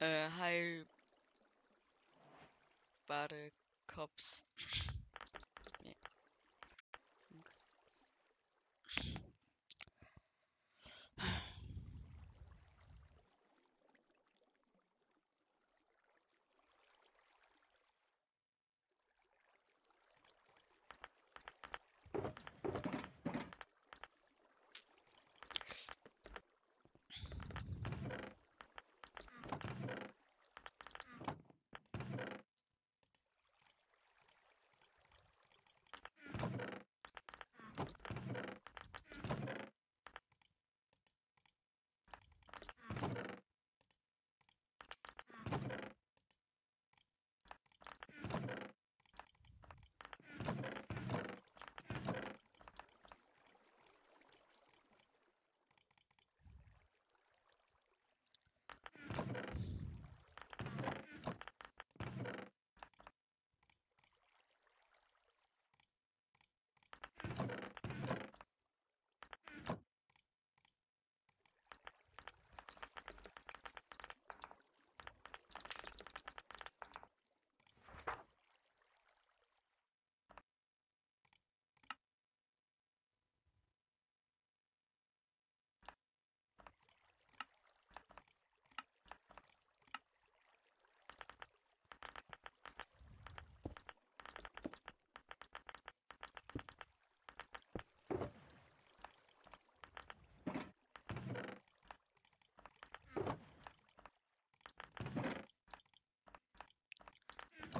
Uh, äh, hi. Badekops. Nee.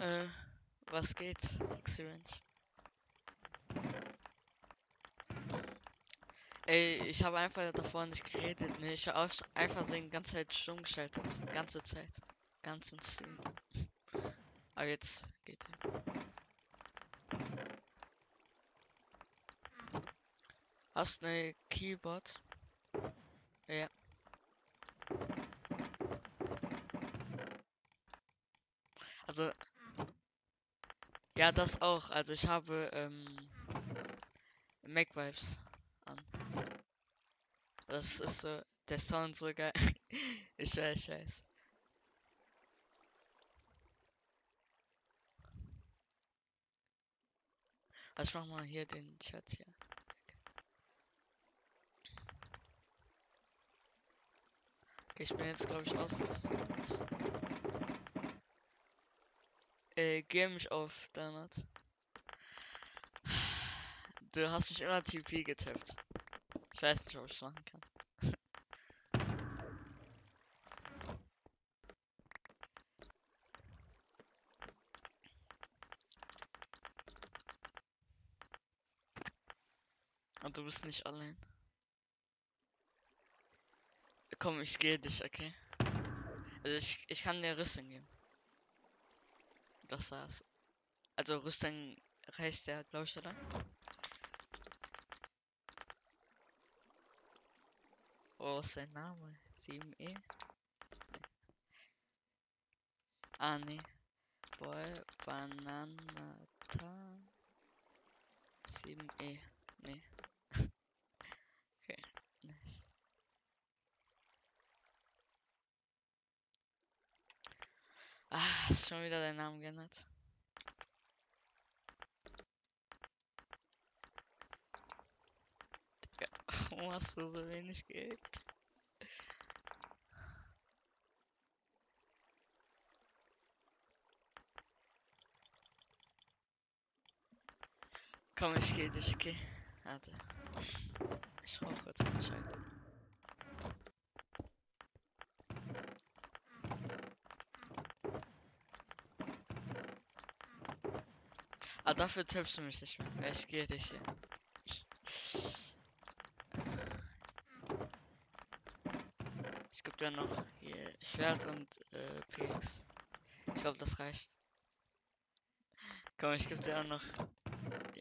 Äh, was geht, Experience? Ey, ich habe einfach davor nicht geredet, ne? Ich habe einfach die ganze Zeit stumm geschaltet. Ganze Zeit. Ganzen Stream. Aber jetzt geht. Hast ne Keyboard? Ja. Also. Das auch. Also ich habe ähm, Mac Vibes an. Das ist so. Der Sound so geil. ich weiß, ich weiß. Also ich mach mal hier den Chat hier. Okay, ich bin jetzt glaube ich ausgerüstet. Äh, geh mich auf, Donut. Du hast mich immer TP getippt. Ich weiß nicht, ob ich machen kann. Und du bist nicht allein. Komm, ich gehe dich, okay? Also ich, ich kann dir Rüstung geben. Das war's. Also Rüstung reicht ja, glaube ich, oder? Wo ist dein Name? 7E? Nee. Ah, nee. Boy, Bananata. 7E. Nee. okay, nice. Ah, hast schon wieder deinen Namen geändert. Digga, warum hast du so wenig Geld? Komm, ich geh dich, okay? Warte. Ich brauche kurz einen dafür triffst du mich nicht mehr. Ich gehe dich hier. Es gibt ja noch hier Schwert und äh, PX. Ich glaube, das reicht. Komm, ich gebe dir auch noch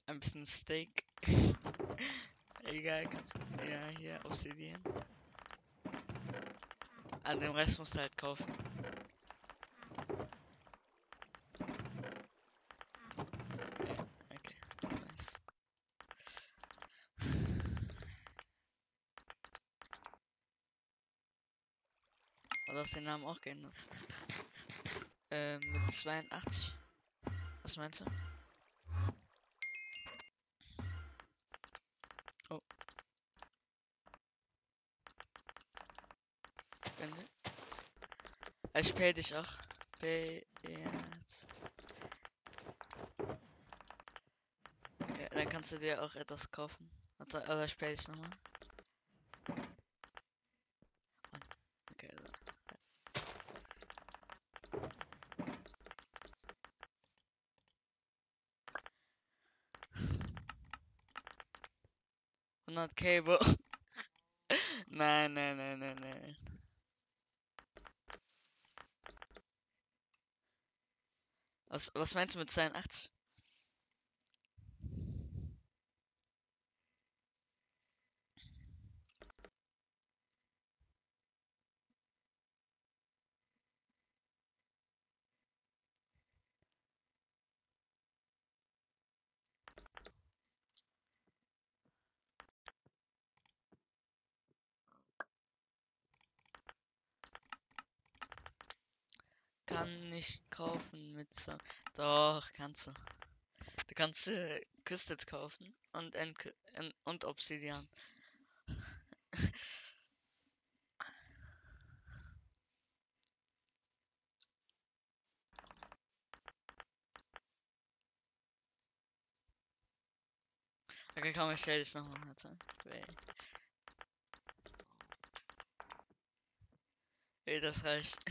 ein bisschen Steak. Egal, kannst du. Ja, hier, Obsidian. Ah, den Rest musst du halt kaufen. Ja, okay, nice. du hast den Namen auch geändert. Ähm, mit 82. Was meinst du? Oh. Ende. Ich pay dich auch. Pay jetzt. Ja, dann kannst du dir auch etwas kaufen. Oder ich pay dich nochmal. Okay, so. 100 Cable. nein, nein, nein, nein, nein. Was, was meinst du mit 82? Kann nicht kaufen mit so. Doch, kannst du. Du kannst äh, Küstet kaufen und, en und Obsidian. Okay, komm, ich stell dich nochmal. Warte. Ey, das reicht.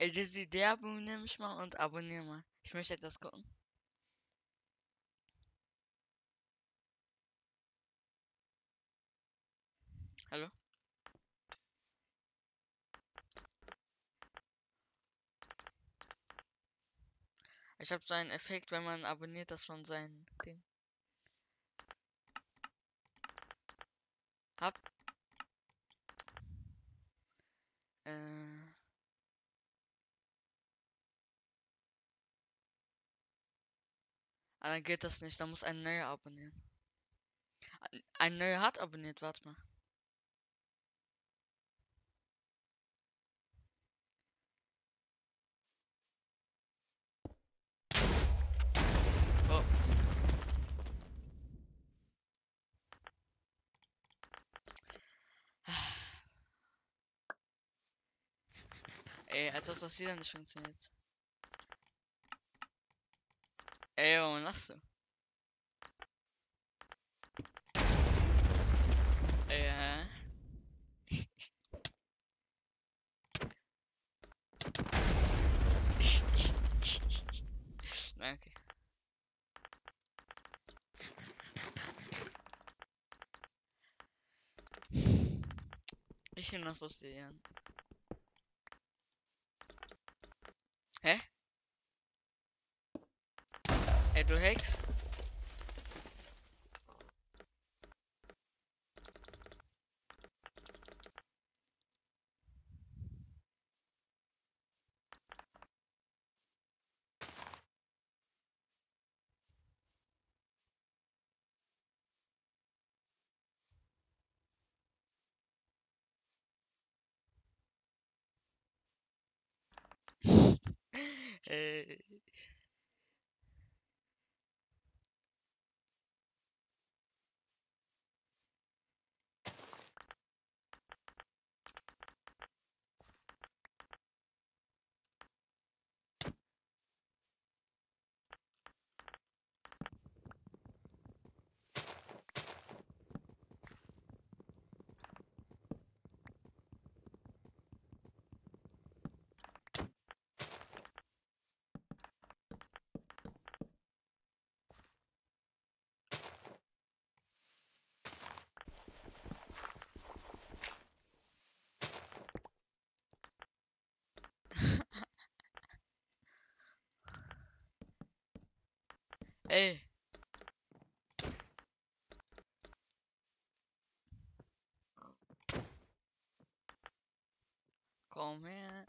Ey, diese deabonniere mich mal und abonniere mal. Ich möchte etwas gucken. Hallo? Ich habe so einen Effekt, wenn man abonniert, dass man sein Ding. Hab. Äh. Ah, dann geht das nicht, da muss ein neuer abonnieren. Ein- Ein neuer hat abonniert, warte mal. Oh. Ey, als ob das wieder nicht funktioniert. أيوه منصة. إيه أوكي. إيش النصب سيان Du Hex? Eh, Ey. Kom her.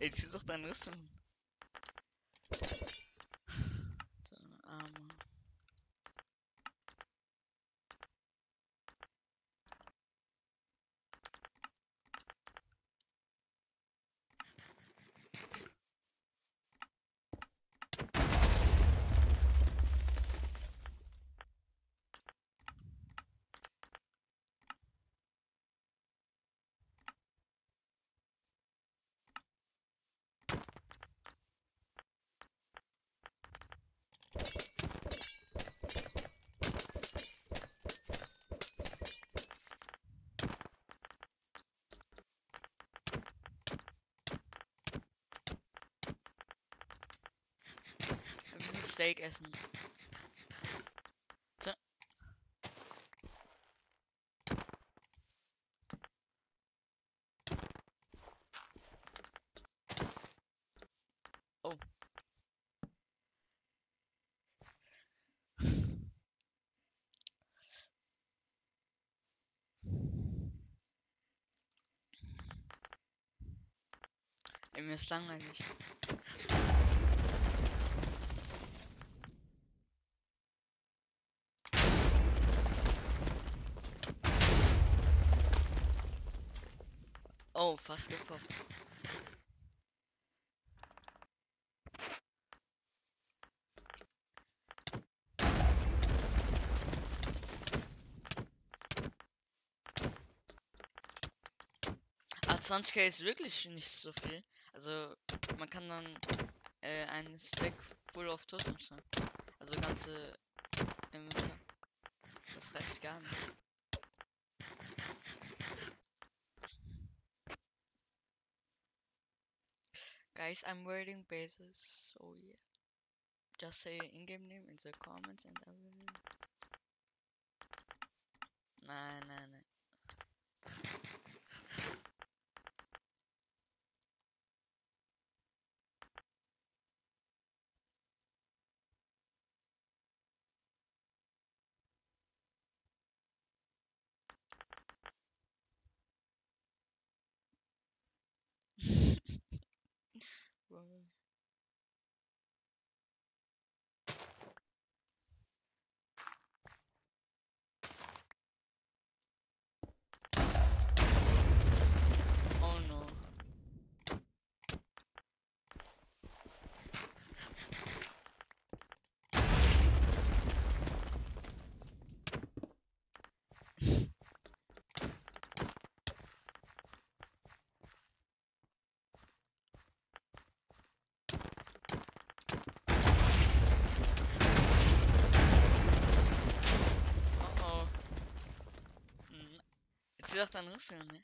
Ey, zieh doch deinen Riss. Steak essen. Tja. Oh. Ey, mir ist langweilig. Oh, fast gepoppt. Ah, 20k ist wirklich nicht so viel. Also, man kann dann äh, einen Stack full of Totems haben. Also ganze Inventar. Das reicht gar nicht. Guys, I'm waiting bases, so yeah. Just say in-game name in the comments and I will... Nein, nein, está no céu né?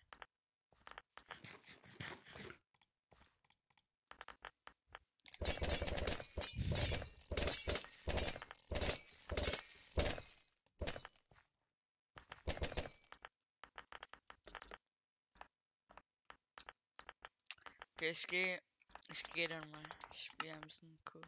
Keşke, keşke gelirme. Hiçbir yerimsin cu.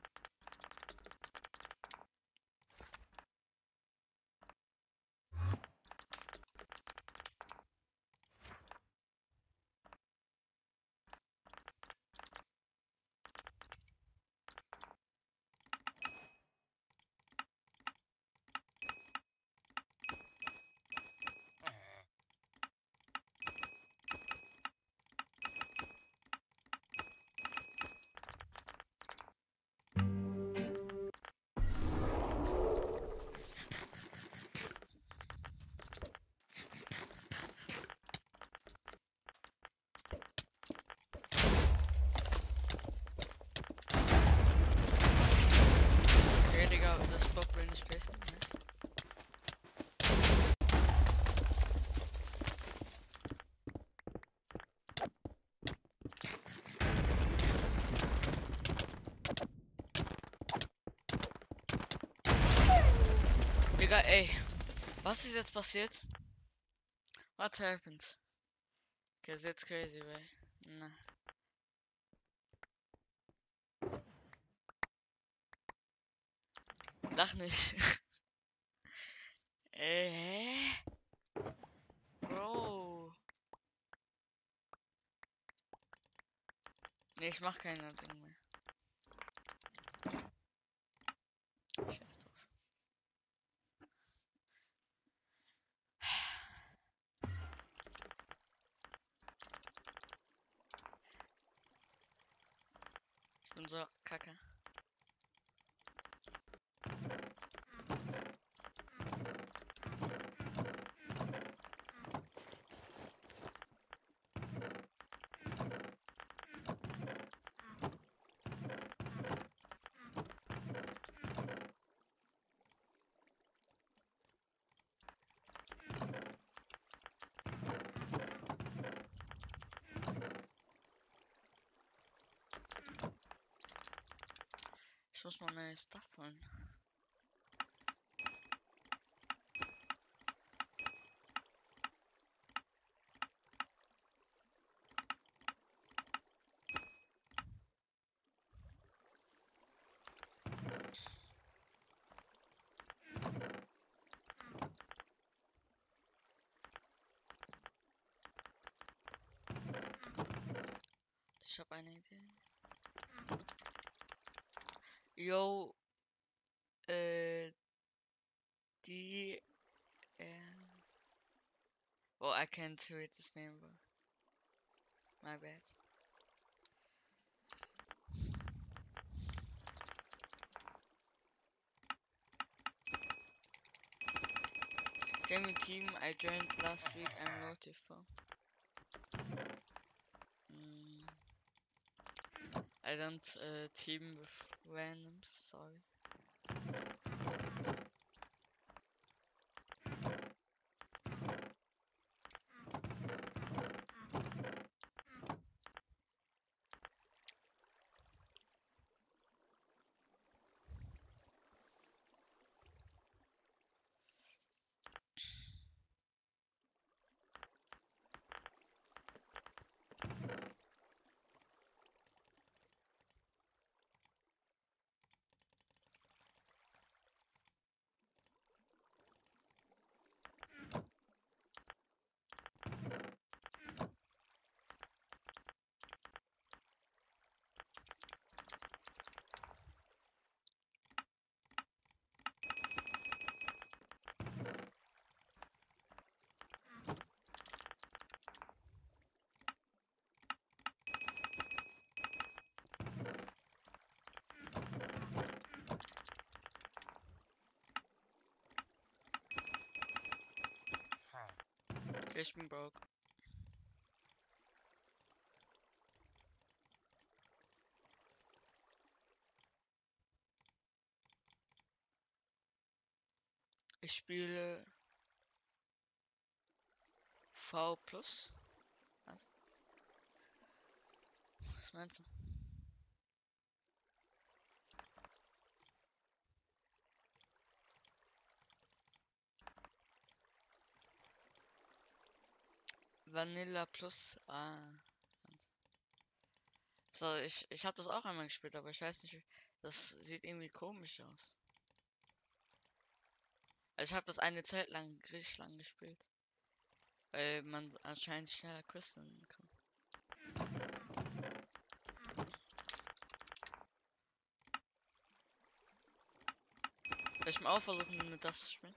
Was ist jetzt passiert? What happened? Okay, that's crazy, way. Na. Lach nicht. äh? Bro. Nee, ich mach keine Ding mehr. Scheiß drauf. Ich bin so kacke. Muss mal neues Stuff holen. Ich habe eine Idee. Yo, die, äh, well, I can't read this name, but my bad. Gaming team I joined last week. I'm notified. Mm, I don't uh, team with randoms. Sorry. Broke. Ich spiele V plus. Was? Was meinst du? Vanilla plus. Ah. So, ich, ich habe das auch einmal gespielt, aber ich weiß nicht, das sieht irgendwie komisch aus. Also ich habe das eine Zeit lang richtig lang gespielt. Weil man anscheinend schneller questen kann. Soll ich mal auch versuchen, mit das zu spielen?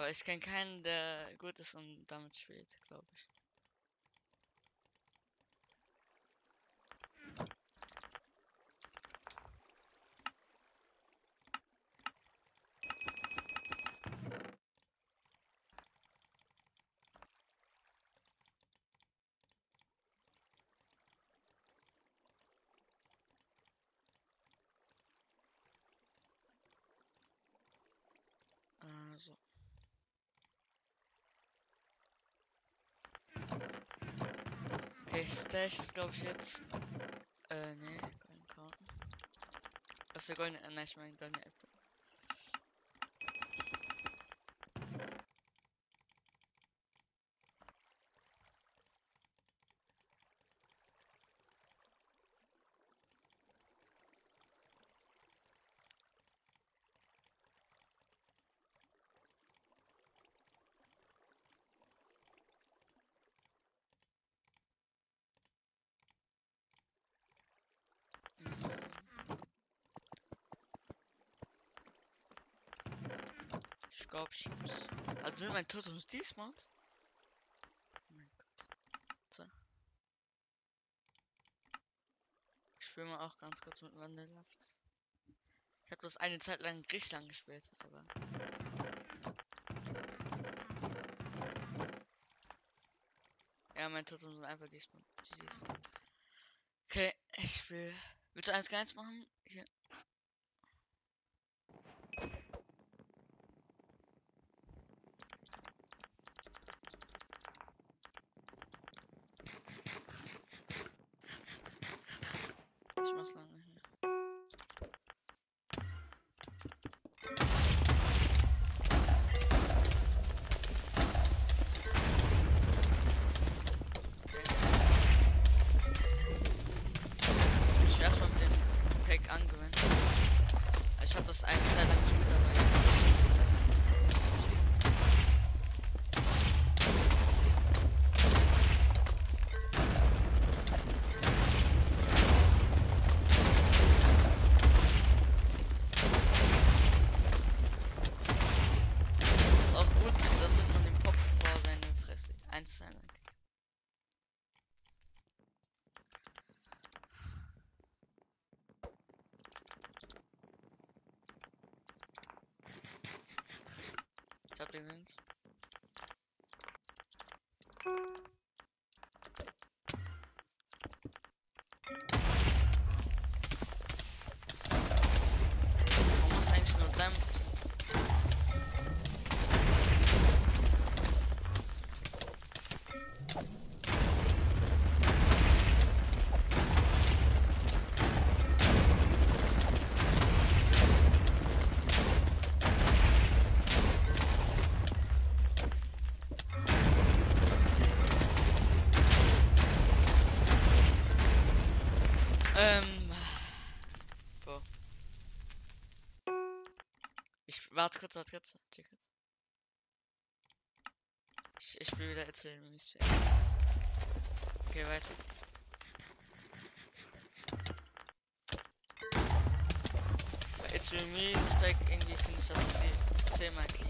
Aber ich kenne keinen, der gut ist und damit spielt, glaube ich. Also. Stash ist glaube ich jetzt. Äh, nee, goldene Karten. Was für goldene. Äh, nein, ich meine goldene Äpfel. Hab's. Also sind mein Totems diesmal? Oh mein Gott. So. Ich spiele mal auch ganz kurz mit Vanillapis. Ich habe das eine Zeit lang richtig lang gespielt, aber. Ja, mein Totem sind einfach diesmal. Okay, ich will. Willst du eins ganz machen? Ich warte kurz, warte kurz. warte kurz. Ich, ich spiele wieder jetzt den Mistfeld. Okay, weiter. It's Me Spec irgendwie finde ich das zeh- zehnmal clean.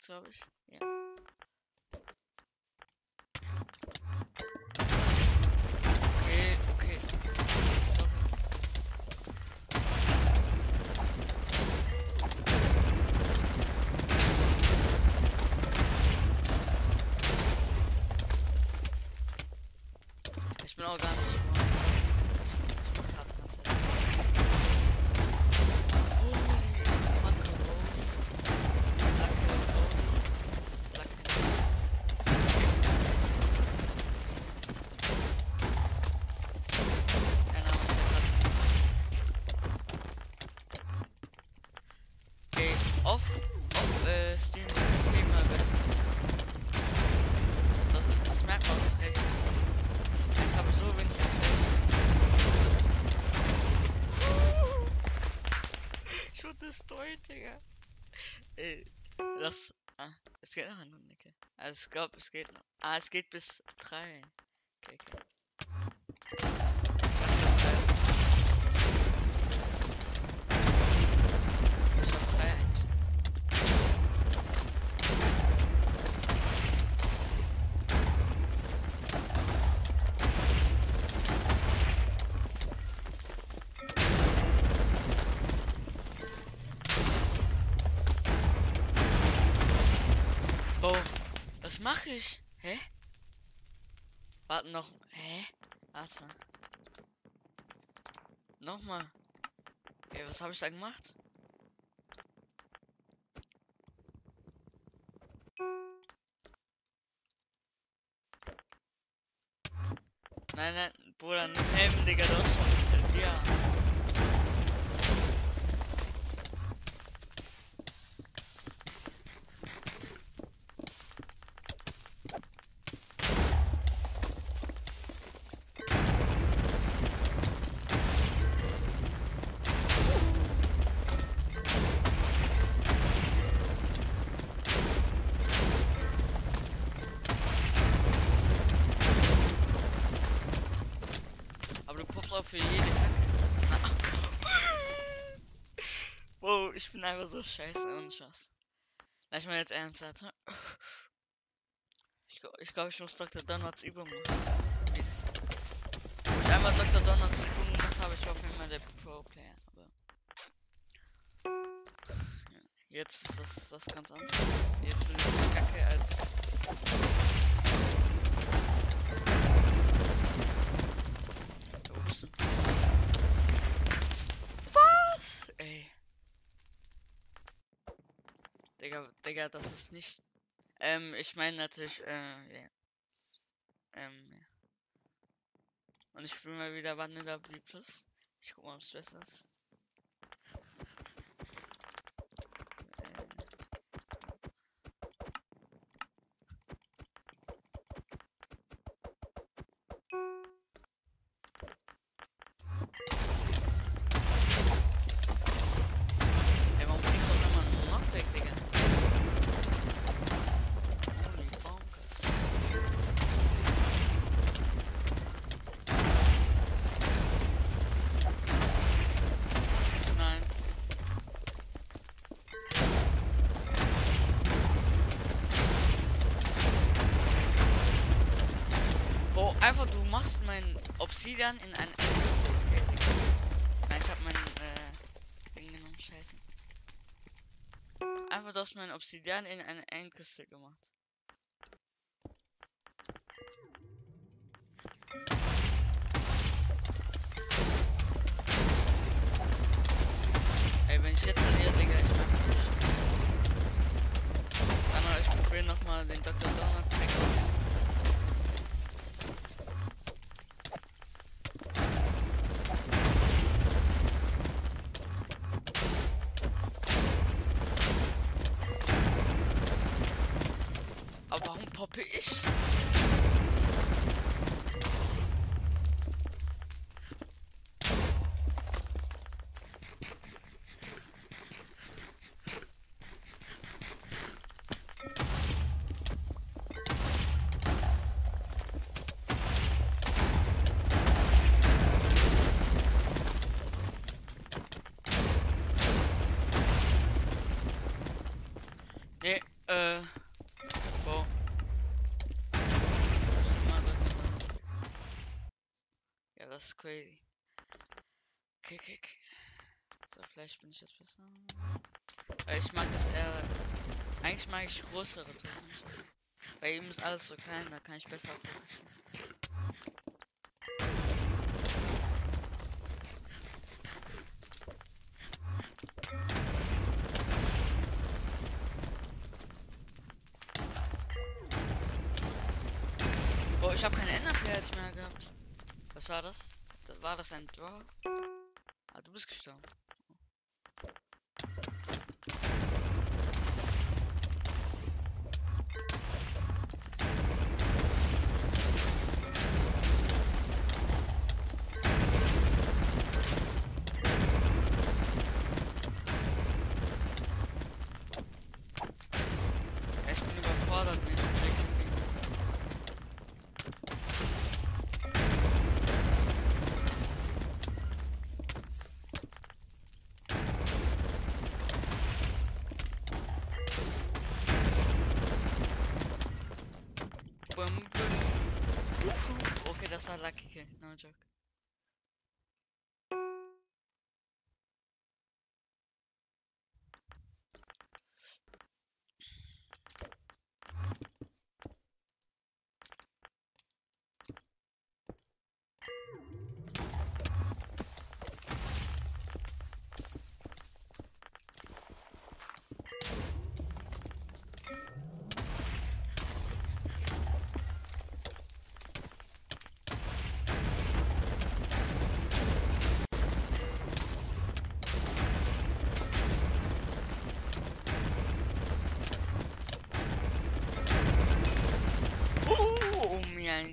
Geht's, glaube ich. Ja. Okay, okay. Ich bin auch gar nicht so. Ich mach grad die ganze Zeit. Holy Macaroni. Macaroni. Macaroni. Keine Ahnung, was der grad. Okay, off, off, äh, Stream ist zehnmal besser. Das, das merkt man auch recht. Ich habe so wenig FPS. Destroyed, Digga. Ey, das. Ah, es geht noch eine Runde, okay. Also ich glaube, es geht noch. Ah, es geht bis 3. Okay, okay. Ich? Hä? Warte noch. Hä? Warte mal. Nochmal. Ey, was habe ich da gemacht? Ich bin einfach so scheiße und Spaß. Lass mal jetzt ernsthaft. ne? Ich glaube, ich, glaub, ich muss Dr. Donuts Übung machen. Wo ich einmal Dr. Donuts Übung gemacht habe, ich auf jeden Fall der Pro-Player. Aber jetzt ist das, das ganz anders. Jetzt bin ich so kacke als. Da wo bist du? Was? Ey. Digga, Digga, das ist nicht. Ähm, ich meine natürlich, äh, ja. Ähm, ja. Und ich spiele mal wieder Vanilla B Plus. Ich guck mal, ob es besser ist. Obsidian in ein Digga. Nein, ich hab mein äh, Ding genommen, scheiße. Einfach du hast mein Obsidian in eine Endküste gemacht. Ey, wenn ich jetzt verliere, Digga, ich mag nicht. Dann noch, ich probiere nochmal den Dr. Donut Pack aus. Aber warum poppe ich? Nee, äh. Wow. Ja, das ist crazy. Okay, okay, okay. Bin ich jetzt besser. Weil ich mag das eher. Eigentlich mag ich größere Tore nicht. Bei ihm ist alles so klein, da kann ich besser fokussieren. Oh, ich habe keine Enderperls mehr gehabt. Was war das? Da- War das ein Draw?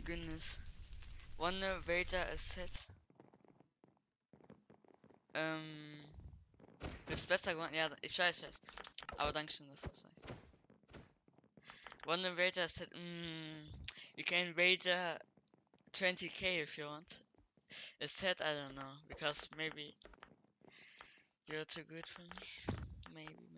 Goodness. Wonder Vader Asset. Ähm. Ist besser geworden. Ja, ich weiß, ich weiß. Aber Dankeschön, dass du das sagst. Wonder Vader Asset. Mm, you can wager 20k if you want. A set, I don't know. Because maybe you're too good for me. maybe.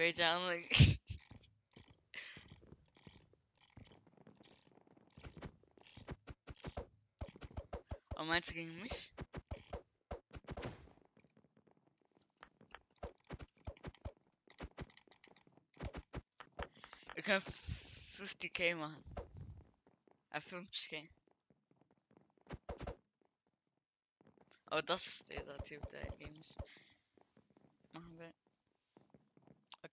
Wait, I'm like. Oh, meinst du gegen mich? Wir können 50k machen. Äh, 50k. Aber das ist dieser Typ, der gegen mich.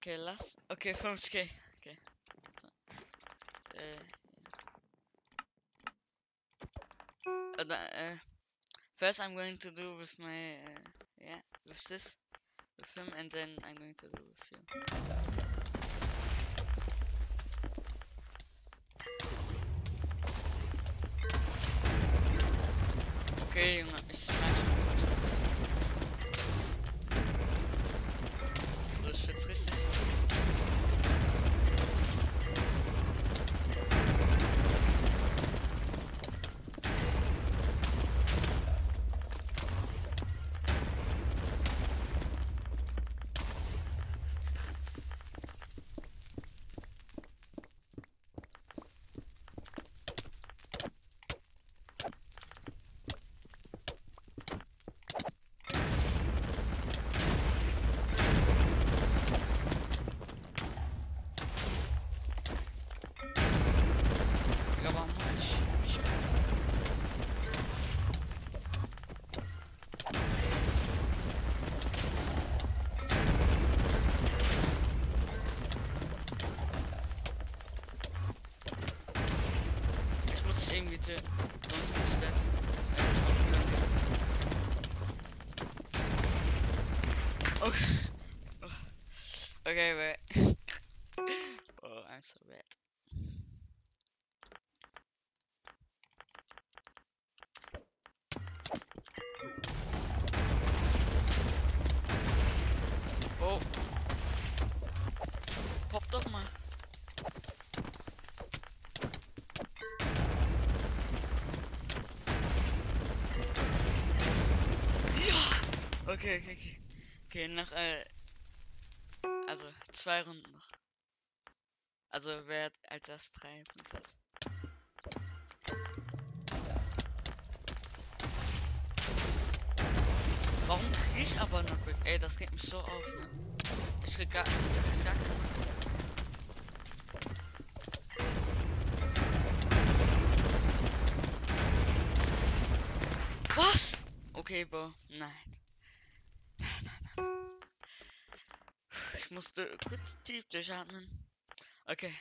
Okay, lass. Okay, 50k. Okay. Äh. Uh, uh, first, I'm going to do with my uh, yeah with this with him, and then I'm going to do with you. Okay, Junge, Okay, wait. oh, I'm so bad. Oh. Pop toch maar. Okay, okay. Okay, oké. Nog eh. Uh, zwei Runden noch. Also wer als erst drei Punkte hat. Warum krieg ich aber noch Glück? Ey, das regt mich so auf, ne? Ich krieg gar, ich gar keinen. Was? Okay, Bro. Musste kurz tief durchatmen. Okay.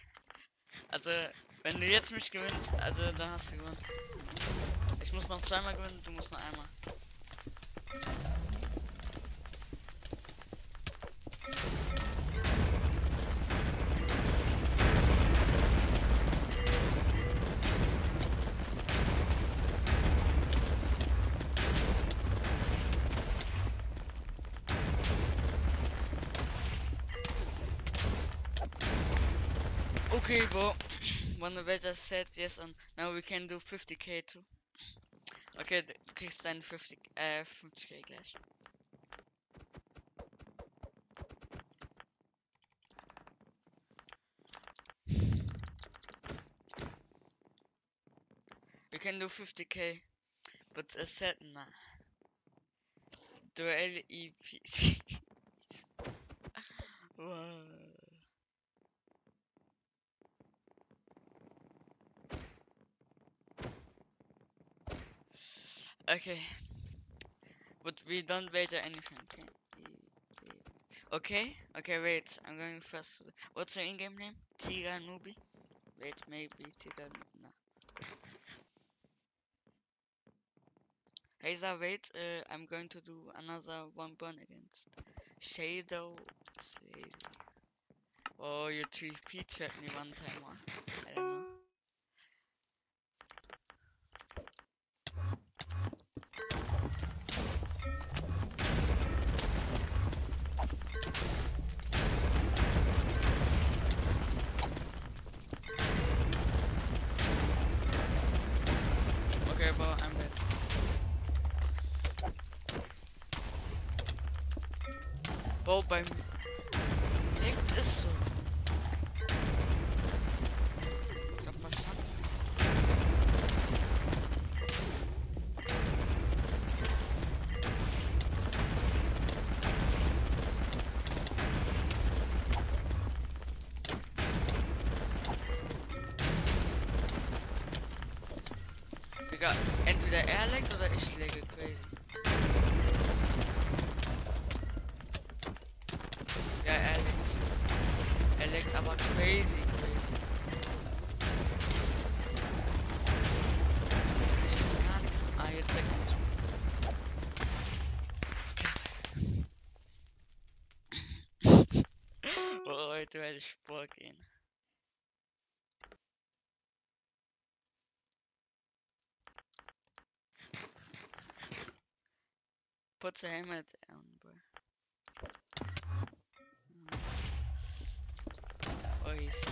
Also, wenn du jetzt mich gewinnst, also dann hast du gewonnen. Ich muss noch zweimal gewinnen, du musst nur einmal. Wedger said yes and now we can do 50k too. Okay, du kriegst deine 50, äh, 50k gleich. We can do 50k, but a set nah. Duell EP. wow. Okay. But we don't wager anything. Okay. Okay. Wait. I'm going first. What's your in-game name? Tiga Nubi. Wait. Maybe Tiga. No. Hazer, wait. Uh, I'm going to do another one burn against Shadow. Oh, you 3p trapped me one time. Huh? I don't know. Put the helmet down, bro. Oh, he's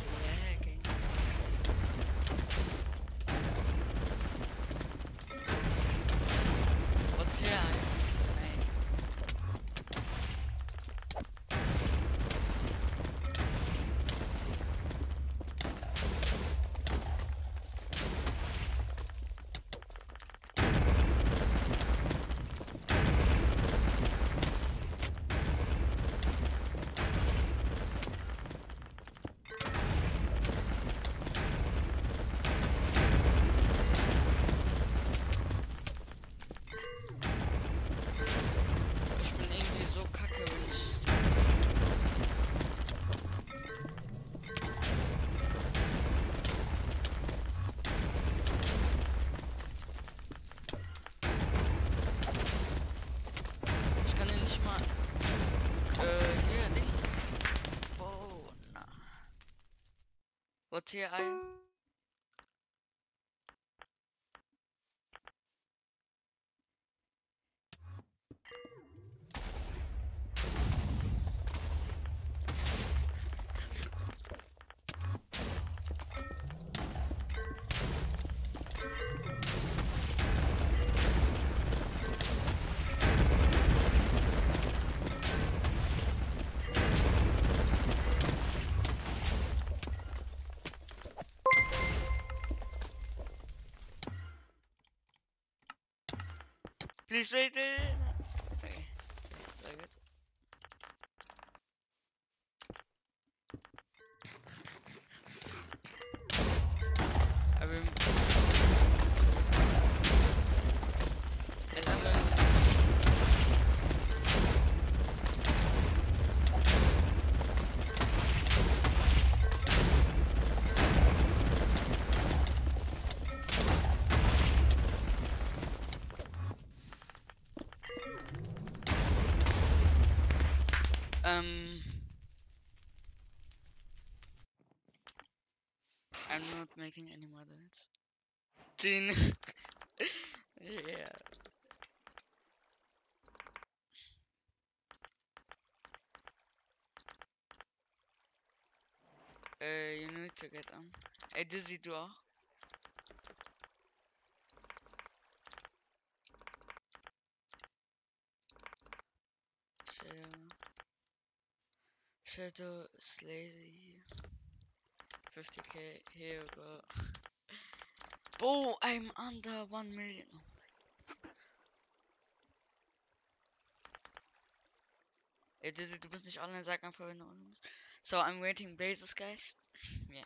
What's Please wait not making any donuts. Tin. yeah. Uh, you need to get on. Hey, Dizzy, auch? Shadow. Shadow is lazy. 50k, here go. Oh, I'm under 1 million. Ey, Dizzy, du bist nicht online, sag einfach, wenn du online bist. So, I'm waiting bases, guys. Yeah.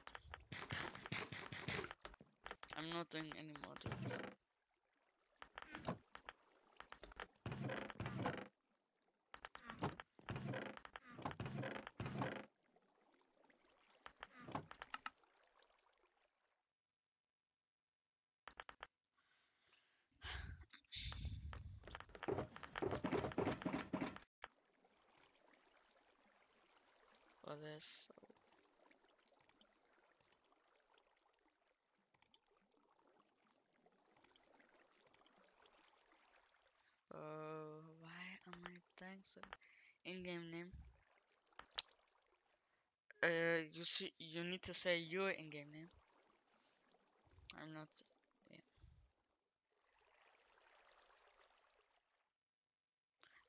I'm not doing any more duels. For this. Oh, why am I dying so? In-game name. Uh, you see, you need to say your in-game name. I'm not. Yeah.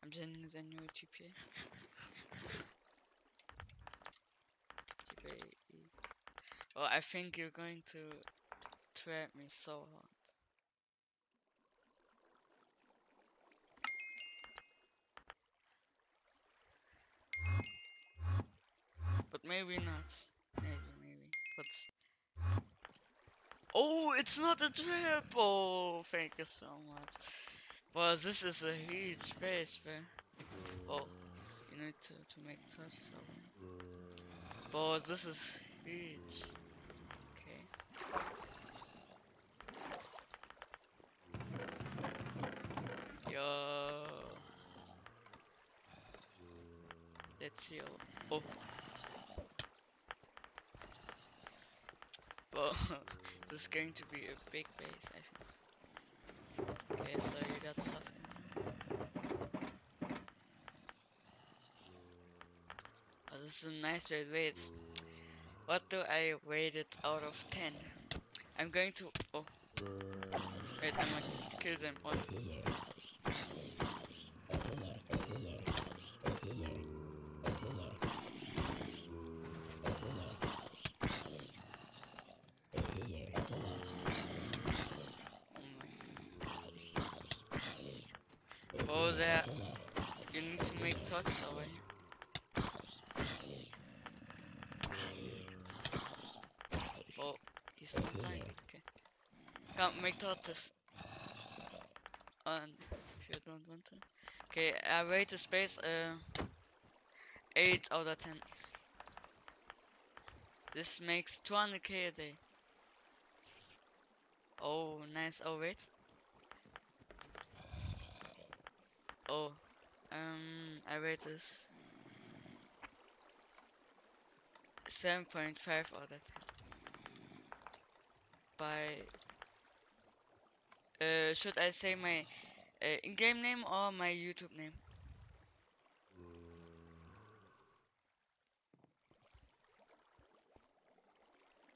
I'm sending the new TP. Well, I think you're going to trap me so hard. But maybe not. Maybe, maybe. But... Oh, it's not a trap! Oh, thank you so much. Well, this is a huge space, man. Oh, you need to, to make touches of But this is huge. Okay. Yo. Let's see. Oh. Well, this is going to be a big base, I think. Okay, so you got stuff in there. Oh, this is a nice red weights. What do I rate it out of 10? I'm going to... Oh. Wait, I'm gonna kill them all. Oh, there. You need to make touches over here. Oh, he's not dying. Okay. Can't make touches. And if you don't want to. Okay, I rate the space uh 8 out of 10. This makes 200k a day. Oh, nice. Oh, wait. Oh, um, I rate this 7.5 out of 10. By, uh, should I say my uh, in-game name or my YouTube name?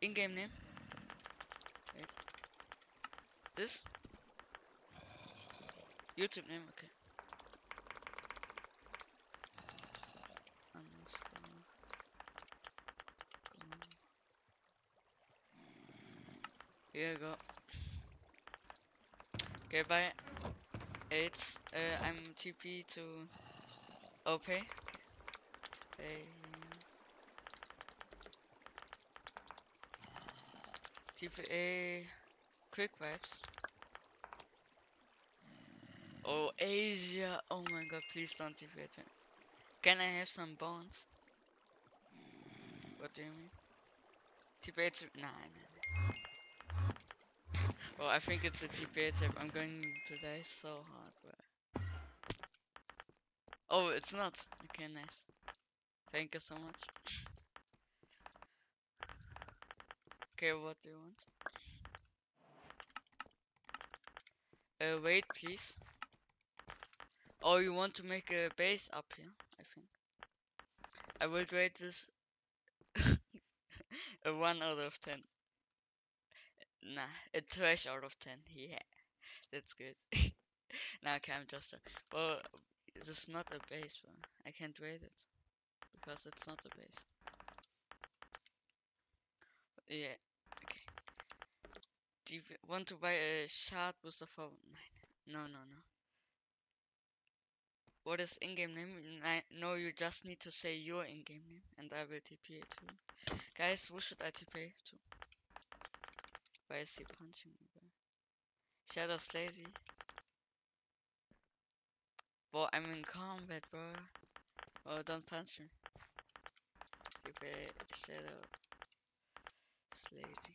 In-game name? Wait. This? YouTube name, okay. Underscore. Go. Here you. Okay, bye. It's uh, I'm TP to OP. Okay. TPA quick vibes. Oh, Asia. Oh my god, please don't to me. Can I have some bones? What do you mean? TPA to. Nah, nah, nah. Oh, I think it's a TPA tip. I'm going to die so hard. Oh, it's not. Okay, nice. Thank you so much. Okay, what do you want? Uh, wait, please. Oh, you want to make a base up here, I think. I will grade this a 1 out of 10. Nah, a trash out of 10. Yeah, that's good. nah, okay, I'm just... Well, this is not a base, bro. I can't rate it. Because it's not a base. Yeah, okay. Do you want to buy a shard booster for... No, no, no. What is in-game name? I, no, you just need to say your in-game name, and I will TP it to you. Guys, who should I TP to? Why is he punching me, bro? Shadow's lazy. Bro, I'm in combat, bro. Oh, don't punch me. TP Shadow. It's lazy.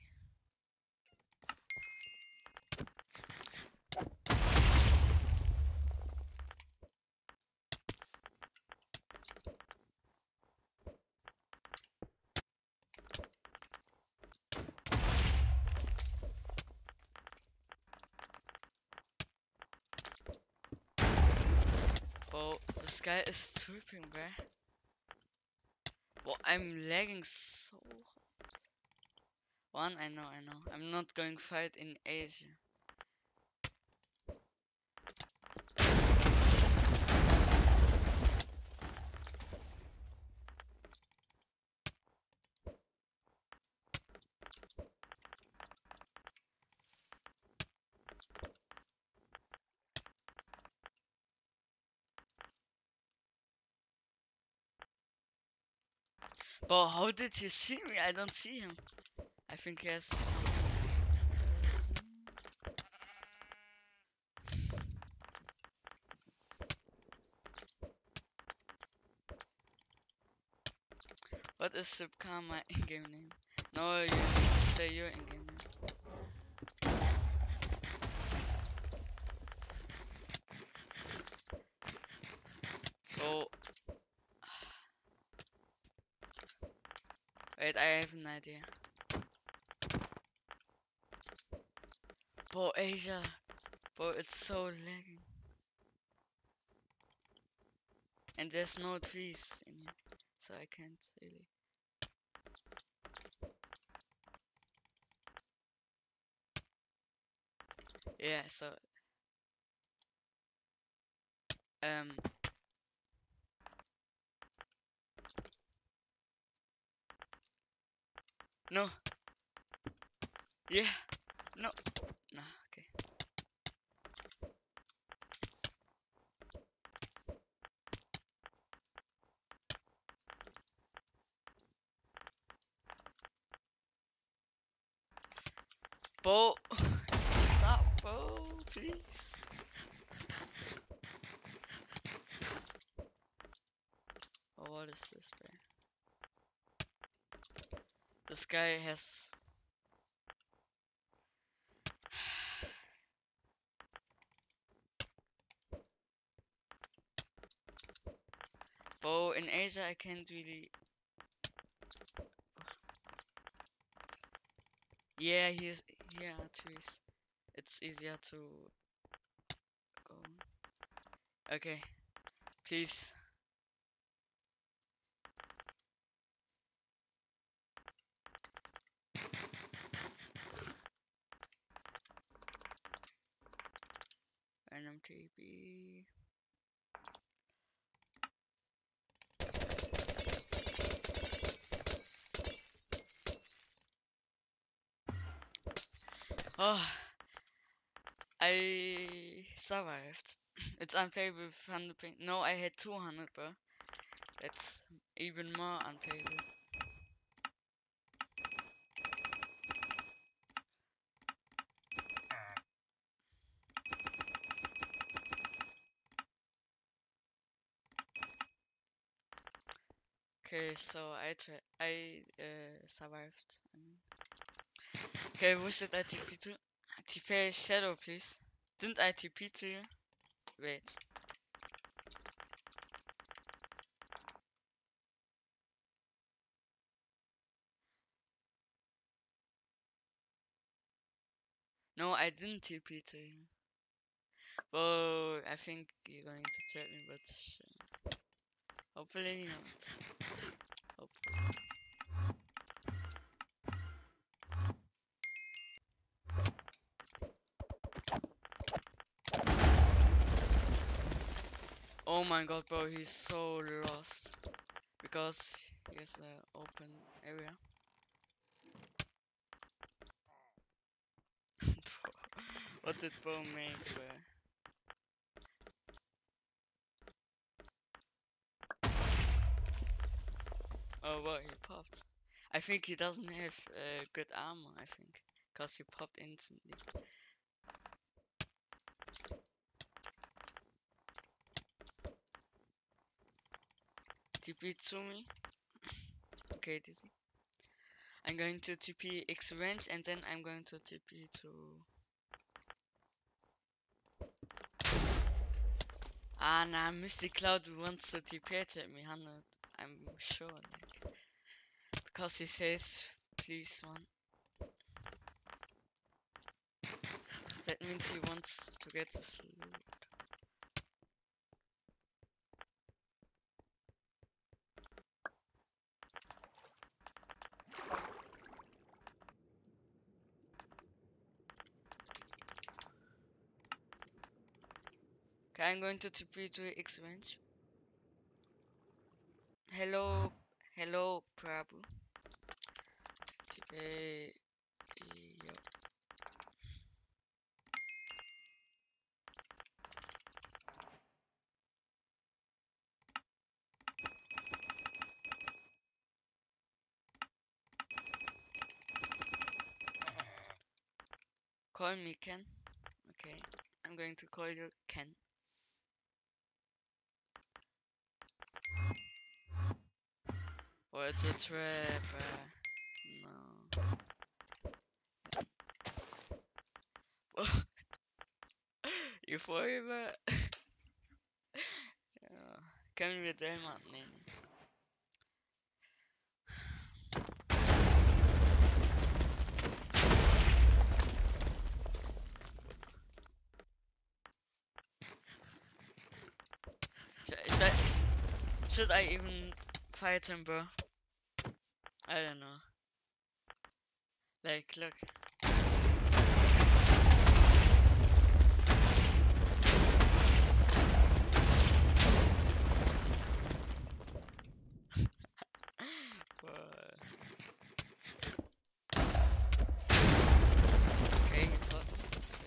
Oh, this guy is tripping, bruh. Well, I'm lagging so hard. One, I know, I know. I'm not going fight in Asia. But how did he see me? I don't see him. I think he has. What is Subcar my in-game name? No, you need to say your in-game name. Oh. Wait, I have an idea. Bro, Asia. Bro, it's so lagging. And there's no trees in here, so I can't really. Yeah, so um No. Yeah. No. No, okay. Bo stop, Bo, please. Oh, what is this, bro? This guy has in Asia I can't really Yeah he's yeah trees. It's easier to go Okay. Please Random TB. Oh, I survived. It's unplayable with 100 ping. No, I had 200, bro. That's even more unplayable. Okay, so I tried. I uh, survived. Okay, who should I TP to? TP Shadow, please. Didn't I TP to you? Wait. No, I didn't TP to you. Well, I think you're going to trap me, but hopefully not. Hopefully. Oh my god, bro, he's so lost. Because has an open area. What did bro make, bro? Oh, what, he popped. I think he doesn't have uh, good armor, I think. Because he popped instantly. TP to me. Okay, dizzy. I'm going to TP X range and then I'm going to TP to. Ah, nah, Misty Cloud wants to TP at me, 100. I'm sure, like. Because he says, please one. That means he wants to get this loot. I'm going to TP to expense. Hello, hello, Prabhu. Call me Ken. Okay, I'm going to call you Ken. Oh, it's a trap. Uh, no. Euphoria, but ja. Den mal nehmen? Sh- Should I, should I even fight him, bro? I don't know. Like, look.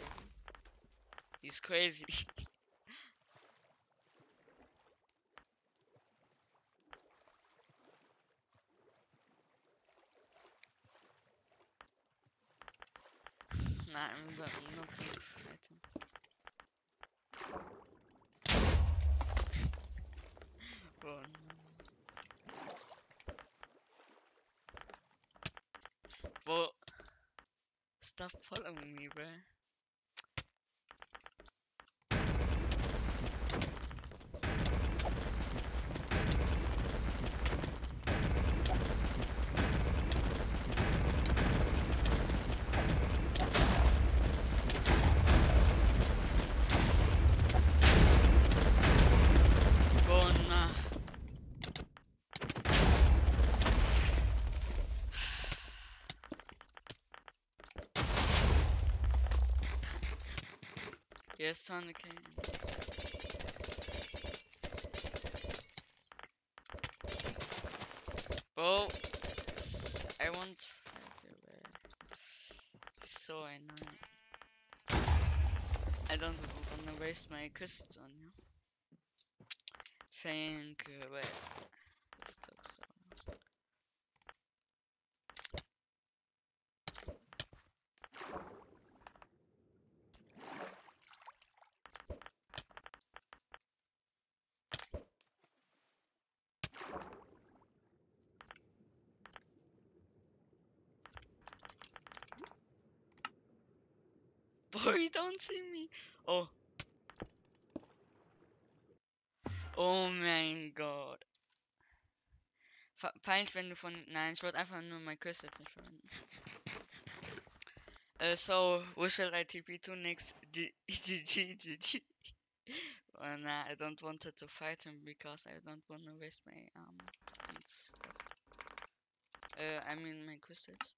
He's crazy. I'm going to keep fighting. Run. Bro, stop following me, bruh. Yes, 200k. Bro, I want. So annoying. I don't wanna waste my quests on you. Thank you. This took so long. Boy, don't see me. Oh. Oh mein Gott. Ver- Peinlich, von. Nein, ich wollte einfach nur mein jetzt nicht verwenden. So, who shall I TP to next? GG. Well, nah, I don't want to fight him because I don't want to waste my stuff. Uh, I mean my crystals.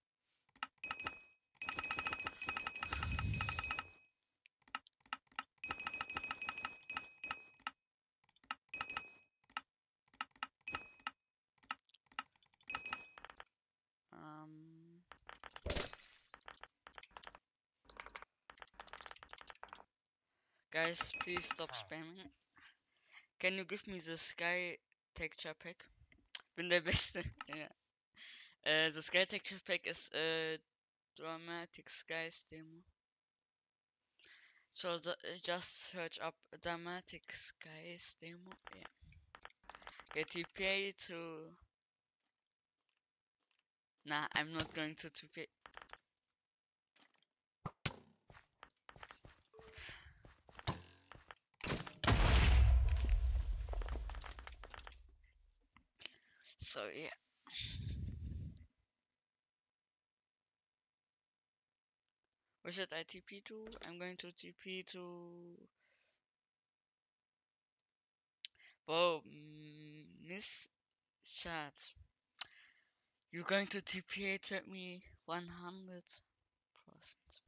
Um, guys, please stop spamming. Can you give me the sky texture pack? Bin der Beste. ja. Äh, the sky texture pack is äh, Dramatic Skies Demo. So the, uh, just search up Dramatic Skies Demo. Yeah. Get TPA to. Nah, I'm not going to TPA. So yeah. Where should I TP to? I'm going to TP to. Whoa, mm, Miss Chat. You're going to TP at me 100%.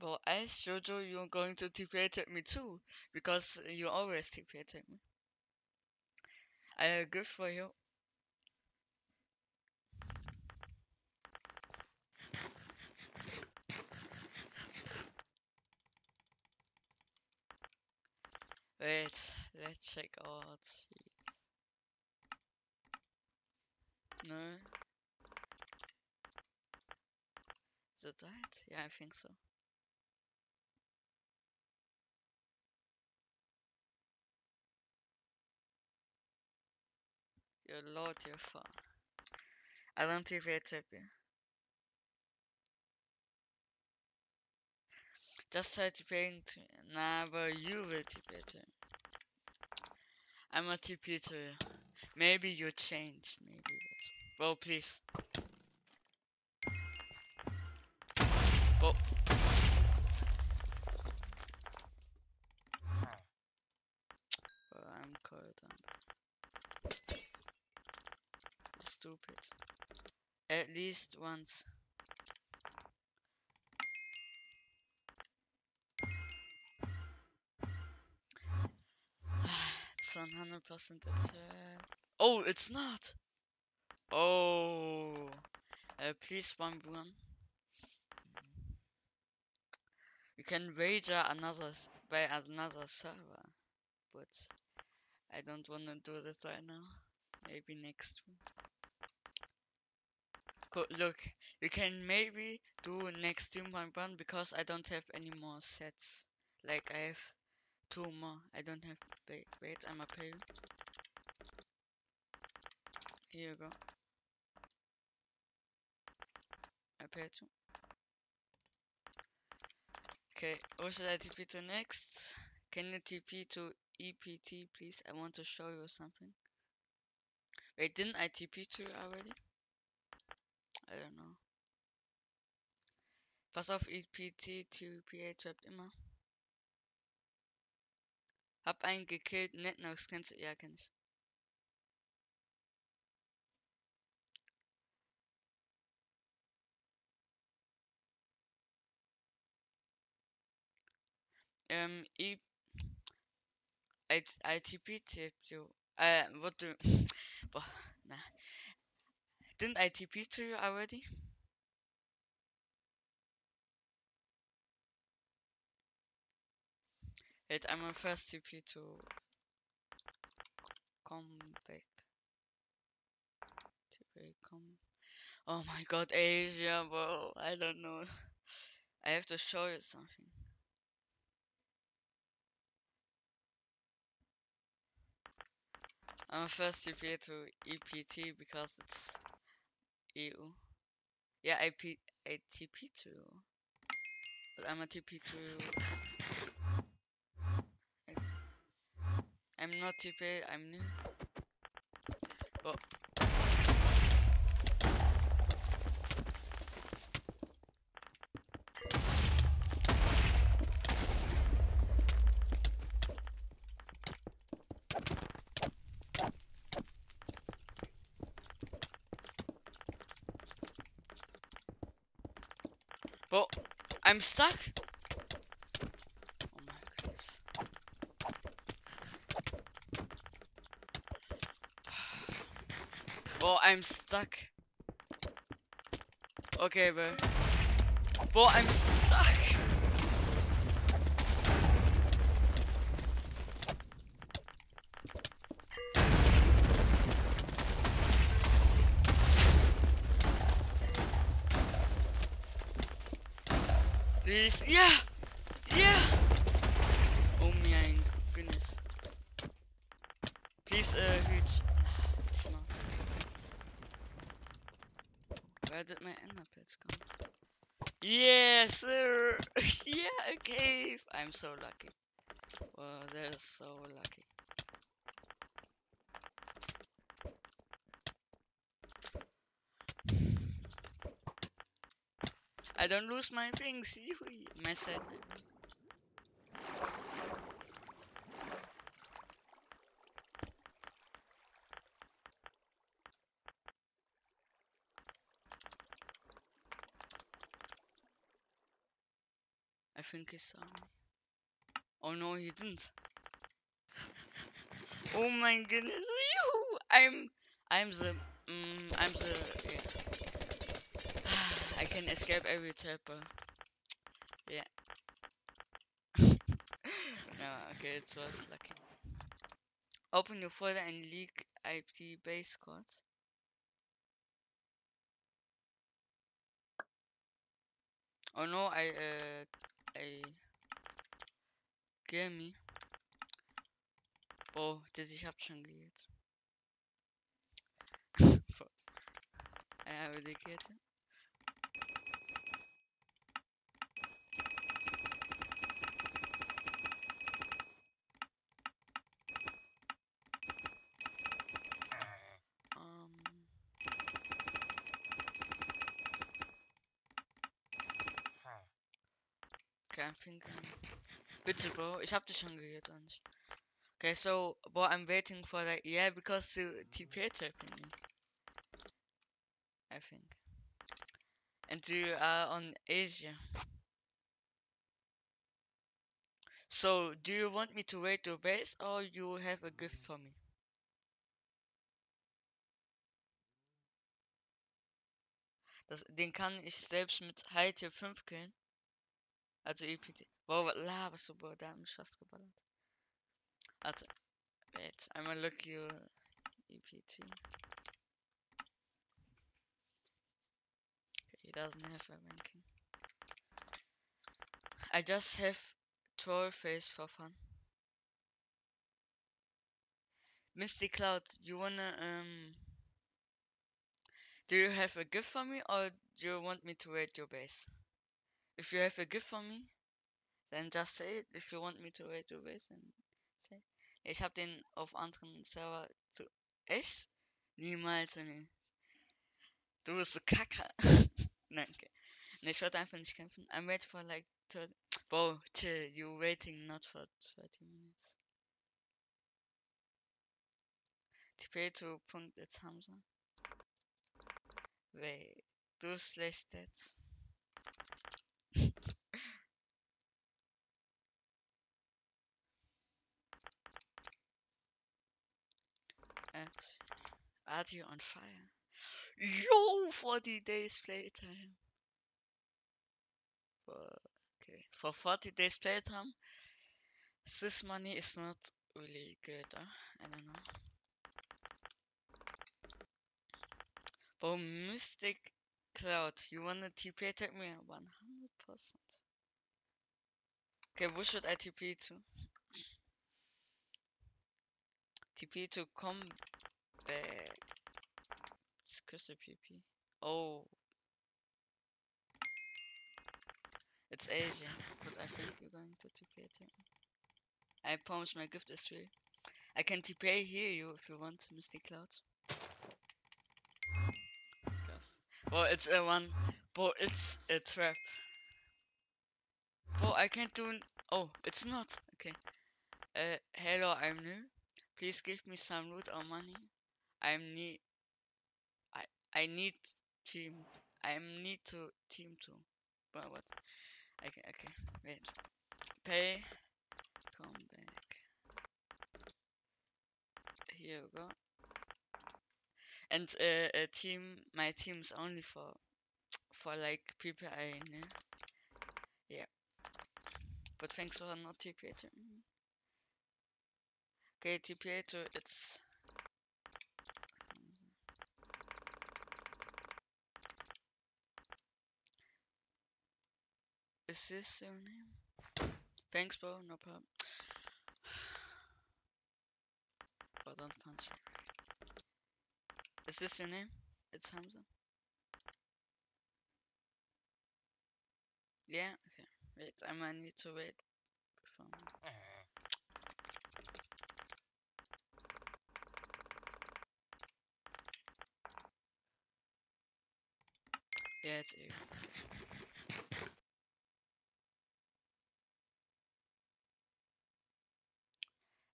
Well, as Jojo, you're going to TPA at me too, because you always TPA at me. I good for you. Wait, let's check out. these. No. it right? Yeah, I think so. Your lord, your don't TP trip you. Just try to Nah, but you will TP to I'm a TP to you. Maybe you change, maybe. Well, please. Bro. Bro, I'm cold. I'm stupid. At least once. it's 100% a trap. Oh, it's not! Oh! Uh, please one one. You can wager another by another server, but I don't wanna do this right now. Maybe next one. Look, we can maybe do next Doom One because I don't have any more sets. Like I have two more. I don't have. Wait, I'ma pay you. Here you go. I paid you. Okay, who should I TP to next? Can you TP to EPT, please? I want to show you something. Wait, didn't I TP to you already? Elena. Ne? Pass auf, EPT, TPA schreibt immer. Hab einen gekillt, Netnox, kennst du? Ja, kenn ich. Ähm, I ITP-Tipp, jo. Äh, wurde. Boah, na. Didn't I TP to you already? Wait, I'm on first TP to... Come back. TP, come... Oh my god, Asia, bro. I don't know. I have to show you something. I'm first TP to EPT because it's EU. Yeah, I, P I TP to. But I'm a TP to I- I'm not TP, I'm new. Oh. Bro, I'm stuck. Oh my goodness. Bro, I'm stuck. Okay, bro. Bro, I'm stuck. Please, yeah, yeah. Oh my goodness. Please, uh, reach. It's not. Where did my ender pets come? Yes, sir. yeah, a cave. I'm so lucky. Wow, that is so lucky. I don't lose my wings. Yoo-hoo. My side. I think he saw me. Oh no, he didn't. Oh my goodness. Yoo-hoo. I'm I'm the mm, I'm the yeah. I can escape every tapper. Yeah. no, okay, it was lucky. Open your folder and leak IP base codes. Oh no, I, uh, I, me. Oh, das, ich hab schon gehört. I already get it. Um, think um, bitte bro, ich hab dich schon gehört und Okay, so bro, I'm waiting for that. Yeah, because the TP tapping me. I think. And you are on Asia. So, do you want me to raid your base or you have a gift for me? Das, den kann ich selbst mit High Tier 5 killen. Also EPT. Wow, was laberst du, Bro? Da hat mich fast geballert. Warte. Wait, einmal look your EPT. Okay, he doesn't have a ranking. I just have troll face for fun. Mystic Cloud, you wanna um do you have a gift for me or do you want me to raid your base? If you have a gift for me, then just say it. If you want me to raid your base, then say. it. Ich hab den auf anderen Server zu. Echt? Niemals, nee. Du bist so kacke. Nein, okay. Nee, ich wollte einfach nicht kämpfen. I'm waiting for like 30. Bro, chill. You waiting not for 30 minutes. TP to Punkt jetzt Hamza. Wait. Du slash stats. Are you on fire? Yo, 40 days playtime. Okay, for 40 days playtime, this money is not really good. Huh? I don't know. But Mystic Cloud, you wanna TP attack me? 100%. Okay, who should I TP to? TP to combat. It's Crystal PP. Oh. It's Asia, but I think you're going to TP me. I promise my gift is free. I can TP hear you if you want, Mystic Cloud. Yes. Well, it's a one. But it's a trap. Bro, I can't do. Oh, it's not. Okay. Uh, hello, I'm new. Please give me some loot or money. I'm need. I I need team. I need to team too. But what? Okay, okay. Wait. Pay. Come back. Here we go. And uh, a team. My team is only for for like people I know. Yeah. But thanks for not TP TP to it's Is this your name? Thanks, bro. No problem. But don't punch me. Is this your name? It's Hamza. Yeah. Okay. Wait. I might need to wait. For uh-huh. It's.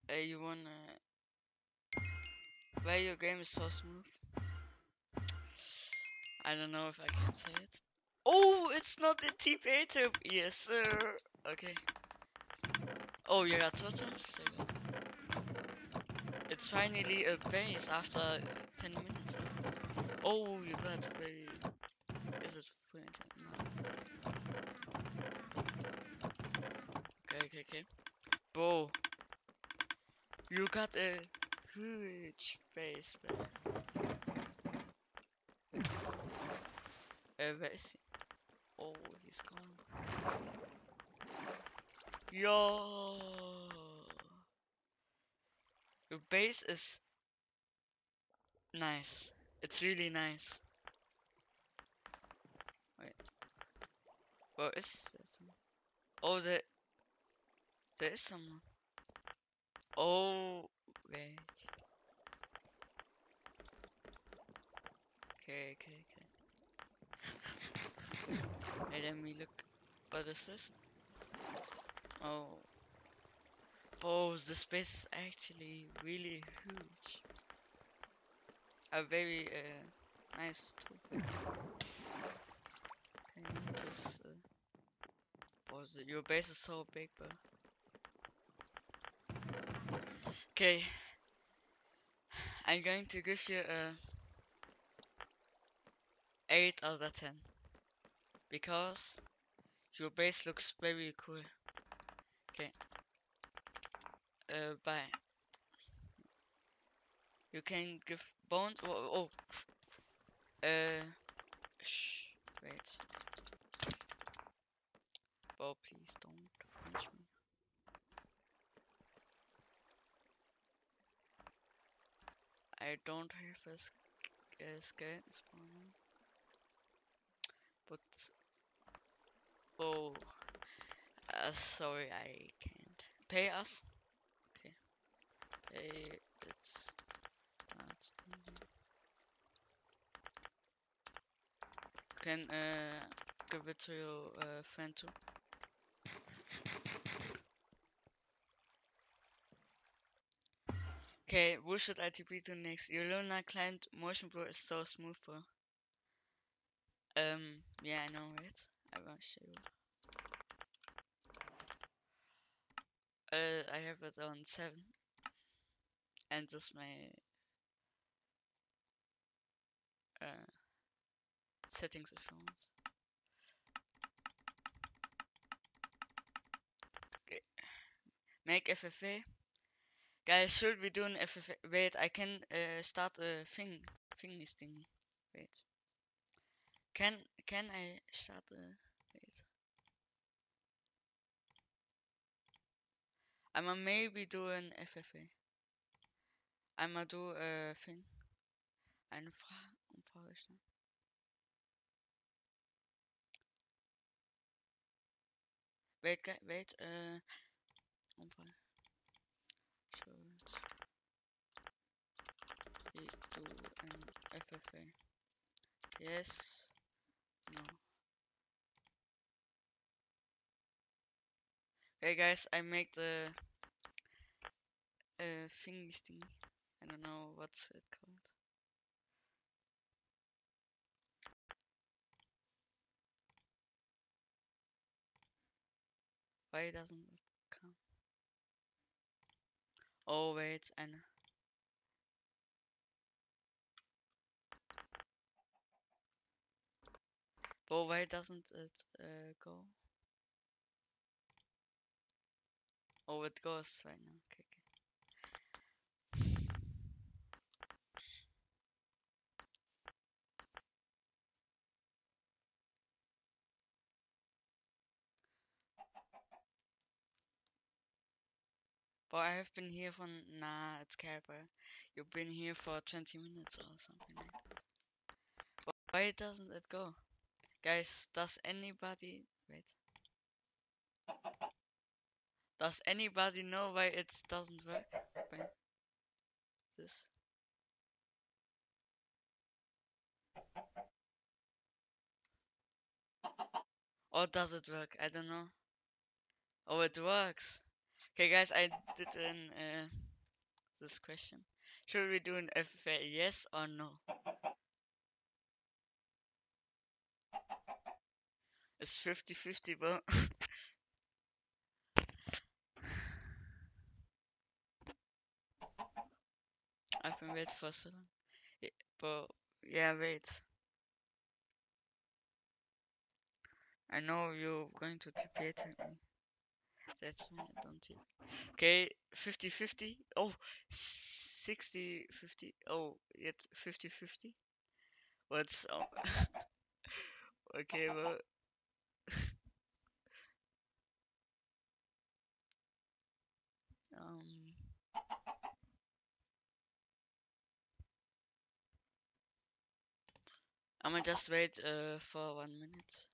Hey, you wanna? Why your game is so smooth? I don't know if I can say it. Oh, it's not the TP tube. Yes, sir. Okay. Oh, you got totems? It's finally a base after 10 minutes. Oh, you got. Is it full intent? No. Okay, okay. Bro. You got a huge base, bro. Äh, wer ist sie? Oh, he's gone. Yo! Your base is nice. It's really nice. Wait. Where is someone? Oh, there, there is someone. Oh, wait. Okay, okay, okay. Hey, let me look. What is this? Oh. Oh, the space is actually really huge. A very uh, nice tool. Okay, this. Uh, oh, the, your base is so big, bro. Okay. I'm going to give you a 8 out of 10 because your base looks very cool. Okay. Uh, bye. You can give bones. Oh, oh. Uh, shh. Wait. Oh, please don't punch me. I don't have a, sk a spawner. But oh, uh, sorry, I can't pay us. Okay, pay. It's. Can uh give it to your uh, friend too. Okay, who should I TP to next? Your Lunar client motion blur is so smooth for. Um, yeah, I know it. I will show you. Uh, I have it on 7. And this is my uh, settings if you want. Okay. Make FFA. Guys, should we do an FFA? Wait, I can uh, start a thing. Thing is thingy. Wait. Can can I start the wait? I'ma maybe do an FFA. I'ma do a thing. Eine Frage Umfrage. Wait, wait, Umfrage. We do FFA? Yes. No. Okay, guys, I make the uh, thingy thingy. I don't know what's it called. Why doesn't it come? Oh wait, I. But why doesn't it uh, go? Oh, it goes right now. Okay, okay. But I have been here for nah, it's Carver. You've been here for 20 minutes or something like that. But why doesn't it go? Guys, does anybody wait? Does anybody know why it doesn't work? This. Or does it work? I don't know. Oh, it works. Okay, guys, I did an uh, this question. Should we do an FFA? Yes or no? It's 50-50, bro. I've been waiting for so long. Yeah, but yeah, wait. I know you're going to TP with me. That's why I don't TP. Okay, 50 50. Oh, 60 50. Oh, it's 50 50. What's oh. okay, well, Um. I'ma just wait uh, for one minute.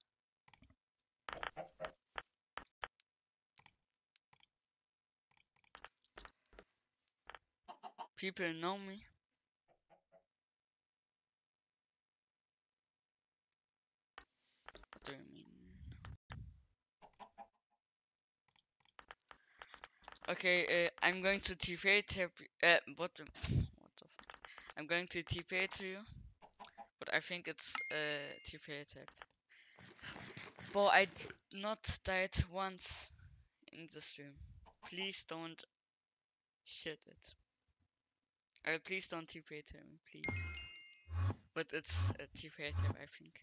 People know me. What do you mean? Okay, uh, I'm going to TP tap. Uh, what the? What the? I'm going to TP to you, I think it's uh, TP tap. But I not died once in the stream. Please don't shit it. Uh, please don't TP to me, please. But it's a TP tap, I think.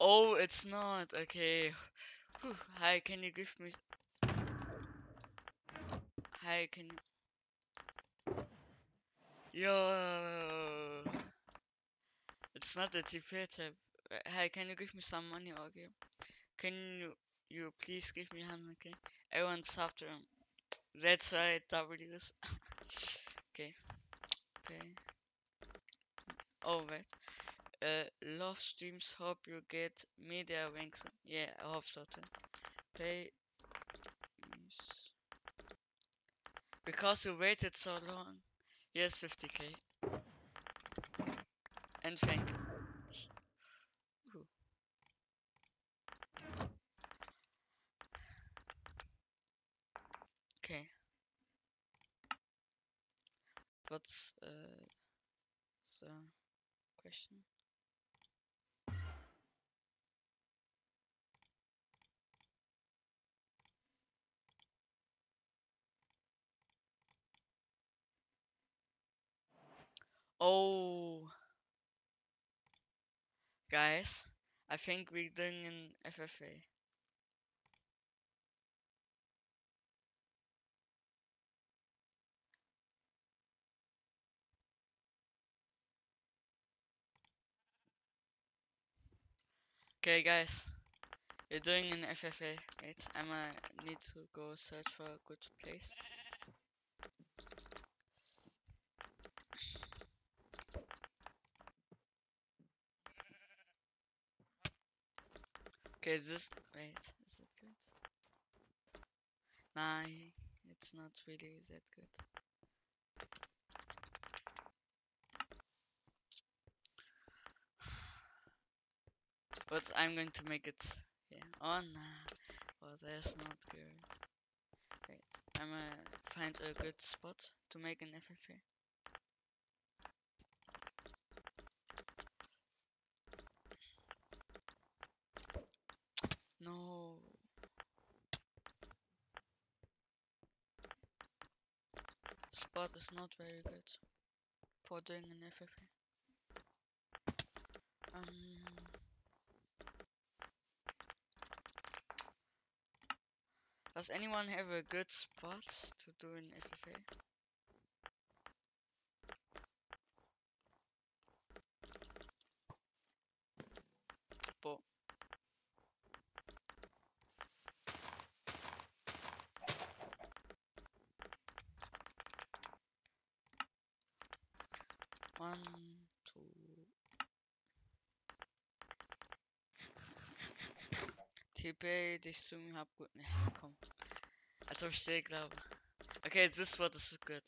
Oh, it's not. Okay. Whew. Hi, can you give me... Hi, can you... Yo! It's not a TP tab. Hi, can you give me some money, okay? Can you, you please give me 100k? Everyone's after him. That's right, W's. okay. Okay. Oh, wait. Uh, love streams, hope you get media ranks. Yeah, I hope so too. Play. Because you waited so long. Here's 50k. And thank. Okay. What's uh the question? Oh, guys, I think we're doing an FFA. Okay, guys, we're doing an FFA. Wait, I might need to go search for a good place. Okay, is this wait, is it good? Nah, it's not really that good. But I'm going to make it yeah. Oh nah. Oh that's not good. Wait, I'ma find a good spot to make an FFA. No. Spot is not very good for doing an FFA. Um, does anyone have a good spot to do an FFA? But one, two. TP dich zu mir hab gut. Ne, komm. Als ob ich dir glaube. Okay, this what is good.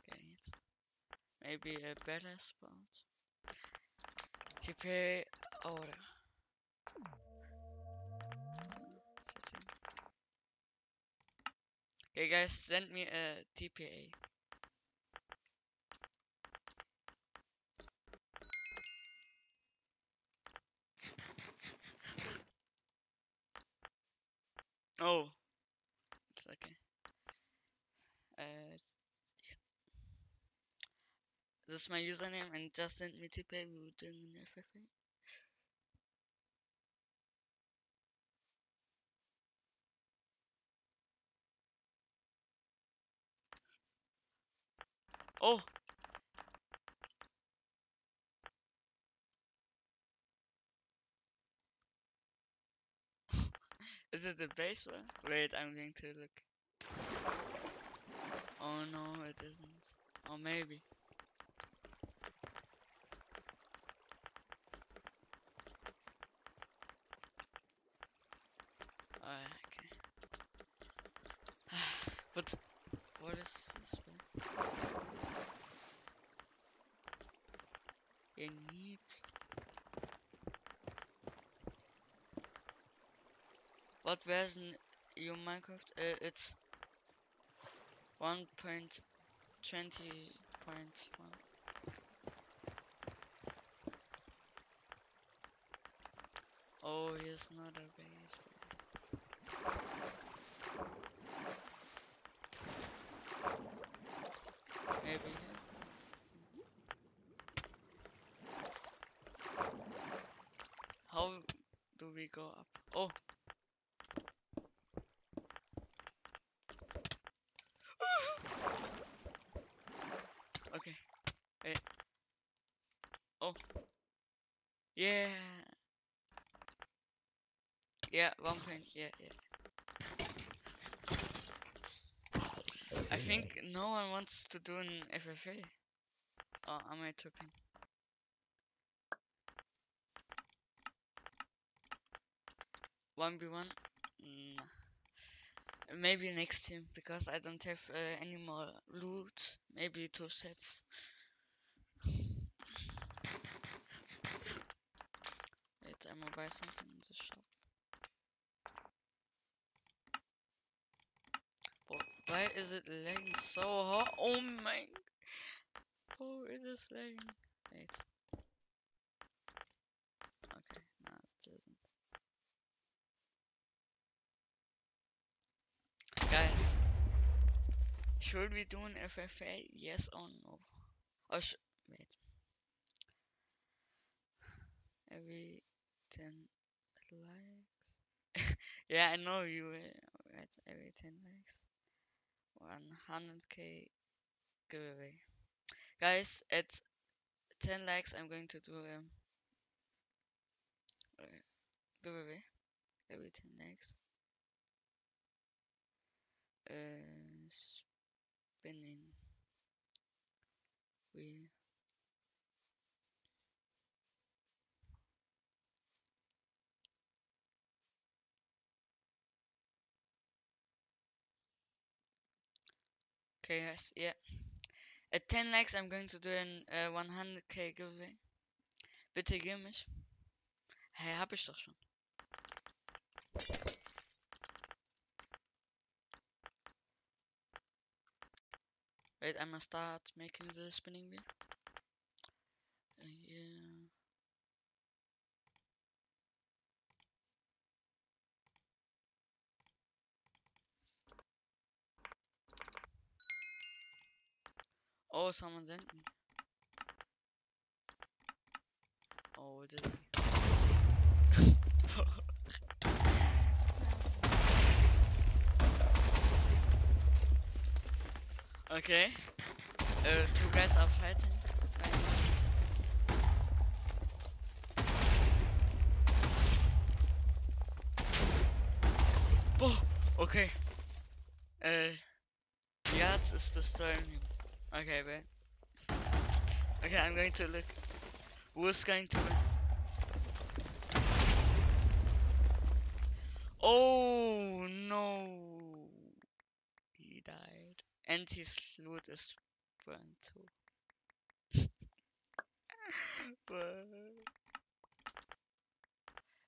Okay, jetzt. Maybe a better spot. TP setting. Okay, guys, send me a TPA. Oh, it's okay. Uh, yeah. My username and just send me TP. We were doing an FFA. Oh, Is it the base? one? Wait, I'm going to look. Oh no, it isn't. Or maybe. Ah, okay. but what is this? one? You need. What version you Minecraft? Uh, it's 1.20.1. Oh, here's not a base. Maybe. How do we go up? Oh. okay. Wait. Oh. Yeah. Yeah. Yeah, yeah. I think no one wants to do an FFA. Or am I tripping? One v one. Maybe next team because I don't have uh, any more loot. Maybe two sets. Wait, I'm gonna buy something in the shop. Oh, why is it lagging so hard? Oh my! Oh, it is lagging. Wait. Okay, no, it isn't. Guys, should we do an FFA? Yes or no? Or sh wait. Every 10 likes. yeah, I know you uh, right. Every 10 likes. 100k giveaway. Guys, at 10 likes, I'm going to do a uh, giveaway. Every 10 likes. Uh, spinning wheel. Okay, yes, yeah. At 10 likes, I'm going to do an äh, 100k giveaway. Bitte gib mich. Hey, hab ich doch schon. Wait, I must start making the spinning wheel. Uh, yeah. Oh, someone sent me. Oh, did okay. Äh, uh, two guys are fighting. Boah, okay. Äh, uh, jetzt ist das Steuerung. Okay, wait. Okay, I'm going to look. Who's going to? Oh no! He died. And his loot is burned too. But-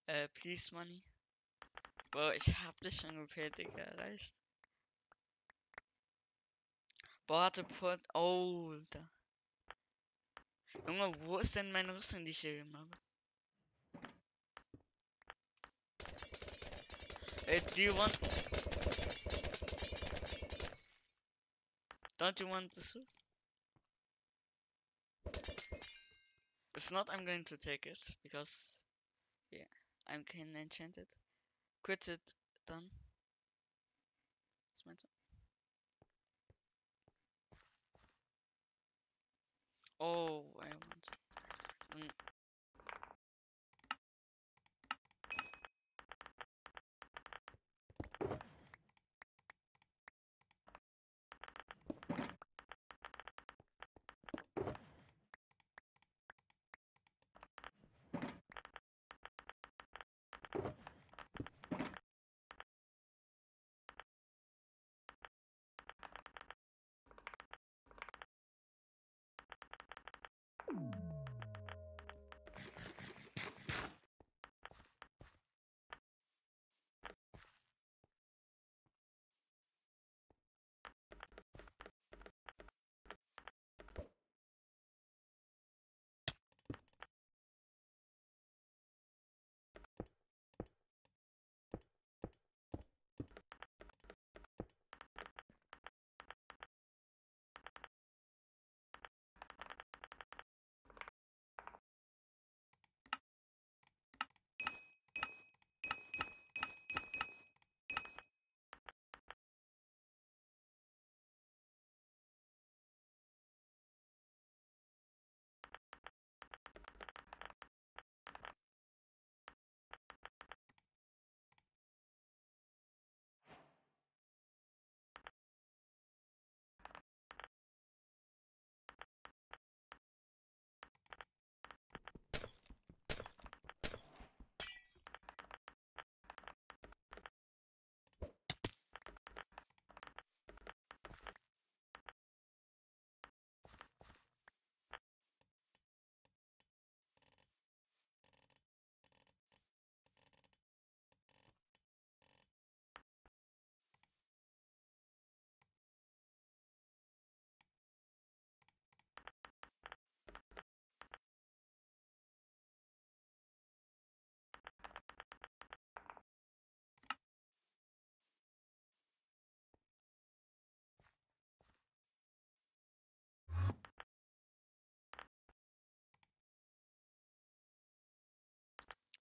äh, please money. Boah, ich hab dich schon gepayt, Digga, hatte Port. Da. Junge, wo ist denn meine Rüstung, die ich hier gegeben habe? Hey, do you want... Don't you want the suit? If not, I'm going to take it, because... Yeah, I can enchant it. Quit it, done. It's my turn. Oh, I want.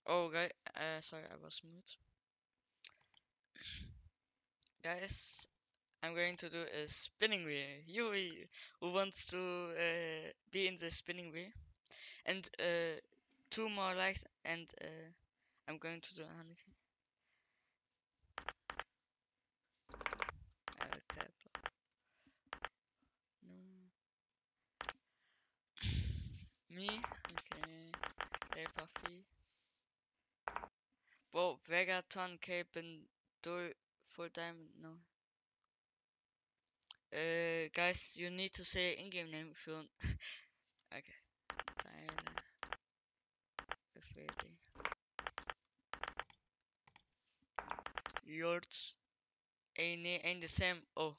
Oh. Uh, sorry, I was mute. Guys, I'm going to do a spinning wheel. You, who wants to uh, be in the spinning wheel? And uh, two more likes, and uh, I'm going to do 100k. Okay. No. Me? Okay. Okay, Buffy. Whoa, Vegaton, Cape, and Dul, full diamond, no. Uh, guys, you need to say in-game name if you want. okay. Tyler. Freddy. Yours. The same. Oh.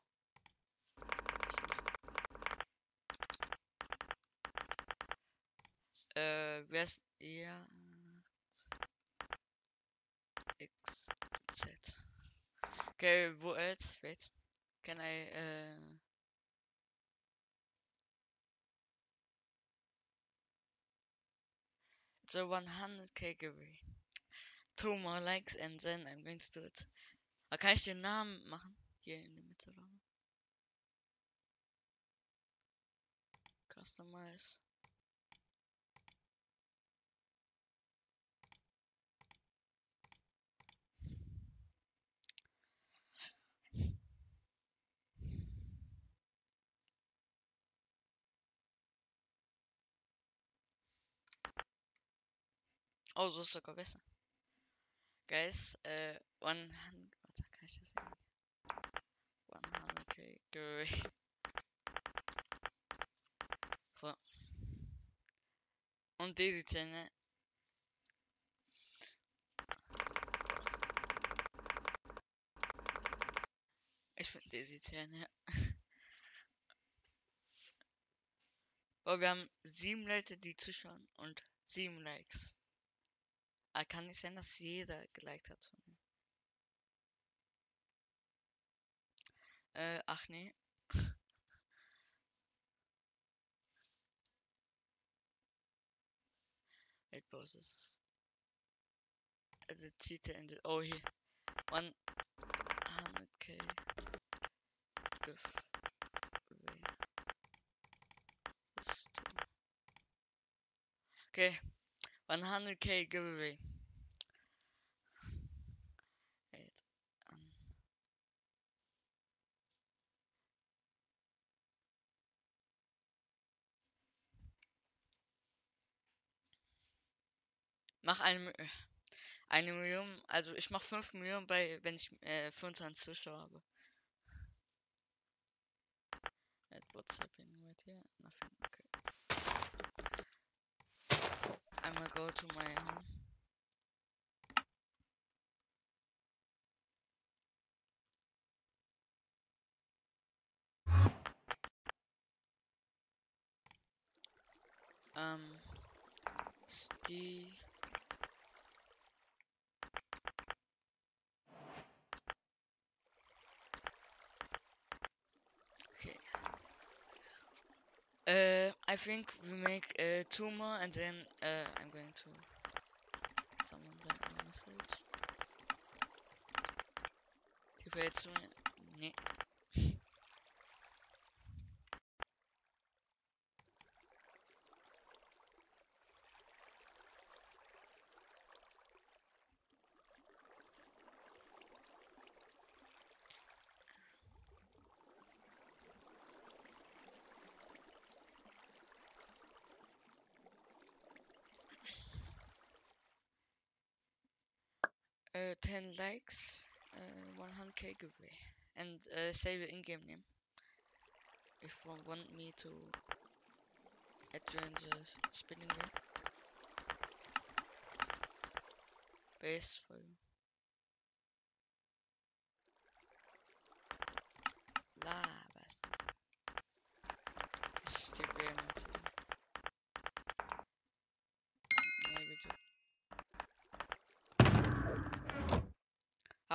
Uh, West, yeah. X, Z. Okay, wo else? Wait. Can I, uh... It's a 100k giveaway. Two more likes and then I'm going to do it. Da kann ich den Namen machen? Hier in der Mitte oder? Customize. Oh, so ist sogar besser. Guys, äh, 100. Warte, kann ich das sehen? 100k giveaway. So. Und diese Zähne. Ich finde diese Zähne. Oh, wir haben sieben Leute, die zuschauen und sieben Likes. Aber kann nicht sein, dass jeder geliked hat von denen. Äh, ach nee. Wait, bosses. The cheetah and the oh here. 100k giveaway. This too. Okay, 100k giveaway. Eine, äh, eine Million, also ich mach 5 Millionen bei, wenn ich äh, 25 Zuschauer habe. Wait, what's happening right here? Nothing, okay. Gonna go to my home. Um, Steve. Uh, I think we make uh, two more and then uh, I'm going to summon them a message. Gefällt zu mir? Nee. Uh, 10 likes, uh, 100k giveaway, and uh, say your in-game name. If you want me to add you in the spinning wheel. Base for you. Labas.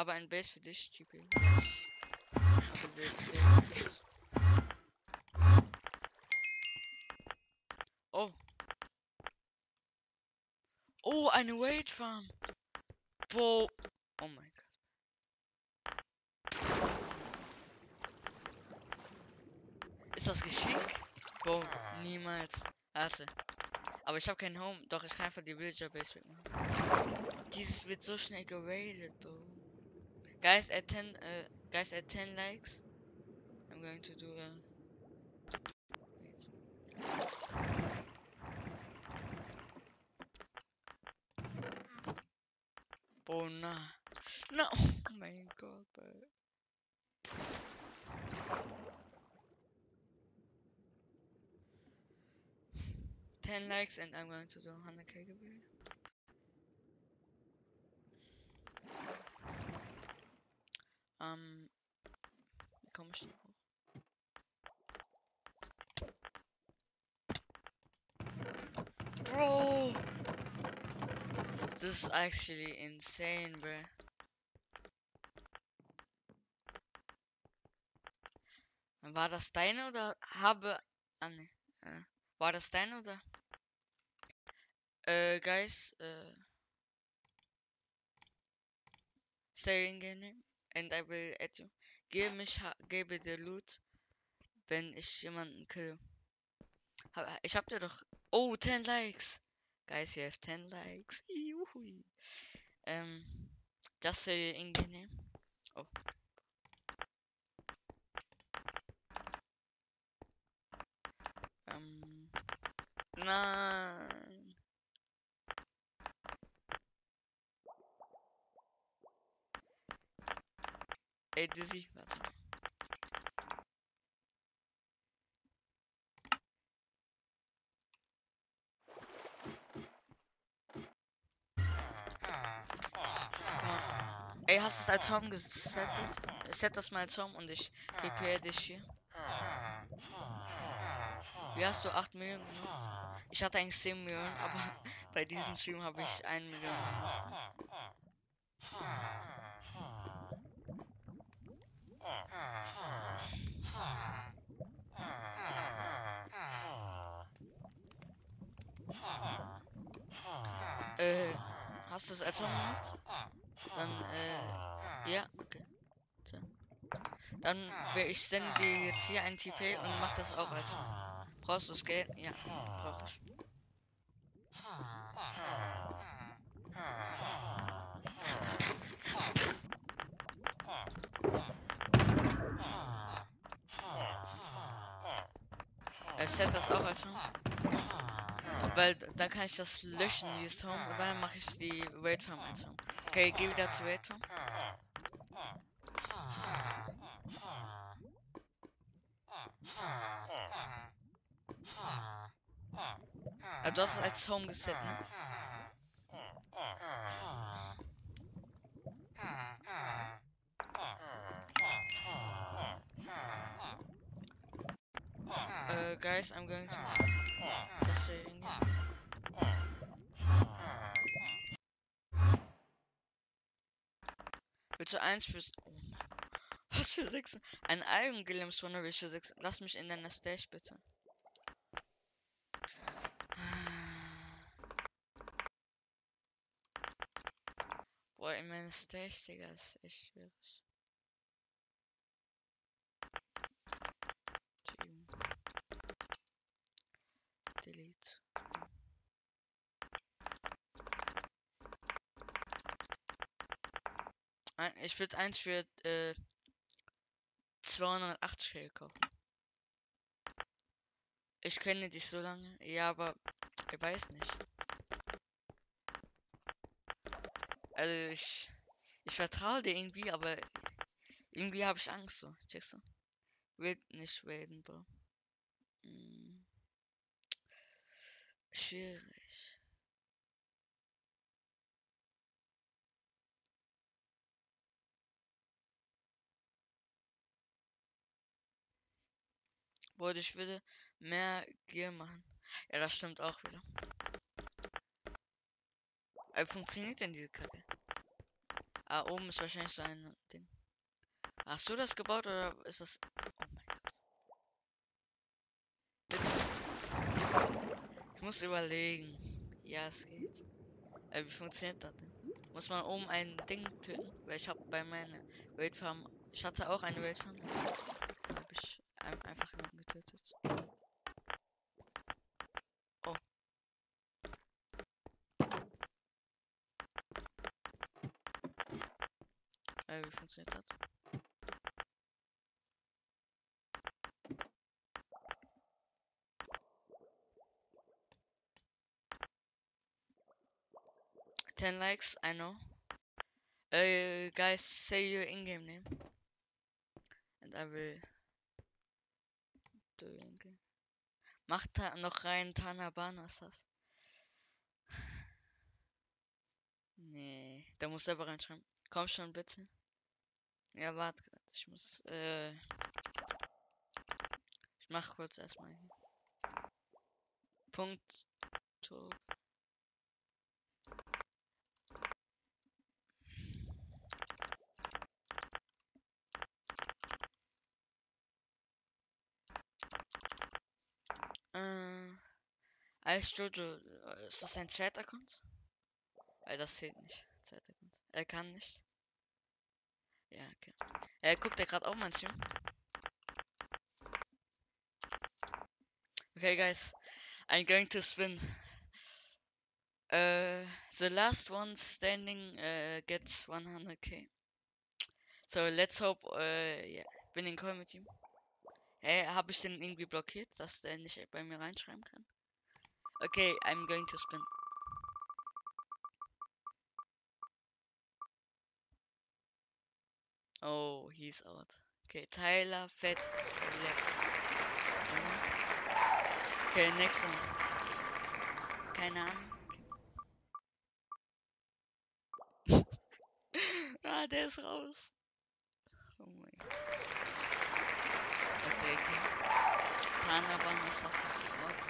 Aber ein Base für dich, GP. Oh. Oh, ein eine Wait Farm. Wo? Oh mein Gott. Ist das Geschenk? Bro, niemals. Warte. Aber ich habe keinen Home. Doch, ich kann einfach die Villager Base wegmachen. Dieses wird so schnell geradet, Bro. Guys, at 10, uh, guys, at 10 likes, I'm going to do a... Wait. Oh no. No! Oh my god, bro. Ten likes and I'm going to do 100k giveaway. Ähm, wie komme ich da hoch? Bro! This is actually insane, bro. War das deine oder habe... Ah, ne. Äh, war das deine oder? Äh, guys, äh... Saying name and I will add you. Gebe mich, gebe dir Loot, wenn ich jemanden kill. Ich hab dir doch. Oh, 10 likes. Guys, you have 10 likes. Juhui. Ähm, just say in name. Oh. Ähm, nein. Ey, Dizzy, warte. Ey, hast du es als Home gesetzt? Set das mal als Home und ich prepare dich hier. Wie hast du 8 Millionen gemacht? Ich hatte eigentlich 10 Millionen, aber bei diesem Stream habe ich 1 Million gemacht. Äh, hast du es Home gemacht? Dann, äh, ja, okay. So. Dann ich sende dir jetzt hier ein TP und mach das auch als. Brauchst du das Geld? Ja, brauch ich. Er set das auch als Home. Weil dann kann ich das löschen, dieses Home, und dann mache ich die Raid Farm als Home. Okay, geh wieder zu Raid Farm. Du hast es als Home geset, ne? Guys, I'm going to just saying it. Willst du eins fürs. Oh. Was für sechs? Ein Iron Golem Spawner, welche sechs? Lass mich in deiner Stash bitte. Boah, in meiner Stash, Digga, ist echt schwierig. Team. Delete. Ein- Ich würde eins für äh, 280 kaufen. Ich kenne dich so lange. Ja, aber ich weiß nicht. Also ich, ich vertraue dir irgendwie, aber irgendwie habe ich Angst so. Checkst du? Wird nicht reden, Bro. Hm. Schwierig. Wollte ich würde mehr Gear machen. Ja, das stimmt auch wieder. Aber funktioniert denn diese Kacke? Ah, oben ist wahrscheinlich so ein Ding. Hast du das gebaut oder ist das. Oh mein Gott. Bitte. Ich muss überlegen. Ja, es geht. Äh, wie funktioniert das denn? Muss man oben ein Ding töten? Weil ich habe bei meiner Wildfarm, ich hatte auch eine Wildfarm. Da habe ich ein, einfach jemanden getötet. Oh. Äh, wie funktioniert das? Ten likes, I know. Uh, guys, say your in-game name, and I will do in-game. Macht da noch rein Tanabana ist das? Nee, da muss selber reinschreiben. Komm schon, bitte. Ja, warte grad. Ich muss, äh. Ich mach kurz erstmal hier. Punkt. To Äh, als Jojo, äh, ist das ein zweiter Account? Weil das zählt nicht. Zweiter Account. Er kann nicht. Ja, okay. Er guckt ja gerade auch mein Stream. Okay, guys. I'm going to spin. Uh, the last one standing uh, gets 100k. So let's hope, uh, yeah, winning call mit ihm. Hä, habe ich den irgendwie blockiert, dass der nicht bei mir reinschreiben kann? Okay, I'm going to spin. Oh, he's out. Okay, Tyler Fett left. Okay, next one. Keine Ahnung. Ah, der ist raus. Oh mein Gott. Okay, okay. Tanaban ist das das Wort.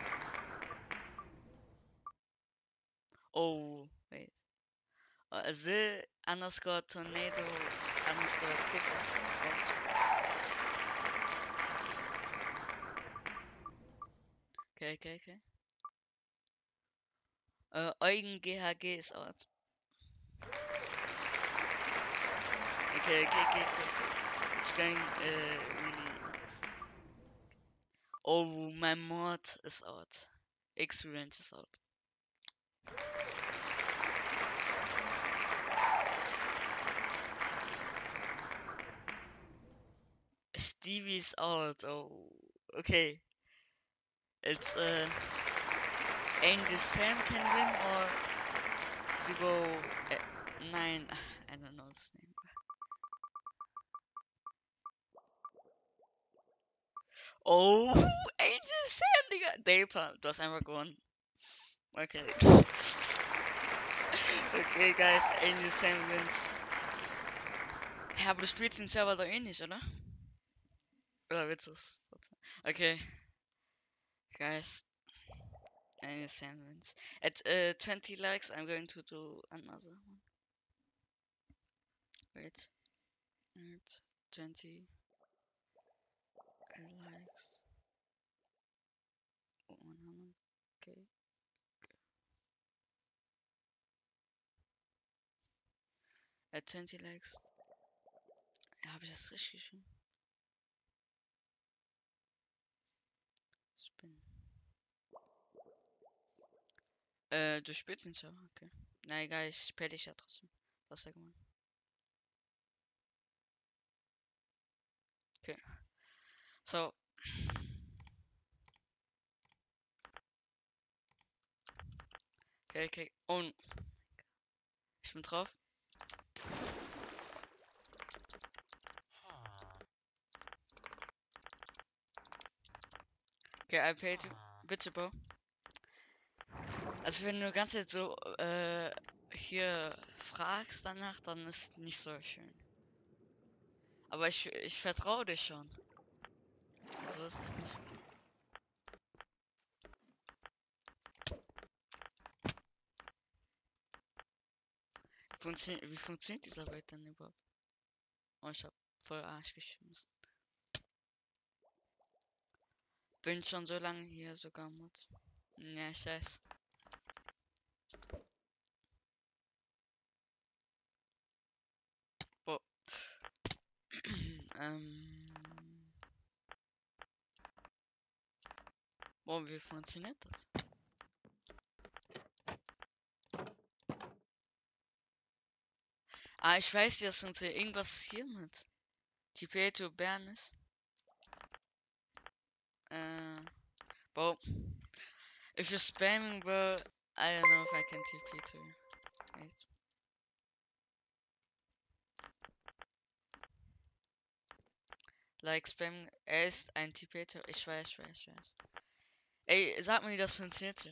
Oh, wait. Uh, the underscore tornado and he's going to kick us into Okay, okay, okay. Øh, Øjken GHG sort. Okay, okay, okay, okay. It's going uh, really nice. Oh, my mod is out. Experience is out. Stevie's out. Oh, okay. It's uh, Angel Sam can win or Zero uh, Nine. I don't know his name. Oh, Angel Sam, Digga. Daper, du hast einfach gewonnen. Okay. okay, guys, Angel Sam wins. Ja, aber du spielst den Server doch eh nicht, oder? Oder willst du es? Okay. Guys. Sam wins. At uh, 20 likes, I'm going to do another one. Wait. At 20 likes. 100. Okay. At 20 likes. Habe ich das richtig geschrieben? Äh, du spielst nicht so, okay. Na egal, ich spiele dich ja trotzdem. Das ist ja. Okay. So. Okay, okay. Und. Ich bin drauf. Okay, I paid you. Bitte, Bro. Also wenn du ganze Zeit so äh, hier fragst danach, dann ist nicht so schön. Aber ich, ich vertraue dich schon. So ist es nicht. Funktio wie funktioniert dieser Welt denn überhaupt? Oh, ich hab voll Arsch geschmissen. Bin schon so lange hier sogar Mod. Ja, ich Boah. ähm. Boah, wie funktioniert das? Ah, ich weiß, dass uns hier irgendwas hier mit GPA to Bern ist. Äh, boah. If you're spamming the I don't know if I can TP to you. Wait. Like spam, er ist ein TP-Tor. Ich weiß, ich weiß, ich weiß. Ey, sag mir, wie das funktioniert.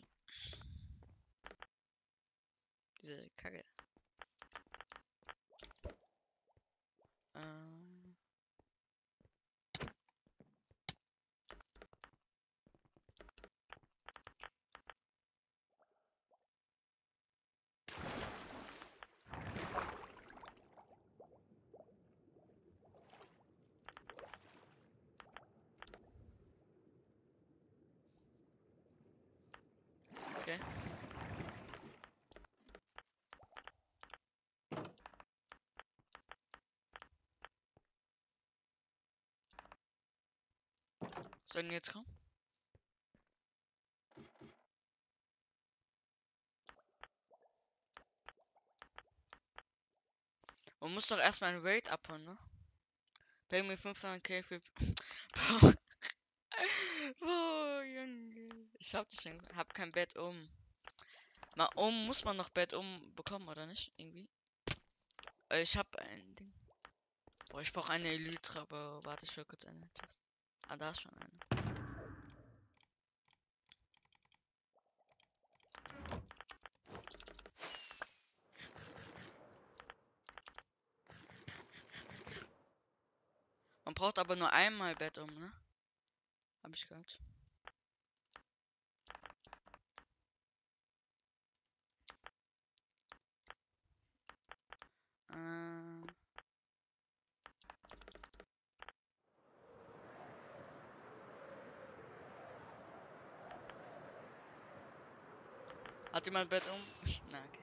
Diese Kacke. Ähm. Die jetzt kommen? Man muss doch erstmal ein Raid abhauen, ne? Pay mir 500k für... Boah. Junge. Ich hab schon, hab kein Bett um. Mal um muss man noch Bett um bekommen, oder nicht? Irgendwie. Äh, Ich hab ein Ding. Boah, ich brauche eine Elytra, aber warte, ich will kurz eine. Tschüss. Ah, da ist schon eine. Man braucht aber nur einmal Bett um, ne? Hab ich gehört. Äh, Gaat iemand bed om? Nou, oké.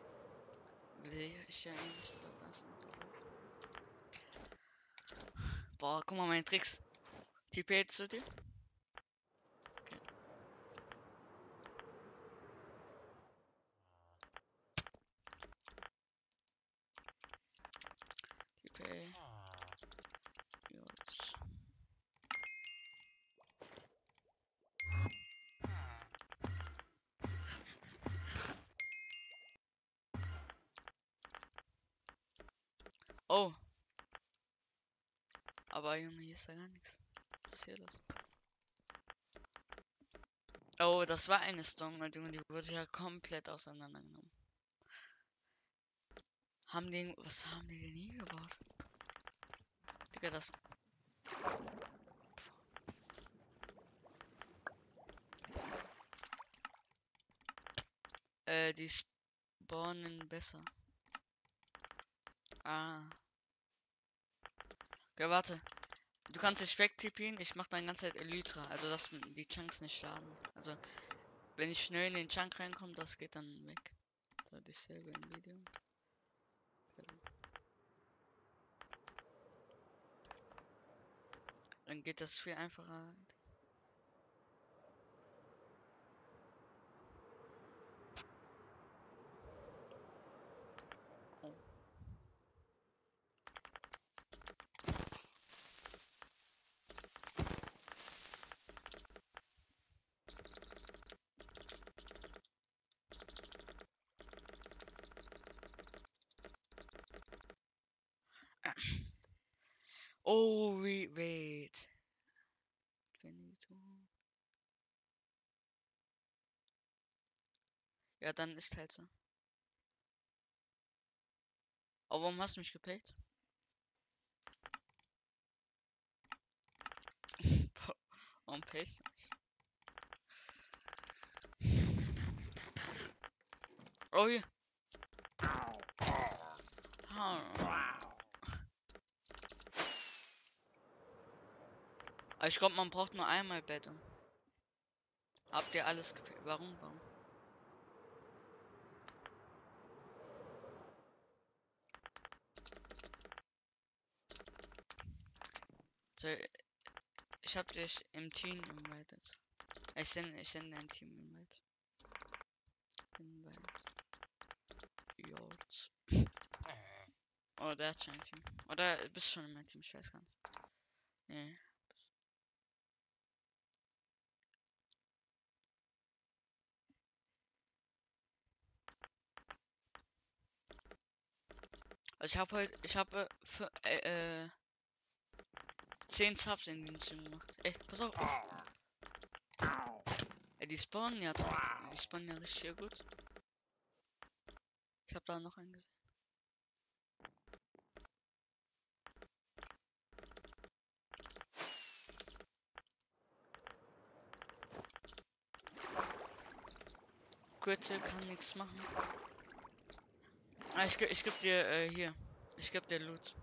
Wil je eens Boah, guck mal meine Tricks. Die Pets, hier. Ist ja gar nichts. Was ist hier los? Oh, das war eine Stone, Junge, die wurde ja komplett auseinandergenommen. Haben die, was haben die denn hier gebaut? Digga, das. Äh, die spawnen besser. Ah. Okay, warte. Du kannst dich wegtippen, ich mach dann ganze Zeit Elytra, also dass die Chunks nicht laden. Also, wenn ich schnell in den Chunk reinkomme, das geht dann weg. So, dasselbe im Video. Dann geht das viel einfacher. Oh. Oh, wait, wait. 22. Ja, dann ist halt so. Aber warum hast du mich? Boah, warum payst du mich? Oh, hier. Ah. Ich glaube, man braucht nur einmal Bett. um. Habt ihr alles gepayt? Warum? Warum? So, ich hab dich im Team invited. Ich sende, ich sende ein Team invite. Invite. Yours. Oh, der hat schon ein Team. Oder bist du schon in meinem Team? Ich weiß gar nicht. Nee. Also ich habe heute, ich habe für, äh, äh, 10 Subs in den Stream gemacht. Ey, pass auf. Ey, die spawnen ja doch. Die spawnen ja richtig gut. Ich habe da noch einen gesehen. Gürtel kann nichts machen. Ah, ich, ich geb dir äh, hier. Ich geb dir Loot.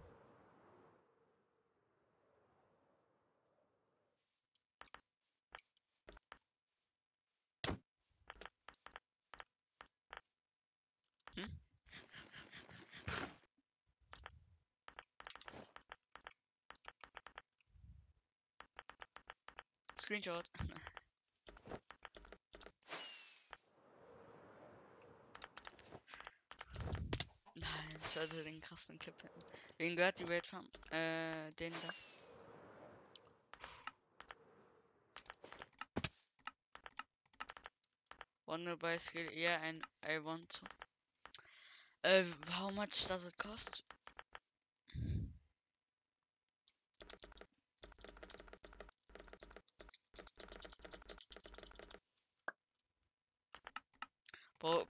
Screenshot. Nein, ich wollte den krassen hätten. Wen gehört die Welt Farm? Äh, den da. Wanna buy skill? Yeah, and I want to. Uh, how much does it cost?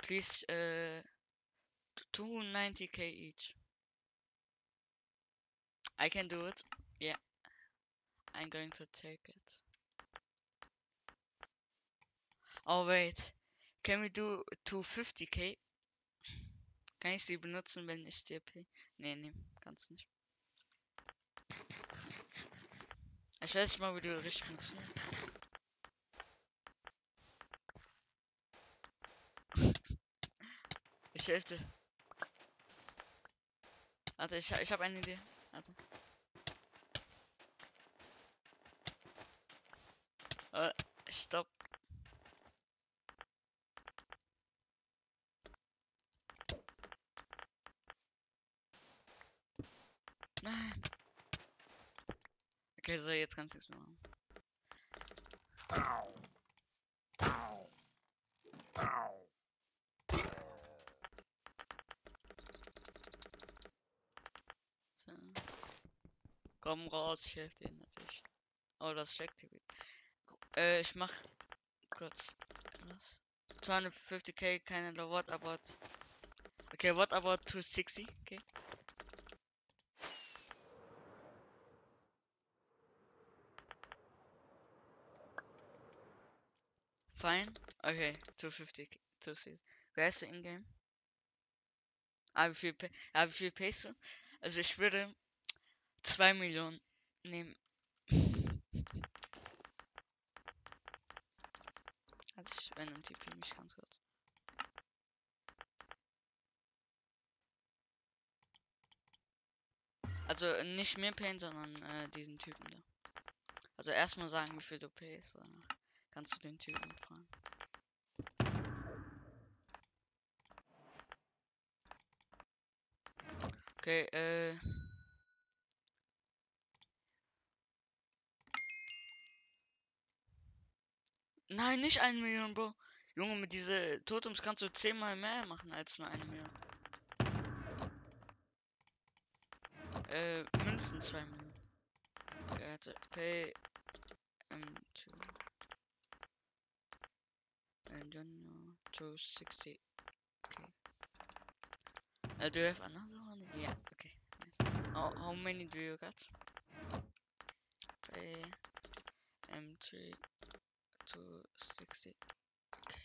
Please, uh, 290k each. I can do it. Yeah. I'm going to take it. Oh wait. Can we do 250k? Kann ich sie benutzen, wenn ich pay? Nee, nee, kannst nicht. Ich weiß nicht mal, wie du richtig funktioniert. Helfe dir. Warte, ich, ich habe eine Idee. Warte. Äh, stopp. Nein. Okay, so jetzt kannst du nichts mehr machen. So. Komm raus, ich helfe dir natürlich. Oh, das schlägt hier. Äh, ich mach kurz was. 250k, keine what about. Okay, what about 260? Okay. Fine. Okay, 250, 260. Wer ist du in-game? Ah, wie viel, ja, wie viel payst du? Also ich würde 2 Millionen nehmen. Also ich, ein TP mich ganz kurz. Also nicht mir payen, sondern äh, diesen Typen da. Also erstmal sagen, wie viel du payst, danach kannst du den Typen fragen. Okay, äh. Nein, nicht eine Million, Bro. Junge, mit diese Totems kannst du zehnmal mehr machen als nur eine Million. Äh, Münzen 2 Millionen. Okay, warte. Pay M2. And you know 260. Okay. Uh, do you have another one? Yeah, okay. Nice. Oh, how many do you got? Pay M3 260. Okay.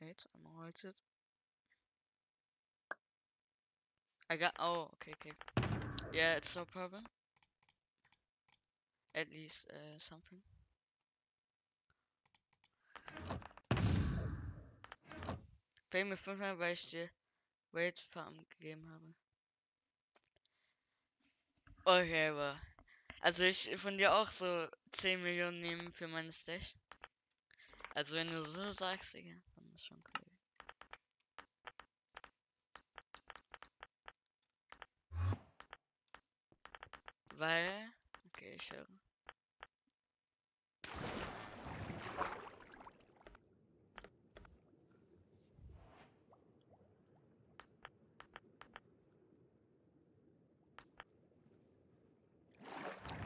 Wait, I'm halted. I got. Oh, okay, okay. Yeah, it's no problem. At least uh, something. Pay mir 500, weil ich dir Raid Farm gegeben habe. Okay, aber. Also ich von dir auch so 10 Millionen nehmen für meine Stash. Also wenn du so sagst, Digga, dann ist schon cool. Weil. Okay, ich höre.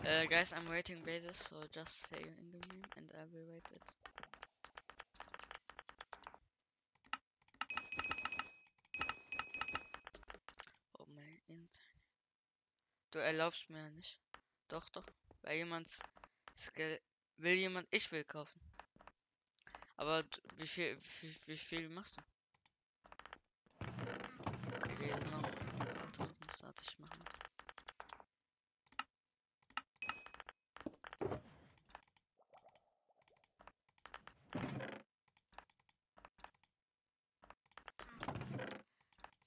Uh, guys, I'm waiting bases, so just say in the game and I will wait it. Oh mein Internet. Du erlaubst mir nicht. Doch, doch. Weil jemand Skill will jemand, ich will kaufen. Aber wie viel, wie, wie viel machst du? Okay, jetzt noch. Warte, muss ich machen.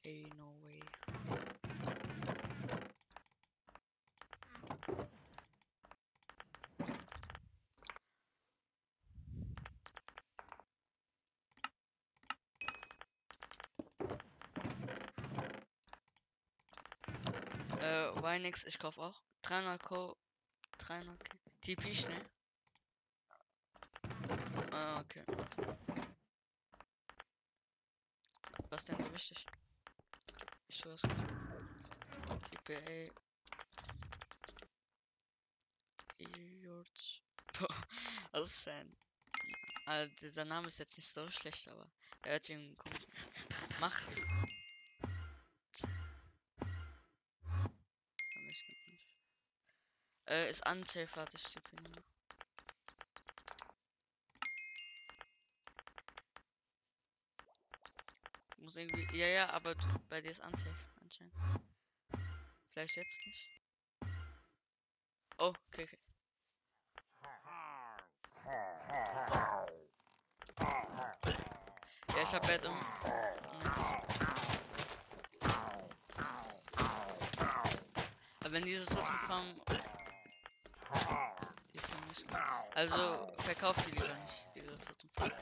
Ain't no way. Winix, ich kauf auch. 300 Co. 300 K. TP schnell. Ah, okay. Was denn so wichtig? Ich tu was kurz. TPA. Idiot. Was ist denn? Also, dieser Name ist jetzt nicht so schlecht, aber er sich irgendwie komisch. an. Ist unsafe, warte ich TP nur. Muss irgendwie. Ja, ja, aber bei dir ist unsafe anscheinend. Vielleicht jetzt nicht. Oh, okay, okay. Ja, ich hab Bett um. Nice. Aber wenn diese Totemfarm. Die ist ja nicht gut. Also verkauft die lieber nicht, diese Totemfarm.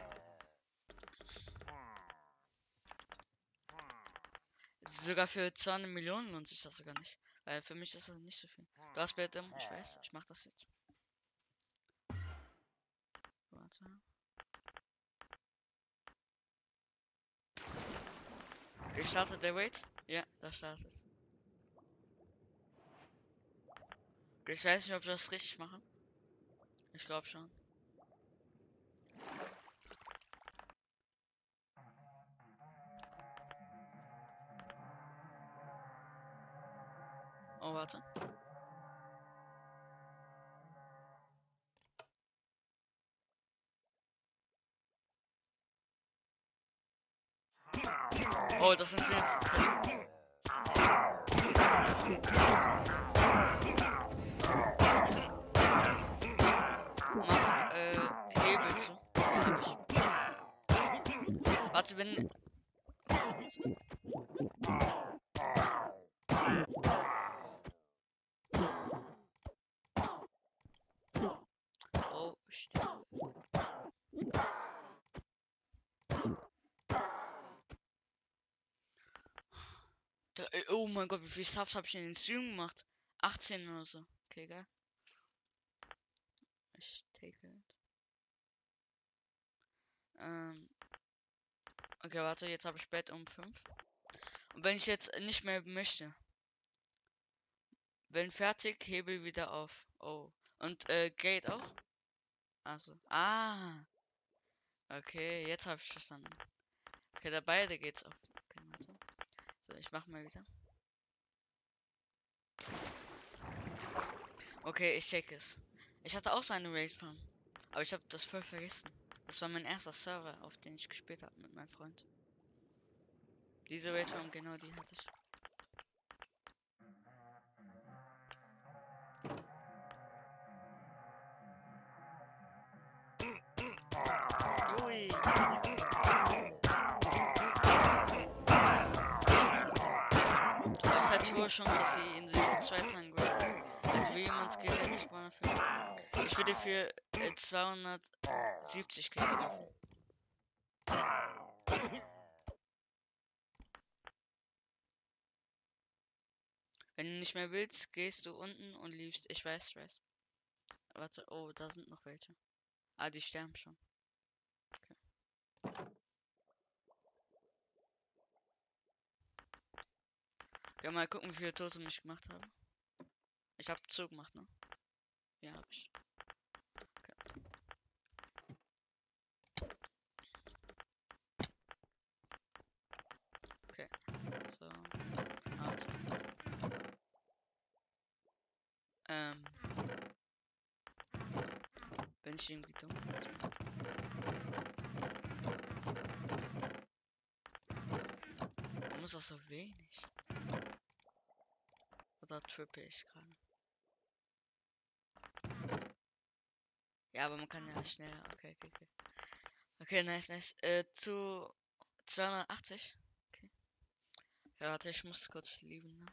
Sogar für 200 Millionen lohnt sich das sogar nicht. Weil für mich ist das nicht so viel. Du hast Bett um, ich weiß, ich mach das jetzt. Warte. Okay, startet der Wait? Ja, da startet. Ich weiß nicht, ob wir das richtig machen. Ich glaube schon. Oh, warte. Oh, das sind sie jetzt. Mach äh, Hebel zu. Ja, hab Warte, wenn. Oh, stimmt. Äh, oh mein Gott, wie viel Subs habe ich in den Stream gemacht? 18 oder so. Okay, geil. Ich take it. Ähm. Okay, warte, jetzt habe ich Bett um 5. Und wenn ich jetzt nicht mehr möchte. Wenn fertig, Hebel wieder auf. Oh. Und äh, Gate auch? Also. Ah. Okay, jetzt habe ich verstanden. Okay, da beide geht's auf. Okay, warte. So, ich mach mal wieder. Okay, ich check es. Ich hatte auch so eine Raid Farm. Aber ich habe das voll vergessen. Das war mein erster Server, auf den ich gespielt habe mit meinem Freund. Diese Raidfarm, genau die hatte ich. Ui. Das hat wohl schon, dass sie in den zweiten Grad also wie man Skelett Spawner für. Ich würde für äh, 270 kaufen. Wenn du nicht mehr willst, gehst du unten und liefst. Ich weiß, ich weiß. Warte, oh, da sind noch welche. Ah, die sterben schon. Okay. Ja, mal gucken, wie viele Tote ich gemacht habe. Ich habe Zug gemacht, ne? Ja, hab ich. Okay. okay. So. Also. Ähm. Bin ich irgendwie dumm? Warum ist das so wenig? Oder trippe ich gerade? Ja, aber man kann ja schneller. Okay, okay, okay. Okay, nice, nice. Äh, zu 280. Okay. Ja, warte, ich muss kurz lieben, ne?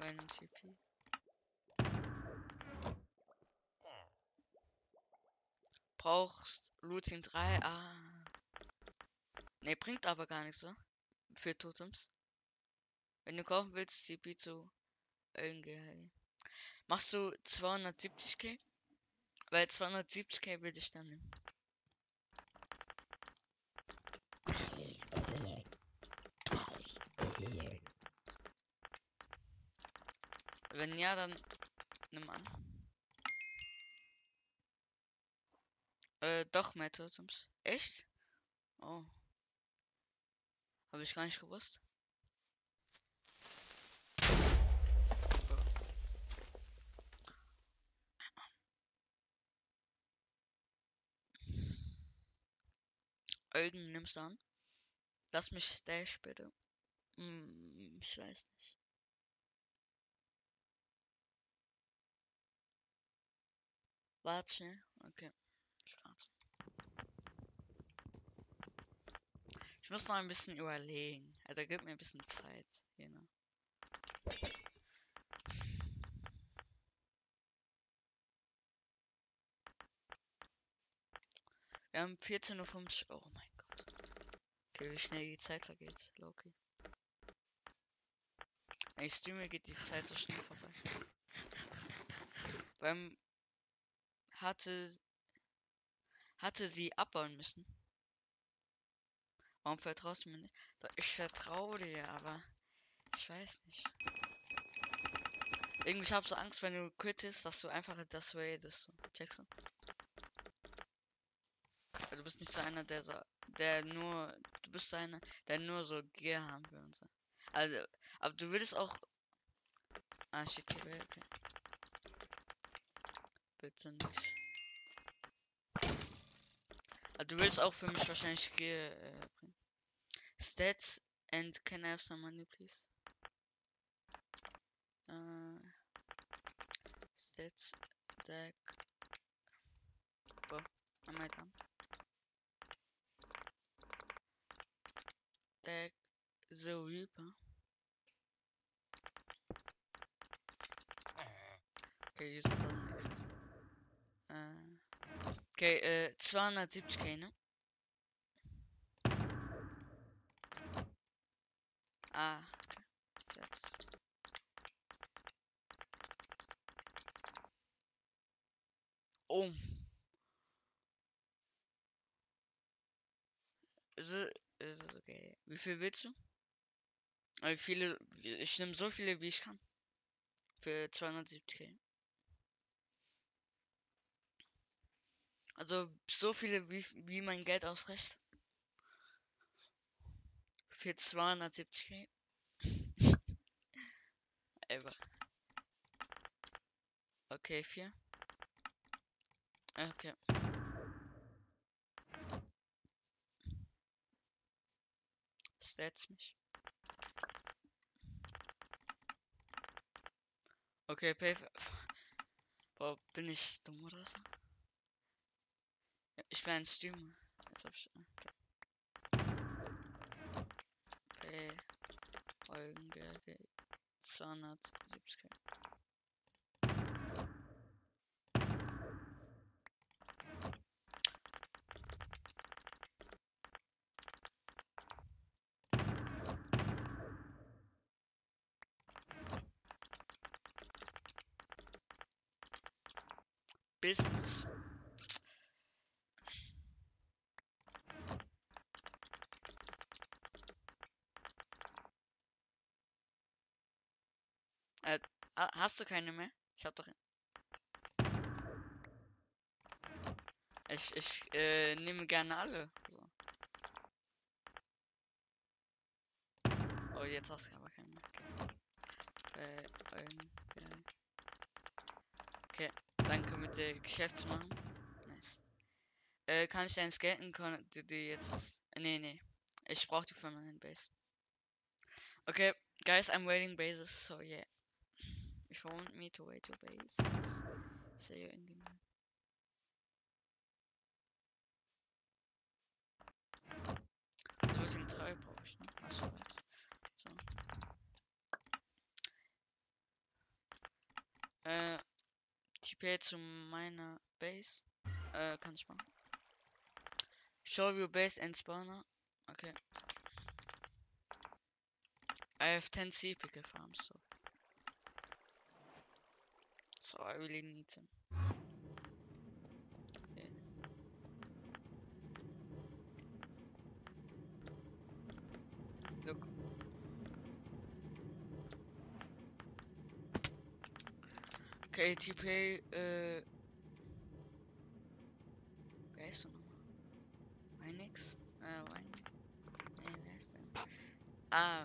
Random TP. Brauchst Looting 3. Ah. Ne, bringt aber gar nichts, so. Für Totems. Wenn du kaufen willst, TP zu irgendwie. Machst du 270k? Weil 270k würde ich dann nehmen. Wenn ja, dann nimm an. Äh, doch mehr Totems. Echt? Oh. Habe ich gar nicht gewusst. Eugen nimmst du an? Lass mich Stash bitte. Hm, ich weiß nicht. Warte schnell. Okay. Ich warte. Ich muss noch ein bisschen überlegen. Also gib mir ein bisschen Zeit. Genau. Wir haben 14.50 Uhr. Oh mein Gott. Okay, wie schnell die Zeit vergeht. Loki. Wenn ich streame, geht die Zeit so schnell vorbei. Beim hatte hatte sie abbauen müssen. Warum vertraust du mir nicht? Ich vertraue dir, aber ich weiß nicht. Irgendwie ich habe so Angst, wenn du quittest, dass du einfach das raidest. Checkst du? Du bist nicht so einer, der so, der nur, du bist so einer, der nur so Gier haben will und so. Also, aber du würdest auch, ah shit, okay. Bitte nicht. Also, du willst auch für mich wahrscheinlich Gier äh, bringen. Stats and can I have some money, please? Uh, stats deck. Oh, am I done? Tech Zeuripa. Oké, hier staat dan Nexus Uh, Oké, okay, uh, het is wel een. Ah. Wie viel willst du? Wie viele? Ich nehme so viele wie ich kann. Für 270k. Also so viele wie, wie mein Geld ausreicht. Für 270k. Ever. Okay, 4. Okay. jetzt mich. Okay, Paypal. Boah, bin ich dumm oder so? Ich bin ein Streamer. Jetzt hab ich. Okay. Folgen 200 Subscriber. Hast du keine mehr? Ich hab doch. Ich, ich äh, nehme gerne alle. So. Oh, jetzt hast du aber keine mehr. Okay. Äh, okay, wir die Geschäfte machen. Nice. Äh, kann ich deinen kann du die jetzt hast? Äh, Nee, nee. Ich brauche die für meinen Base. Okay, guys, I'm waiting bases, so yeah. If you want me to wait your base, say you in the Looting 3 brauche ich, ne? Achso, warte. So. Uh, äh, TP zu meiner Base. Kann ich machen. Show your base and spawner. Okay. I have 10 sea pickle farms, so. So I really need some. Yeah. Look. Okay, nochmal? Weinix? Äh, wer ist denn? Ah,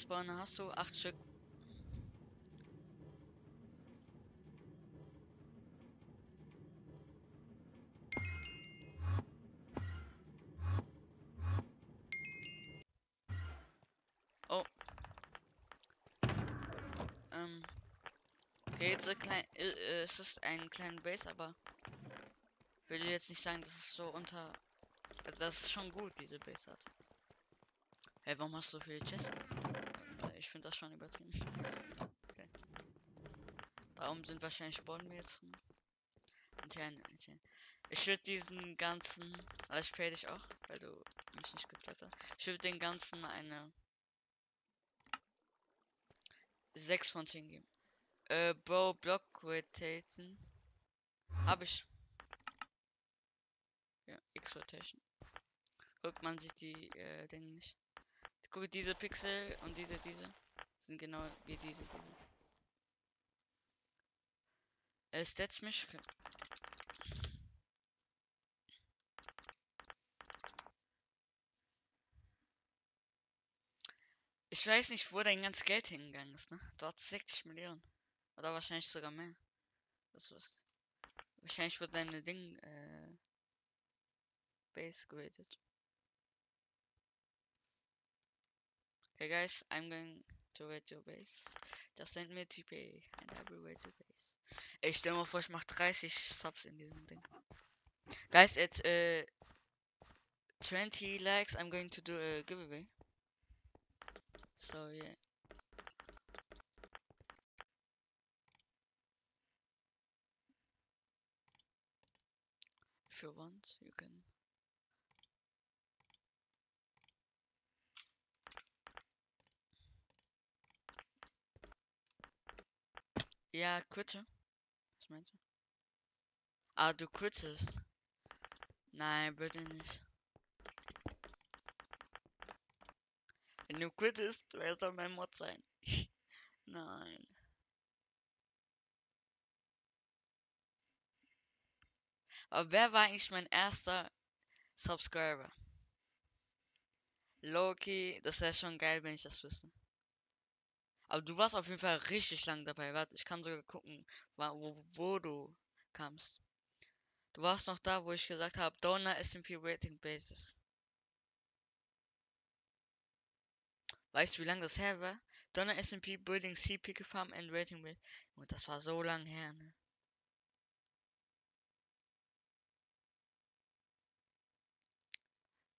Spawner hast du? Acht Stück. Oh. Ähm. Okay, jetzt ein klein, äh, äh, es ist ein kleiner Base, aber würde jetzt nicht sagen, dass es so unter. Also das ist schon gut, diese Base hat. Hey, warum hast du so viele Chests? Ich finde das schon übertrieben. Okay. Darum sind wahrscheinlich wir jetzt. Ich würde diesen ganzen. Also ich dich auch, weil du mich nicht geklappt hast. Ich würde den ganzen eine 6 von 10 geben. Äh, Bro, Block Rotation. Hab ich. Ja, X-Rotation. Guck, man sieht die äh, Dinge nicht. Guck, diese Pixel und diese, diese sind genau wie diese, diese. Äh, Stats mich. Ich weiß nicht, wo dein ganzes Geld hingegangen ist, ne? Du hast 60 Millionen. Oder wahrscheinlich sogar mehr. Das was. Wahrscheinlich wird deine Ding, äh, Base graded. Okay, guys, I'm going to raid your base. Just send me TP and I will raid your base. Ey, stell mal vor, ich mach 30 Subs in diesem Ding. Guys, at uh, 20 likes, I'm going to do a giveaway. So yeah. If you want, you can. Ja, quitte. Was meinst du? Ah, du quittest. Nein, bitte nicht. Wenn du quittest, wer soll mein Mod sein? Nein. Aber wer war eigentlich mein erster Subscriber? Loki, das wäre schon geil, wenn ich das wüsste. Aber du warst auf jeden Fall richtig lang dabei. Warte, ich kann sogar gucken, wo, wo du kamst. Du warst noch da, wo ich gesagt habe, Donor SMP Rating Basis. Weißt du, wie lange das her war? Donner SMP Building C Pickle Farm and Rating Rate. Und das war so lang her, ne?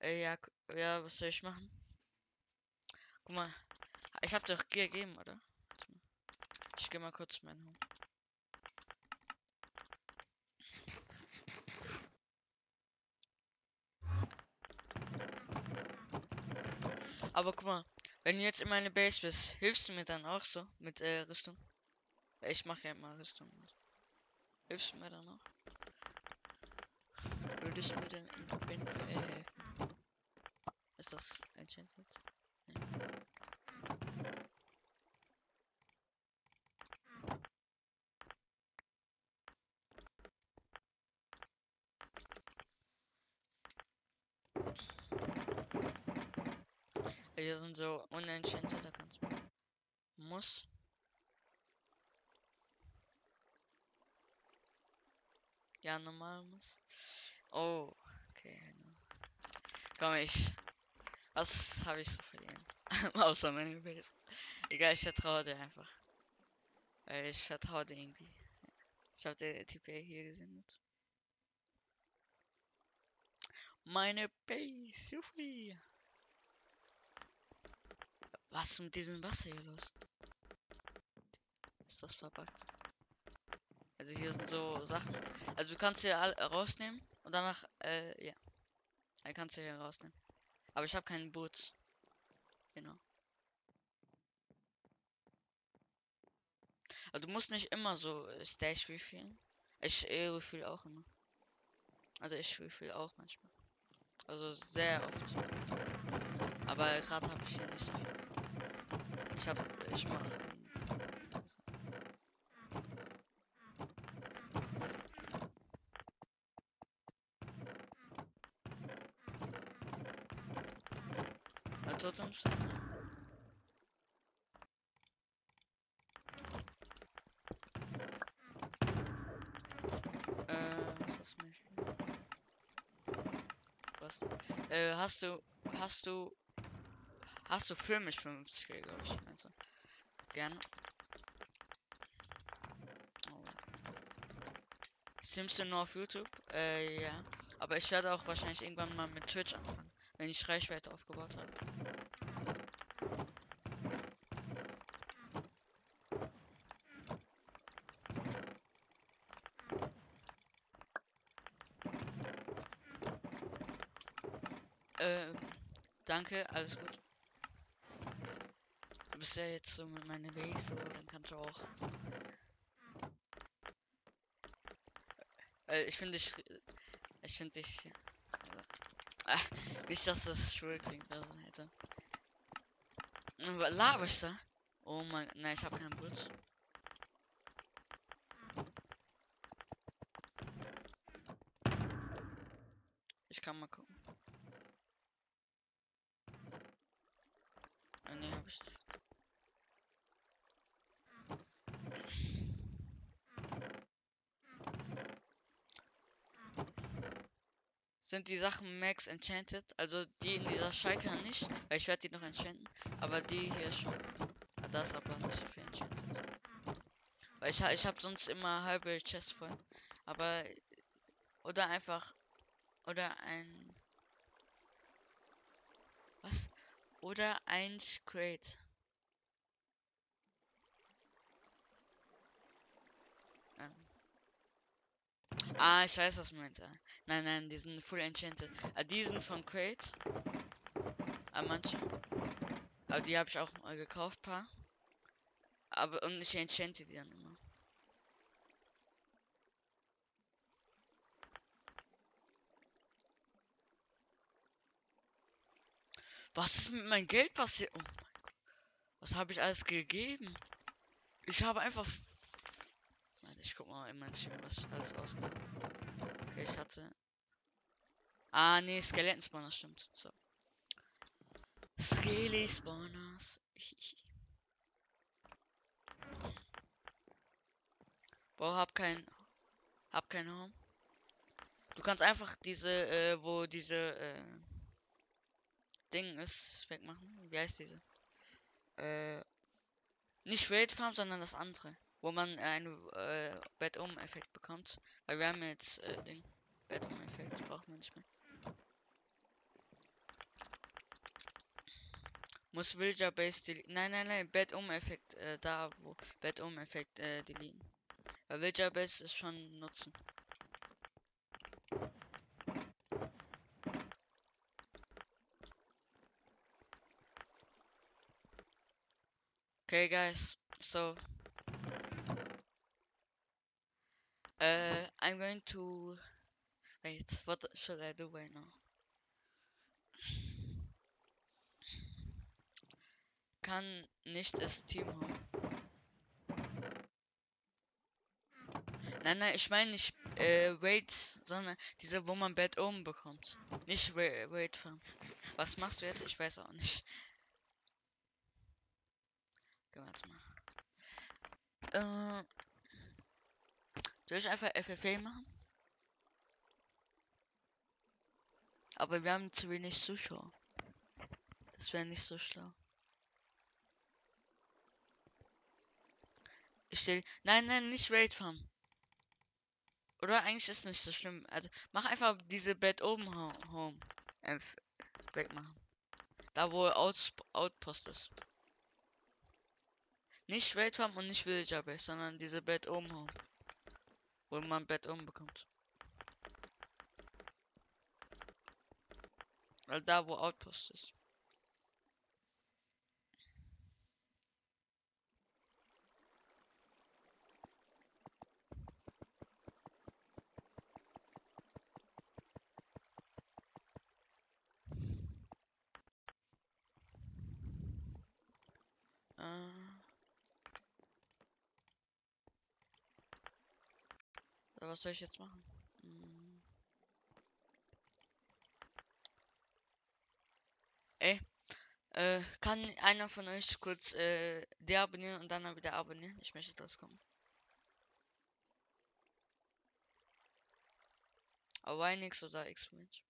Äh, ja, ja, was soll ich machen? Guck mal, ich hab doch gegeben, oder? Ich geh mal kurz mein Home. Aber guck mal, wenn du jetzt in meine Base bist, hilfst du mir dann auch so mit äh, Rüstung? Ich mache ja immer Rüstung. Hilfst du mir dann auch? Würdest du mir dann eventuell helfen? Ist das enchanted? Nee. Ey, Hier sind so unenchanted, da kannst du. Muss. Ja, normal muss. Oh, okay. Komm, ich. Was habe ich zu verlieren? Außer meine Base. Egal, ich vertraue dir einfach. Weil ich vertraue dir irgendwie. Ich habe der TP hier gesehen. Jetzt. Meine Base, Jufi. Was ist mit diesem Wasser hier los? Ist das verbuggt? Also hier sind so Sachen. Also du kannst hier rausnehmen und danach, äh, ja. Dann kannst du hier rausnehmen. Aber ich habe keinen Boots. Genau. Also du musst nicht immer so äh, Stash refillen. Ich äh, refill auch immer. Also ich refill auch manchmal. Also sehr oft. Aber gerade habe ich hier nicht so viel. Ich hab, ich mache. Totems. Äh? Äh, hast du, hast du, hast du für mich 50 glaube ich, du? Gerne. Oh. Streamst nur auf YouTube? Äh, ja. Aber ich werde auch wahrscheinlich irgendwann mal mit Twitch anfangen, wenn ich Reichweite aufgebaut habe. Äh, danke, alles gut. Du bist ja jetzt so mit meiner Base, so, dann kannst du auch. So. Äh, ich finde dich. Ich finde dich. Also, ah, nicht, dass das schwul klingt, also hätte. Was laber ich da? Oh mein. Nein, ich habe keinen Boots. Ich kann mal gucken. Ah, nee, hab ich nicht. Sind die Sachen Max Enchanted? Also die in dieser Schalke nicht, weil ich werde die noch enchanten. Aber die hier schon. Ah, Da ist aber nicht so viel enchanted. Weil ich, ich habe sonst immer halbe Chest voll. Aber. Oder einfach. Oder ein. Was? Oder ein Crate. Ähm. Ah, ich weiß, was du meinst. Nein, nein, die sind full enchanted. Ah, die sind von Crate. Ah, manche. Aber die habe ich auch mal gekauft, paar. Aber und ich enchante die dann immer. Was ist mit meinem Geld passiert? Oh mein Gott. Was habe ich alles gegeben? Ich habe einfach. Warte, ich guck mal in mein Stream, was alles ausgegeben Okay, ich hatte. Ah, nee, Skeleton-Spawner stimmt. So. Skelly-Spawners. Boah, hab kein. Hab kein Home. Du kannst einfach diese, äh, wo diese, äh, Ding ist, wegmachen. Wie heißt diese? Äh, nicht Raid Farm, sondern das andere. Wo man einen äh, Bed-Um-Effekt bekommt. Weil wir haben jetzt äh, den Bed-Um-Effekt, brauchen wir nicht mehr. Muss Villager Base deleten. Nein, nein, nein, Bed-Um-Effekt, äh, da wo Bed-Um-Effekt äh, deleten. Weil Villager Base ist schon nutzen. Okay, guys, so uh, I'm going to wait. What should I do right now? Kann nicht das Team haben. Nein, nein, ich meine nicht äh, Raids, sondern diese, wo man Bett oben bekommt. Nicht Ra Raid fahren. Was machst du jetzt? Ich weiß auch nicht. Gehen mal. Äh, soll ich einfach FFA machen? Aber wir haben zu wenig Zuschauer. Das wäre nicht so schlau. Ich stell. Nein, nein, nicht Raid Farm. Oder eigentlich ist es nicht so schlimm. Also mach einfach diese Bett oben home. Äh, wegmachen. Da wo Out Outpost ist. Nicht Raid Farm und nicht Villager Base, sondern diese Bett oben home. Wo man Bett oben bekommt. Weil da wo Outpost ist. Was soll ich jetzt machen? Hm. Ey, äh, kann einer von euch kurz äh, deabonnieren und dann wieder abonnieren? Ich möchte das kommen. Aber nix oder X-Mensch.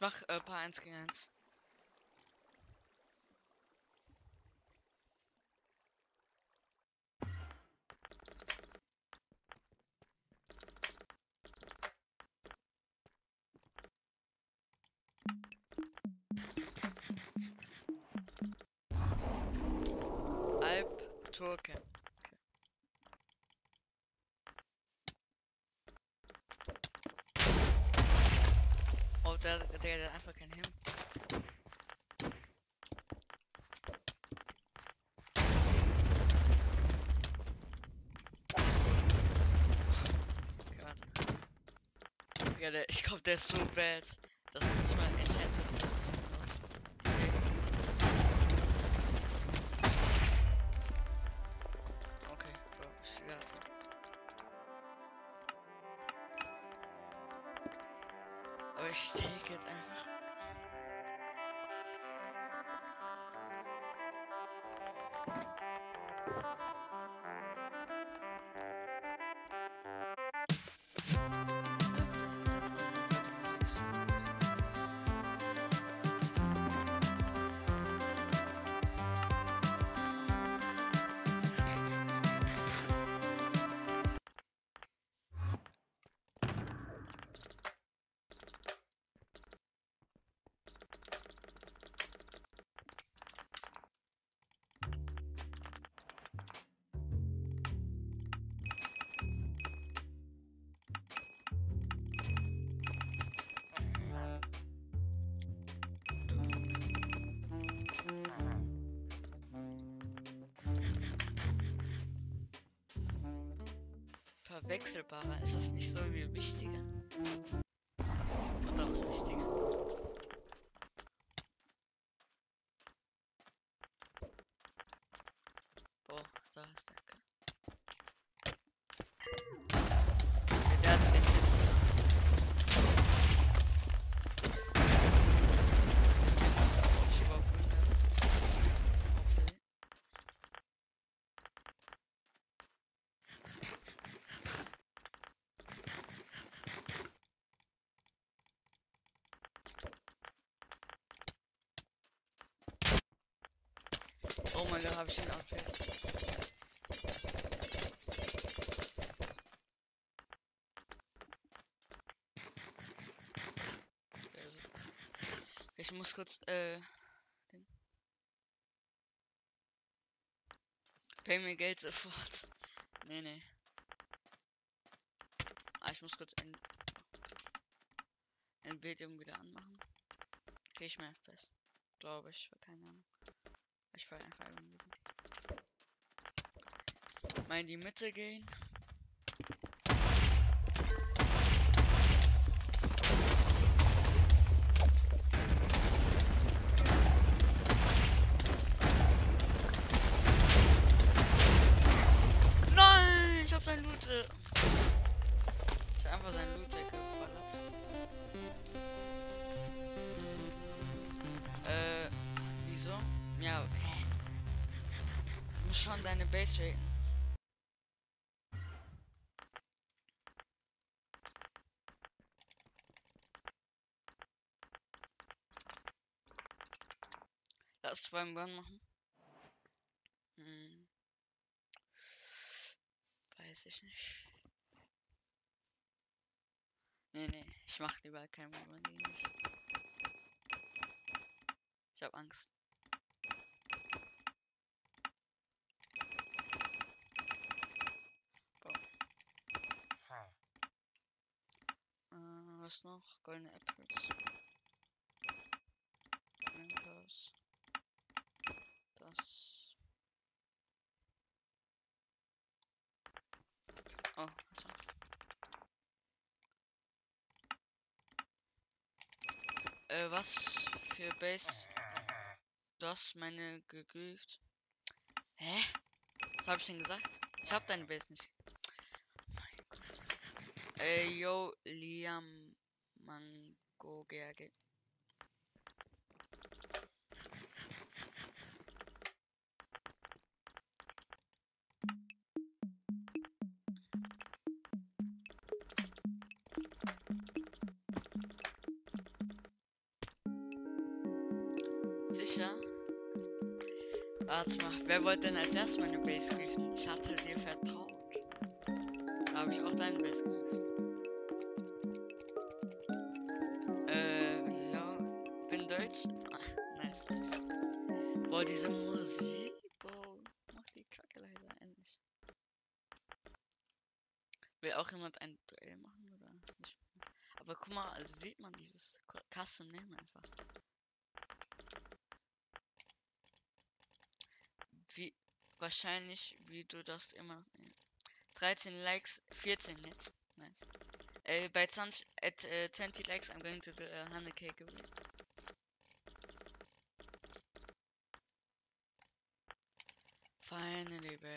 Mach äh, paar 1 gegen 1. Alp Turke. der, der, der einfach kein Him. Okay, der, ich glaube, der ist so bad. aber ist nicht so wie wichtiger? Mein Gott, habe ich den Outfit. Ich muss kurz, äh. Ding. Pay mir Geld sofort. Nee, nee. Ah, ich muss kurz ein. Nvidia wieder anmachen. Krieg ich mehr FPS. Glaube ich, keine Ahnung. Fallentscheidung. Mal in die Mitte gehen. Raten. Lass zwei im Gun machen. Hm. Weiß ich nicht. Nee, nee, ich mach lieber keinen Moment gegen dich. Ich hab Angst. Äh, was noch? Goldene Apples. Blinkers. Das. Oh, warte. Äh, was für Base? Du hast meine gegrieft. Hä? Was hab ich denn gesagt? Ich hab deine Base nicht. Mein Gott. Äh, yo, Liam Mango GRG. Sicher? Warte mal, wer wollte denn als erstes meine Base griefen? Ich hatte dir vertraut. Custom Name einfach. Wie wahrscheinlich, wie du das immer noch. nee. 13 Likes, 14 jetzt. Nice. Äh, bei 20, at äh, 20 likes, I'm going to the uh, 100k giveaway. Finally, bro.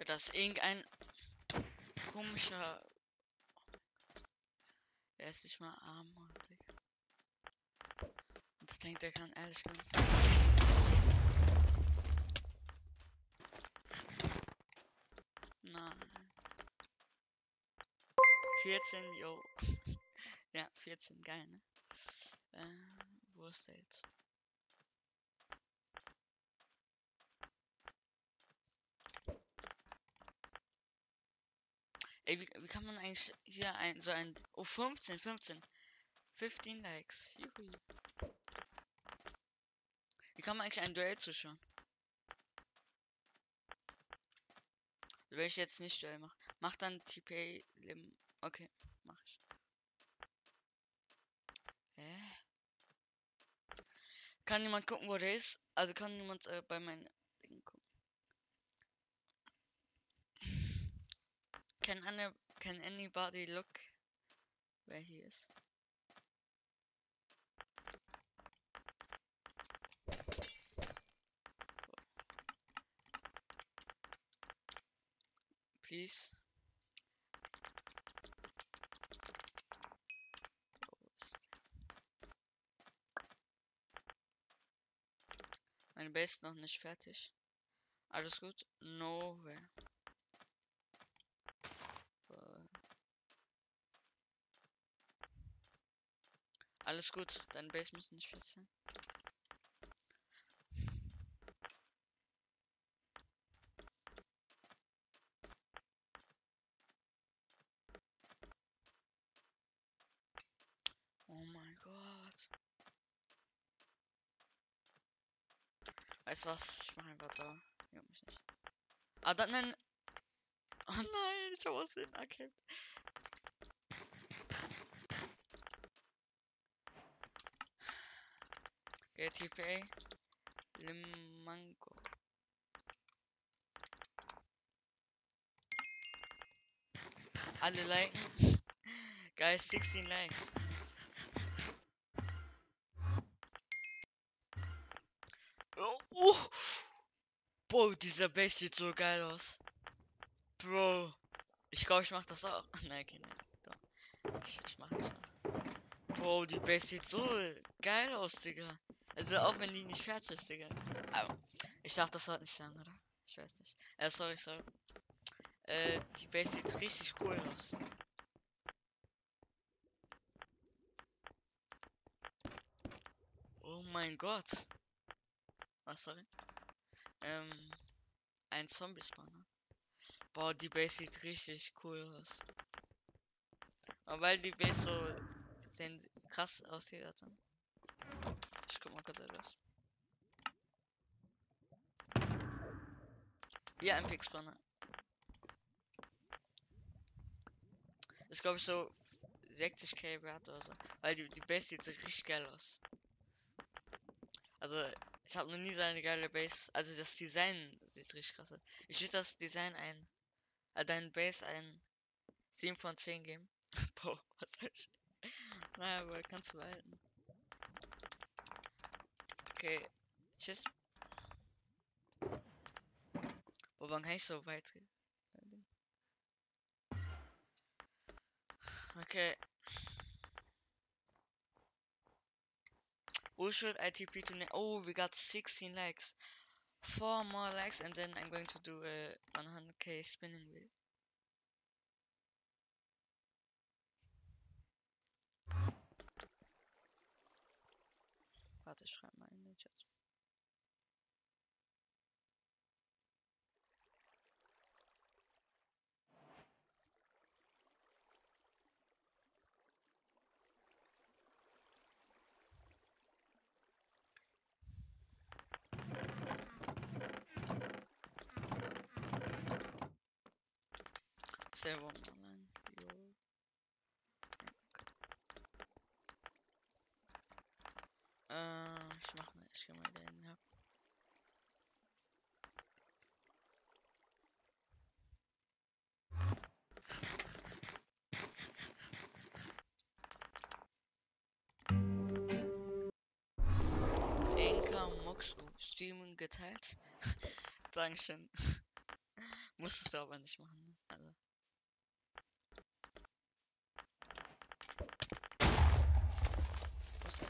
Ja, Das ist irgendein komischer. Er ist nicht mal arm, Digga. Und das denkt er kann ehrlich genug. Nein. 14, yo. ja, 14, geil, ne? Äh, wo ist der jetzt? Ey, wie, wie kann man eigentlich hier ein, so ein, oh, 15, 15, 15 Likes, juhu. Wie kann man eigentlich ein Duell zuschauen? Will ich jetzt nicht Duell machen. Mach dann TP Lim. Okay, mach ich. Hä? Kann niemand gucken, wo der ist? Also kann niemand äh, bei meinen Dingen gucken. Can, any, can anybody look where he is? Please. Meine Base ist noch nicht fertig. Alles gut? Nowhere. Alles gut, deine Base müssen nicht fit sein. Oh mein Gott. Weißt du was? Ich mach einfach da. Juckt mich nicht. Ah, dann nein. Oh nein, ich hab aus den erkannt. Okay, TPA. Limango. Alle liken. Guys, 16 likes. Oh, uh. Bro, dieser Base sieht so geil aus. Bro. Ich glaube, ich mach das auch. Nein, okay, nein. Doch. Ich, ich mach nicht. noch. Bro, die Base sieht so geil aus, Digga. Also auch wenn die nicht fertig ist, Digga. Aber ich darf das halt nicht sagen, oder? Ich weiß nicht. Äh, sorry, sorry. Äh, die Base sieht richtig cool aus. Oh mein Gott. Was, sorry? Ähm, ein Zombie-Spawner. Boah, die Base sieht richtig cool aus. Aber weil die Base so krass aussieht, also. Kurz etwas. Ja, ein Pix-Spawner. Ist glaube ich so 60k wert oder so. Weil die, die Base sieht so richtig geil aus. Also, ich habe noch nie so eine geile Base. Also, das Design sieht richtig krass aus. Ich würde das Design ein. Äh, dein Base ein 7 von 10 geben. Boah, was soll ich? Naja, aber kannst du behalten. Okay, wann kann ich so weit? Okay. Who should ITP to ne- Oh, we got 16 likes. Four more likes and then I'm going to do a 100k spinning wheel. Warte, ich Streamen geteilt. Dankeschön. Musstest du aber nicht machen. Ne? Also. Was soll-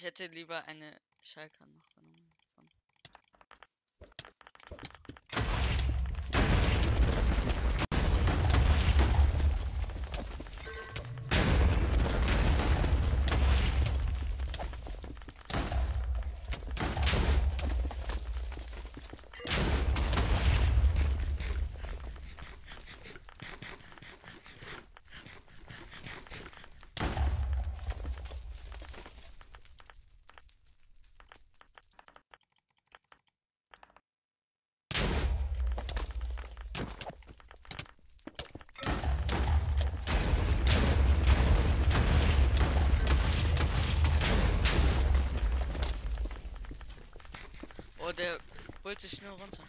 Ich hätte lieber eine Schalker holt sich nur runter.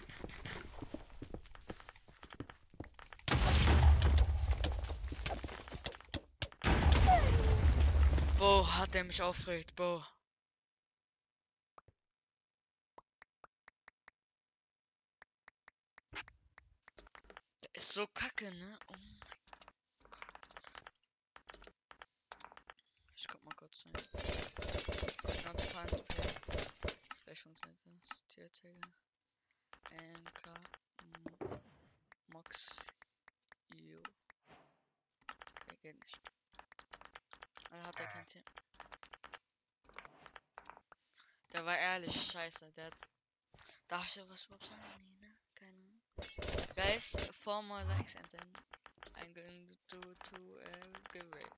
Boah, hat der mich aufgeregt. Boah. Ahnung. Guys, four more likes and then I'm going to do to uh, giveaway.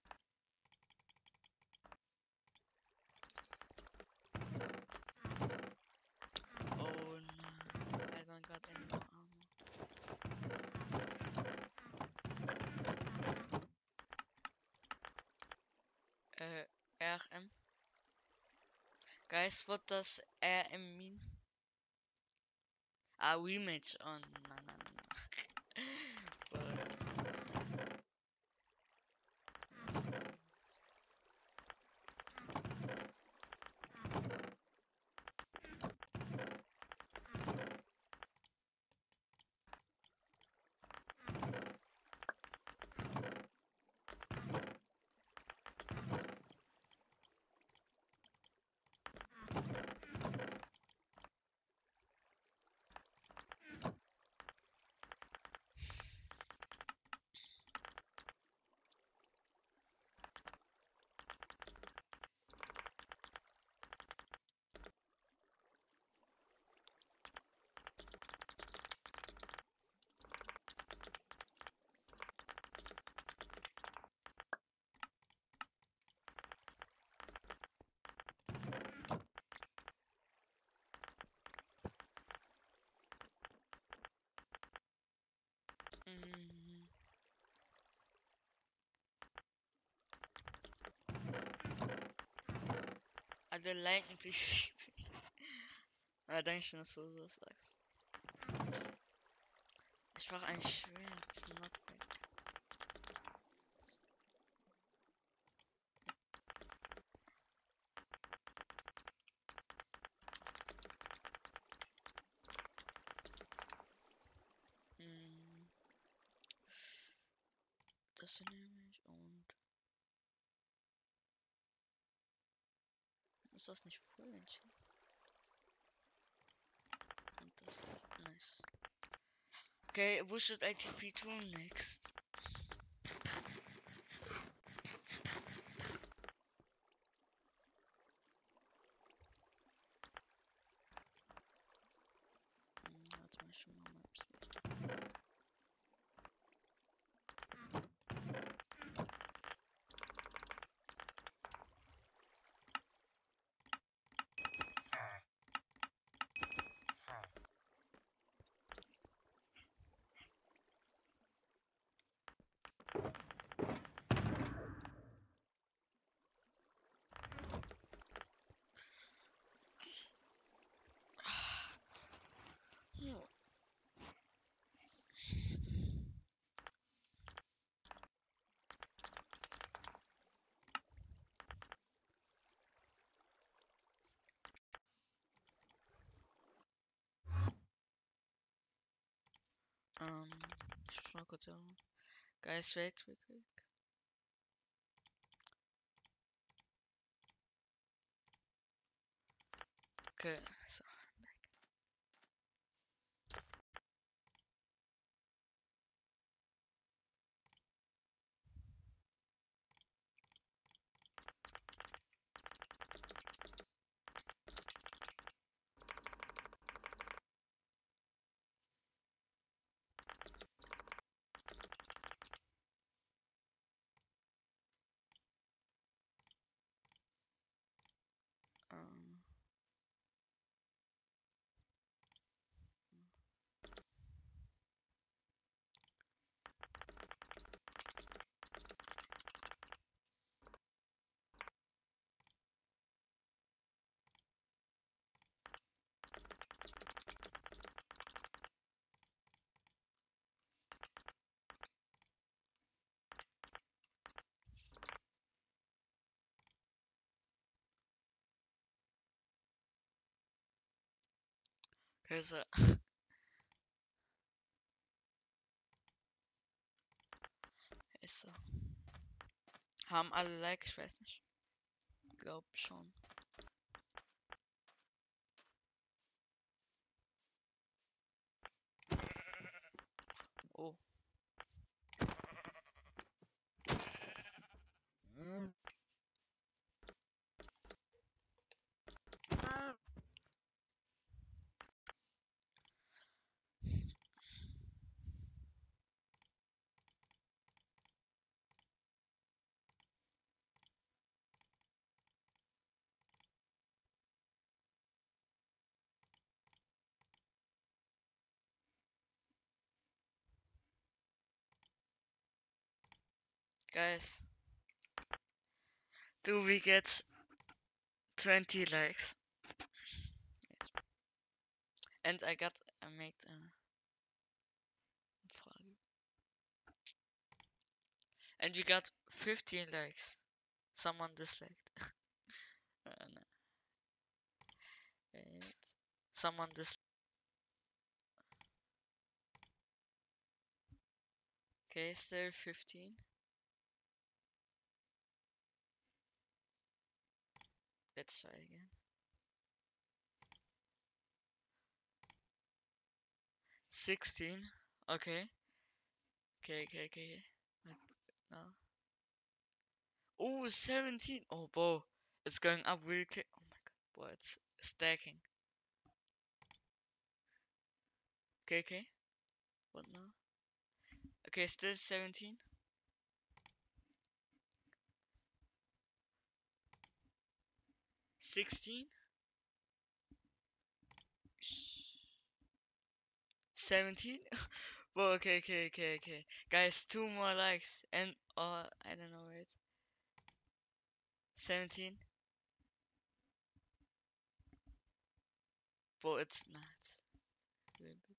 weiß was das er im Min. Ah, Rematch. Oh nein, nein. Mhm. Also liken, please. Aber danke schön, dass du so sagst. Ich brauche ein Schwert, Wo should I TP to next? Hm, Warte mal, schon mal Maps. Ja. Ähm, ich muss mal kurz sagen. Guys, Er. Ist so. Haben alle Like? Ich weiß nicht. Glaub schon. Guys. Do we get 20 likes? And I got I made a Frage. And you got 15 likes. Someone disliked. uh. And someone disliked. Okay, still 15. Let's try again. Sixteen. Okay. Okay, okay, okay. No. Oh, 17. Oh, bro. It's going up really quick. Oh my god. Boy, it's stacking. Okay, okay. What now? Okay, still 17. Sixteen. Seventeen. Well, okay, okay, okay, okay. Guys, two more likes and uh, I don't know it. Seventeen. But it's not. A little bit.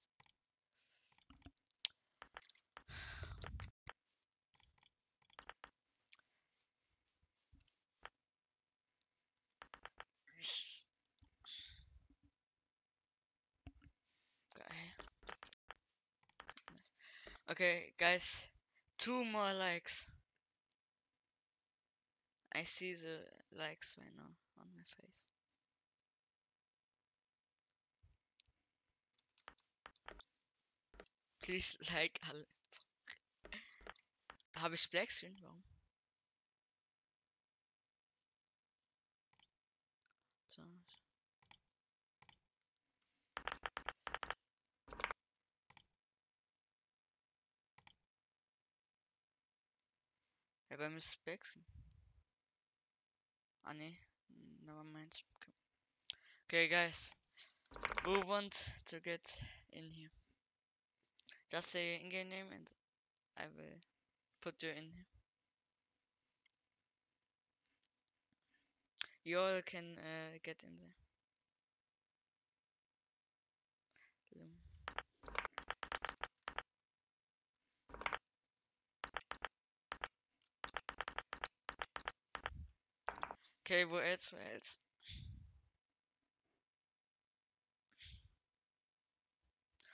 Okay. Okay, guys, two more likes. I see the likes right now on my face. Please like alle. Habe ich Black Screen? Warum? So. Ja, bei mir ist Black Ah, nee. Never mind. Okay. okay, guys. Who want to get in here? Just say your in-game name and I will put you in here. You all can uh, get in there. Okay, wo else? Where else?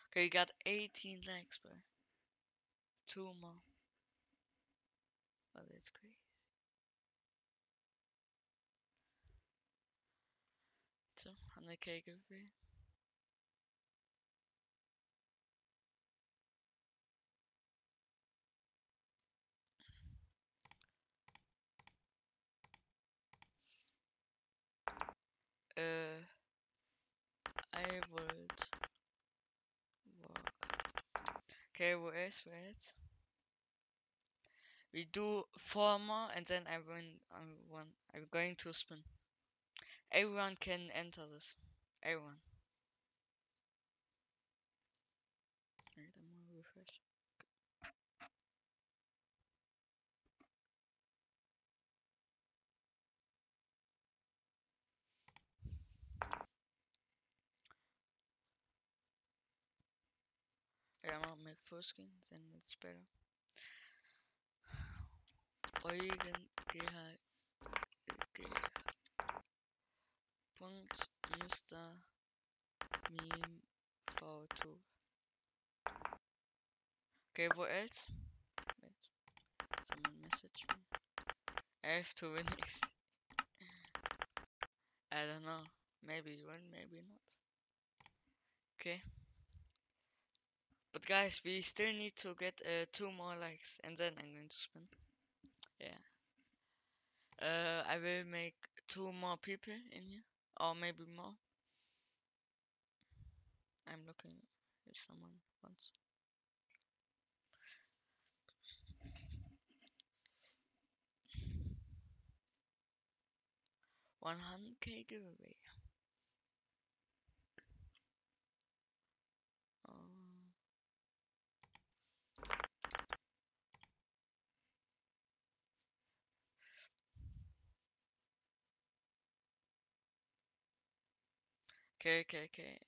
Okay, you got 18 likes, bro. Two more. Oh, that's crazy. So, 100k giveaway. Äh, I would walk. Okay, wo else? Where else? We do four more and then I win. I'm one. I'm going to spin. Everyone can enter this. Everyone. Wait, I'm gonna refresh. I'm gonna make full screen, then it's better. Eugen GH G. Punkt Mr. Meme V2. Okay, what else? Wait. Someone message me. F2 Winix. I don't know. Maybe you win, maybe not. Okay. But guys, we still need to get uh, two more likes and then I'm going to spin. Yeah. Uh, I will make two more people in here. Or maybe more. I'm looking if someone wants. One hundred K giveaway. Okay, okay, okay.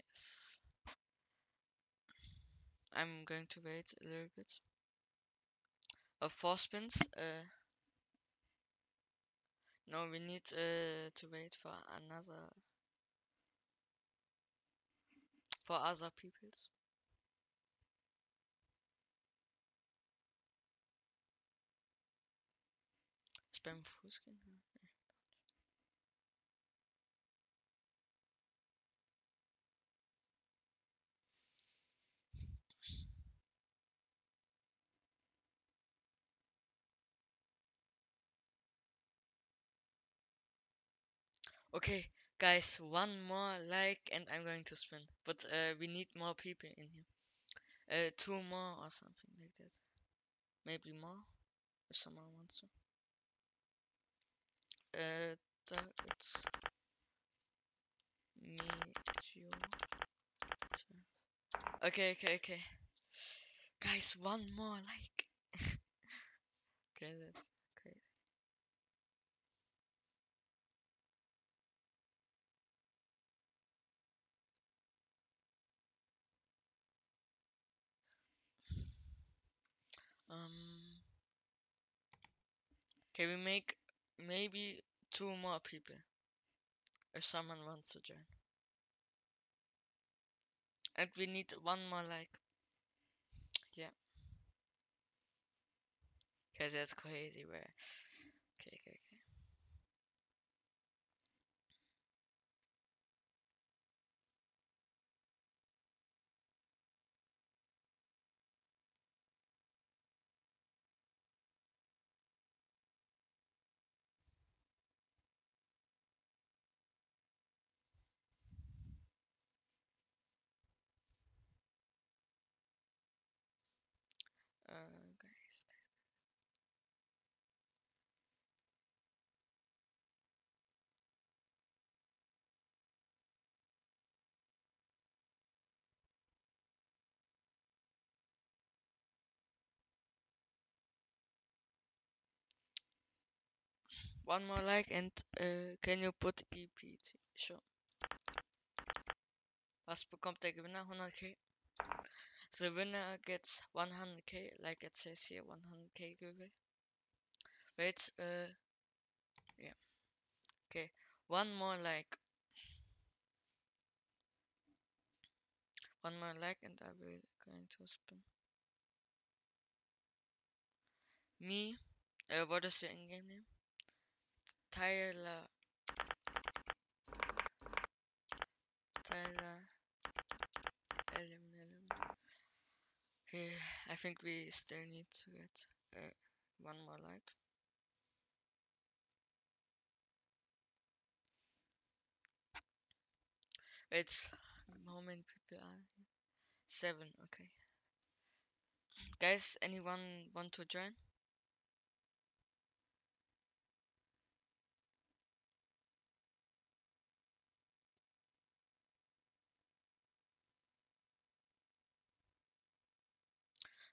I'm going to wait a little bit. Of four spins. Uh, no, we need uh, to wait for another for other peoples. Spam full Okay, guys, one more like and I'm going to spin. But uh, we need more people in here. Uh, two more or something like that. Maybe more if someone wants to. Uh, me, you. Okay, okay, okay. Guys, one more like. okay, that's great. Um, can we make maybe two more people if someone wants to join? And we need one more like. Yeah. Cause that's crazy. Where? Okay, okay, okay. Uh, guys. One more like and uh, can you put EPT? Sure. Was bekommt der Gewinner? 100k. The winner gets 100k, like it says here, 100k giveaway. Wait, uh, yeah. Okay, one more like. One more like and I will going to spin. Me, uh, what is your in-game name? Tyler. Tyler. Elim, Elim. Okay, I think we still need to get uh, one more like. Wait, how many people are here? Seven, okay. Guys, anyone want to join?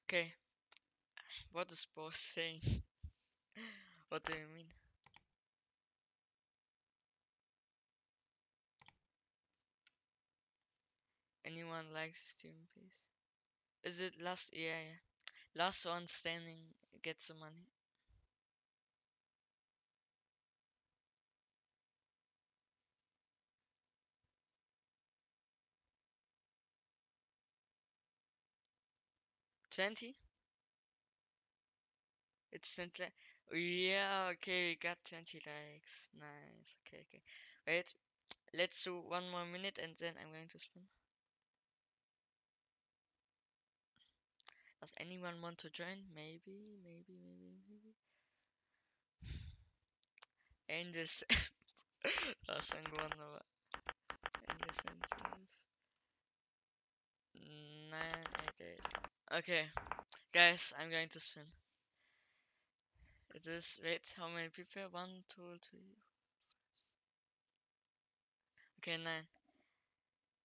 Okay. What is boss saying? what do you mean? Anyone likes Steam please? Is it last yeah, yeah. Last one standing gets the money. 20? It's 20 Yeah, okay, we got 20 likes. Nice. Okay, okay. Wait, let's do one more minute and then I'm going to spin. Does anyone want to join? Maybe, maybe, maybe, maybe. Angels. das ist schon gewonnen, aber. Angels Incentive. 988. Okay, guys, I'm going to spin. Is this. Wait, how many people? One, two, three. Okay, nein.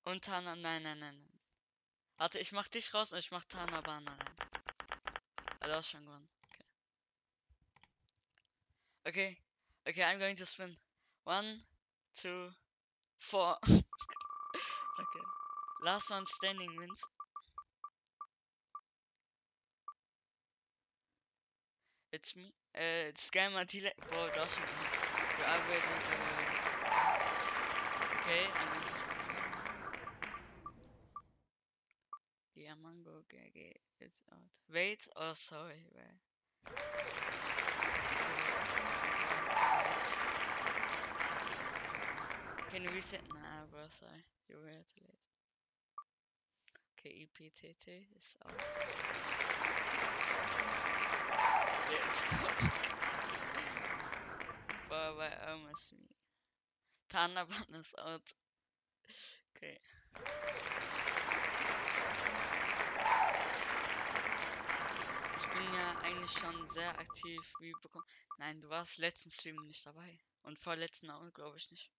Und Tana, nein, nein, nein, nein. Warte, ich mach dich raus und ich mach Tanabana rein. Ah, du hast schon gewonnen. Okay. Okay, okay, I'm going to spin. One, two, four. okay. Last one standing wins. It's me. Uh, it's Scammer Tile. Bro, gewonnen. You. Uh... Okay, I'm going to spin. Diamango GG is out. Wait, oh sorry. Can you reset? Nah, bro, sorry. You were too late. Okay, EPTT is out. Let's go. Bro, by almost me. Tanaban is out. Okay. Ich bin ja eigentlich schon sehr aktiv. Wie bekommen. Nein, du warst letzten Stream nicht dabei. Und vorletzten auch, glaube ich nicht.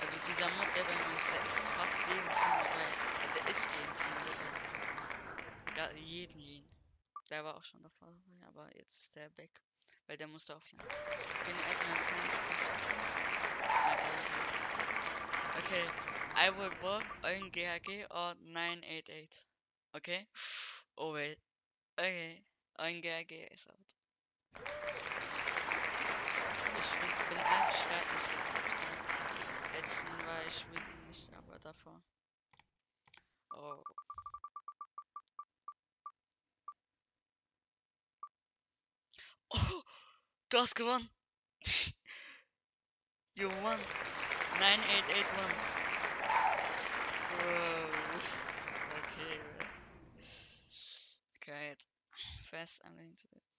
Also dieser Mod, der bei mir ist, der ist fast jeden Stream dabei. Ja, der ist dabei. Gar jeden, jeden. Der war auch schon davor aber jetzt ist der weg. Weil der musste you add my friend? Okay, I will book on GHG or 988. Okay? Oh wait. Okay. On GHG is out. Ich bin, bin ehrlich, schreib nicht so oft. Letzten war ich really nicht, aber davor. Oh. Oh, du hast gewonnen. you won. 9881. Bro. Okay. Great. First, I'm going to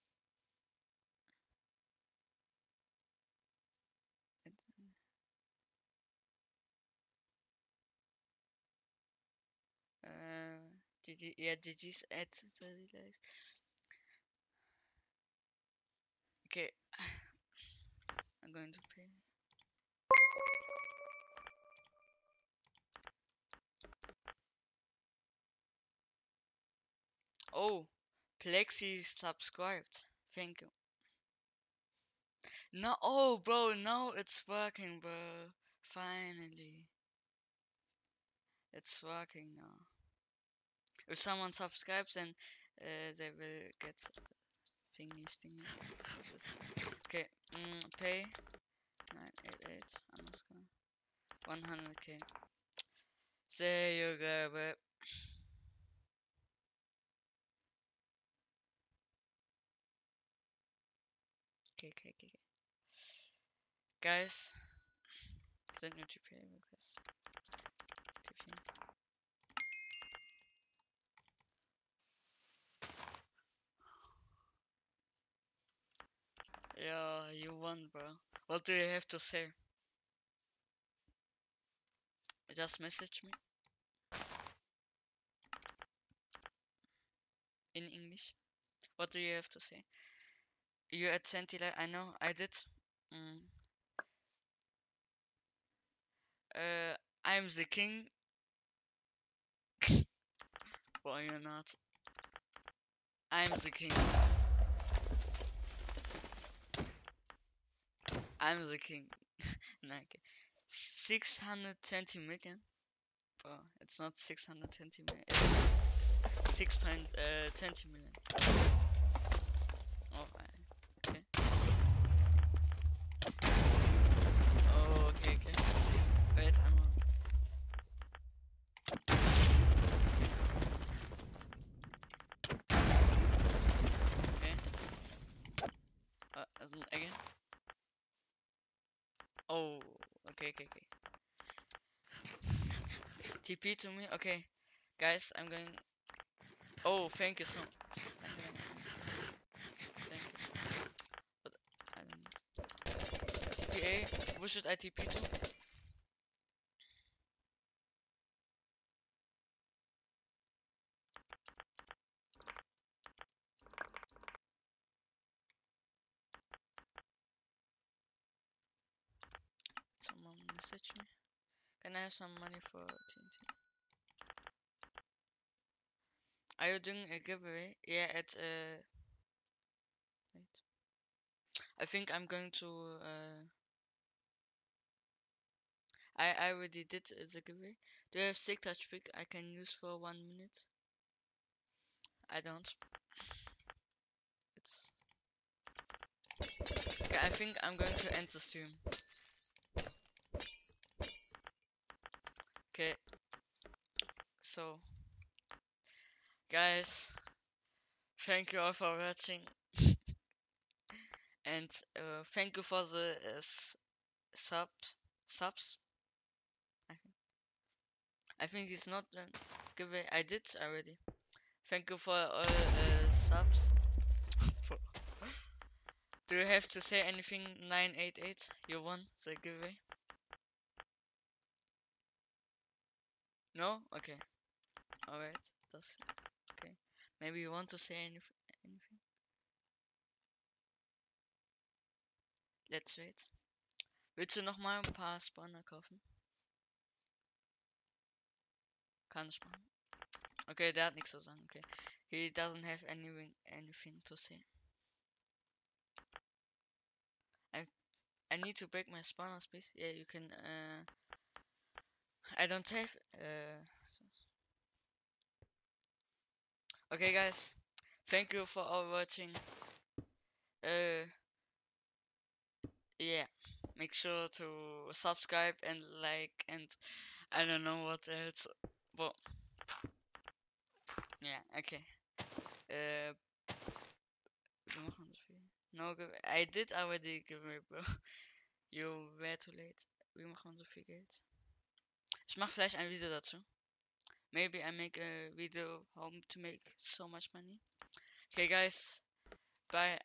Uh, GG, yeah, GG's at 30 likes. Okay, I'm going to pay. Oh, Plexi subscribed. Thank you. No, oh, bro, no, it's working, bro. Finally. It's working now. If someone subscribes, then uh, they will get thingy. But Okay, mm, pay 988 underscore 100k. There you go, bro. Okay, okay, okay, okay. Guys, send your. GPA. Yeah, you won, bro. What do you have to say? Just message me. In English. What do you have to say? You at Sentinel? I know, I did. Mm. Uh, I'm the king. Why you're not? I'm the king. I'm the king. no, okay. 620 million. Bro, it's not 620 uh, million. It's 6.20 million. Oh, I- okay. Oh, okay, okay. Wait, I'm on. Okay, okay, okay. TP to me. Okay, guys, I'm going. Oh, thank you so. much. Thank you. TPA. Who should I TP to? Someone message me. Can I have some money for TNT? Are you doing a giveaway? Yeah, at uh. Wait. I think I'm going to uh. I I already did the giveaway. Do you have silk touch pick I can use for one minute? I don't. It's. Okay, I think I'm going to end the stream. Okay. So, guys, thank you all for watching, and uh, thank you for the uh, s- subs. I think. I think it's not done. Giveaway. I did already. Thank you for all uh, subs. Do you have to say anything? 988. You won the giveaway. No? Okay. Alright. That's okay. Maybe you want to say anyth- anything? Let's wait. Willst du noch mal ein paar Spawner kaufen? Kann ich machen. Okay, der hat nichts zu sagen. Okay. He doesn't have anything anything to say. I I need to break my spawner space. Yeah, you can uh I don't have uh Okay guys. Thank you for all watching. Uh yeah. Make sure to subscribe and like and I don't know what else. But yeah, okay. Uh. No, I did already give away, bro. You were too late. Wir machen so viel Geld. Ich mache vielleicht ein Video dazu. Maybe I make a video how to make so much money. Okay, guys. Bye.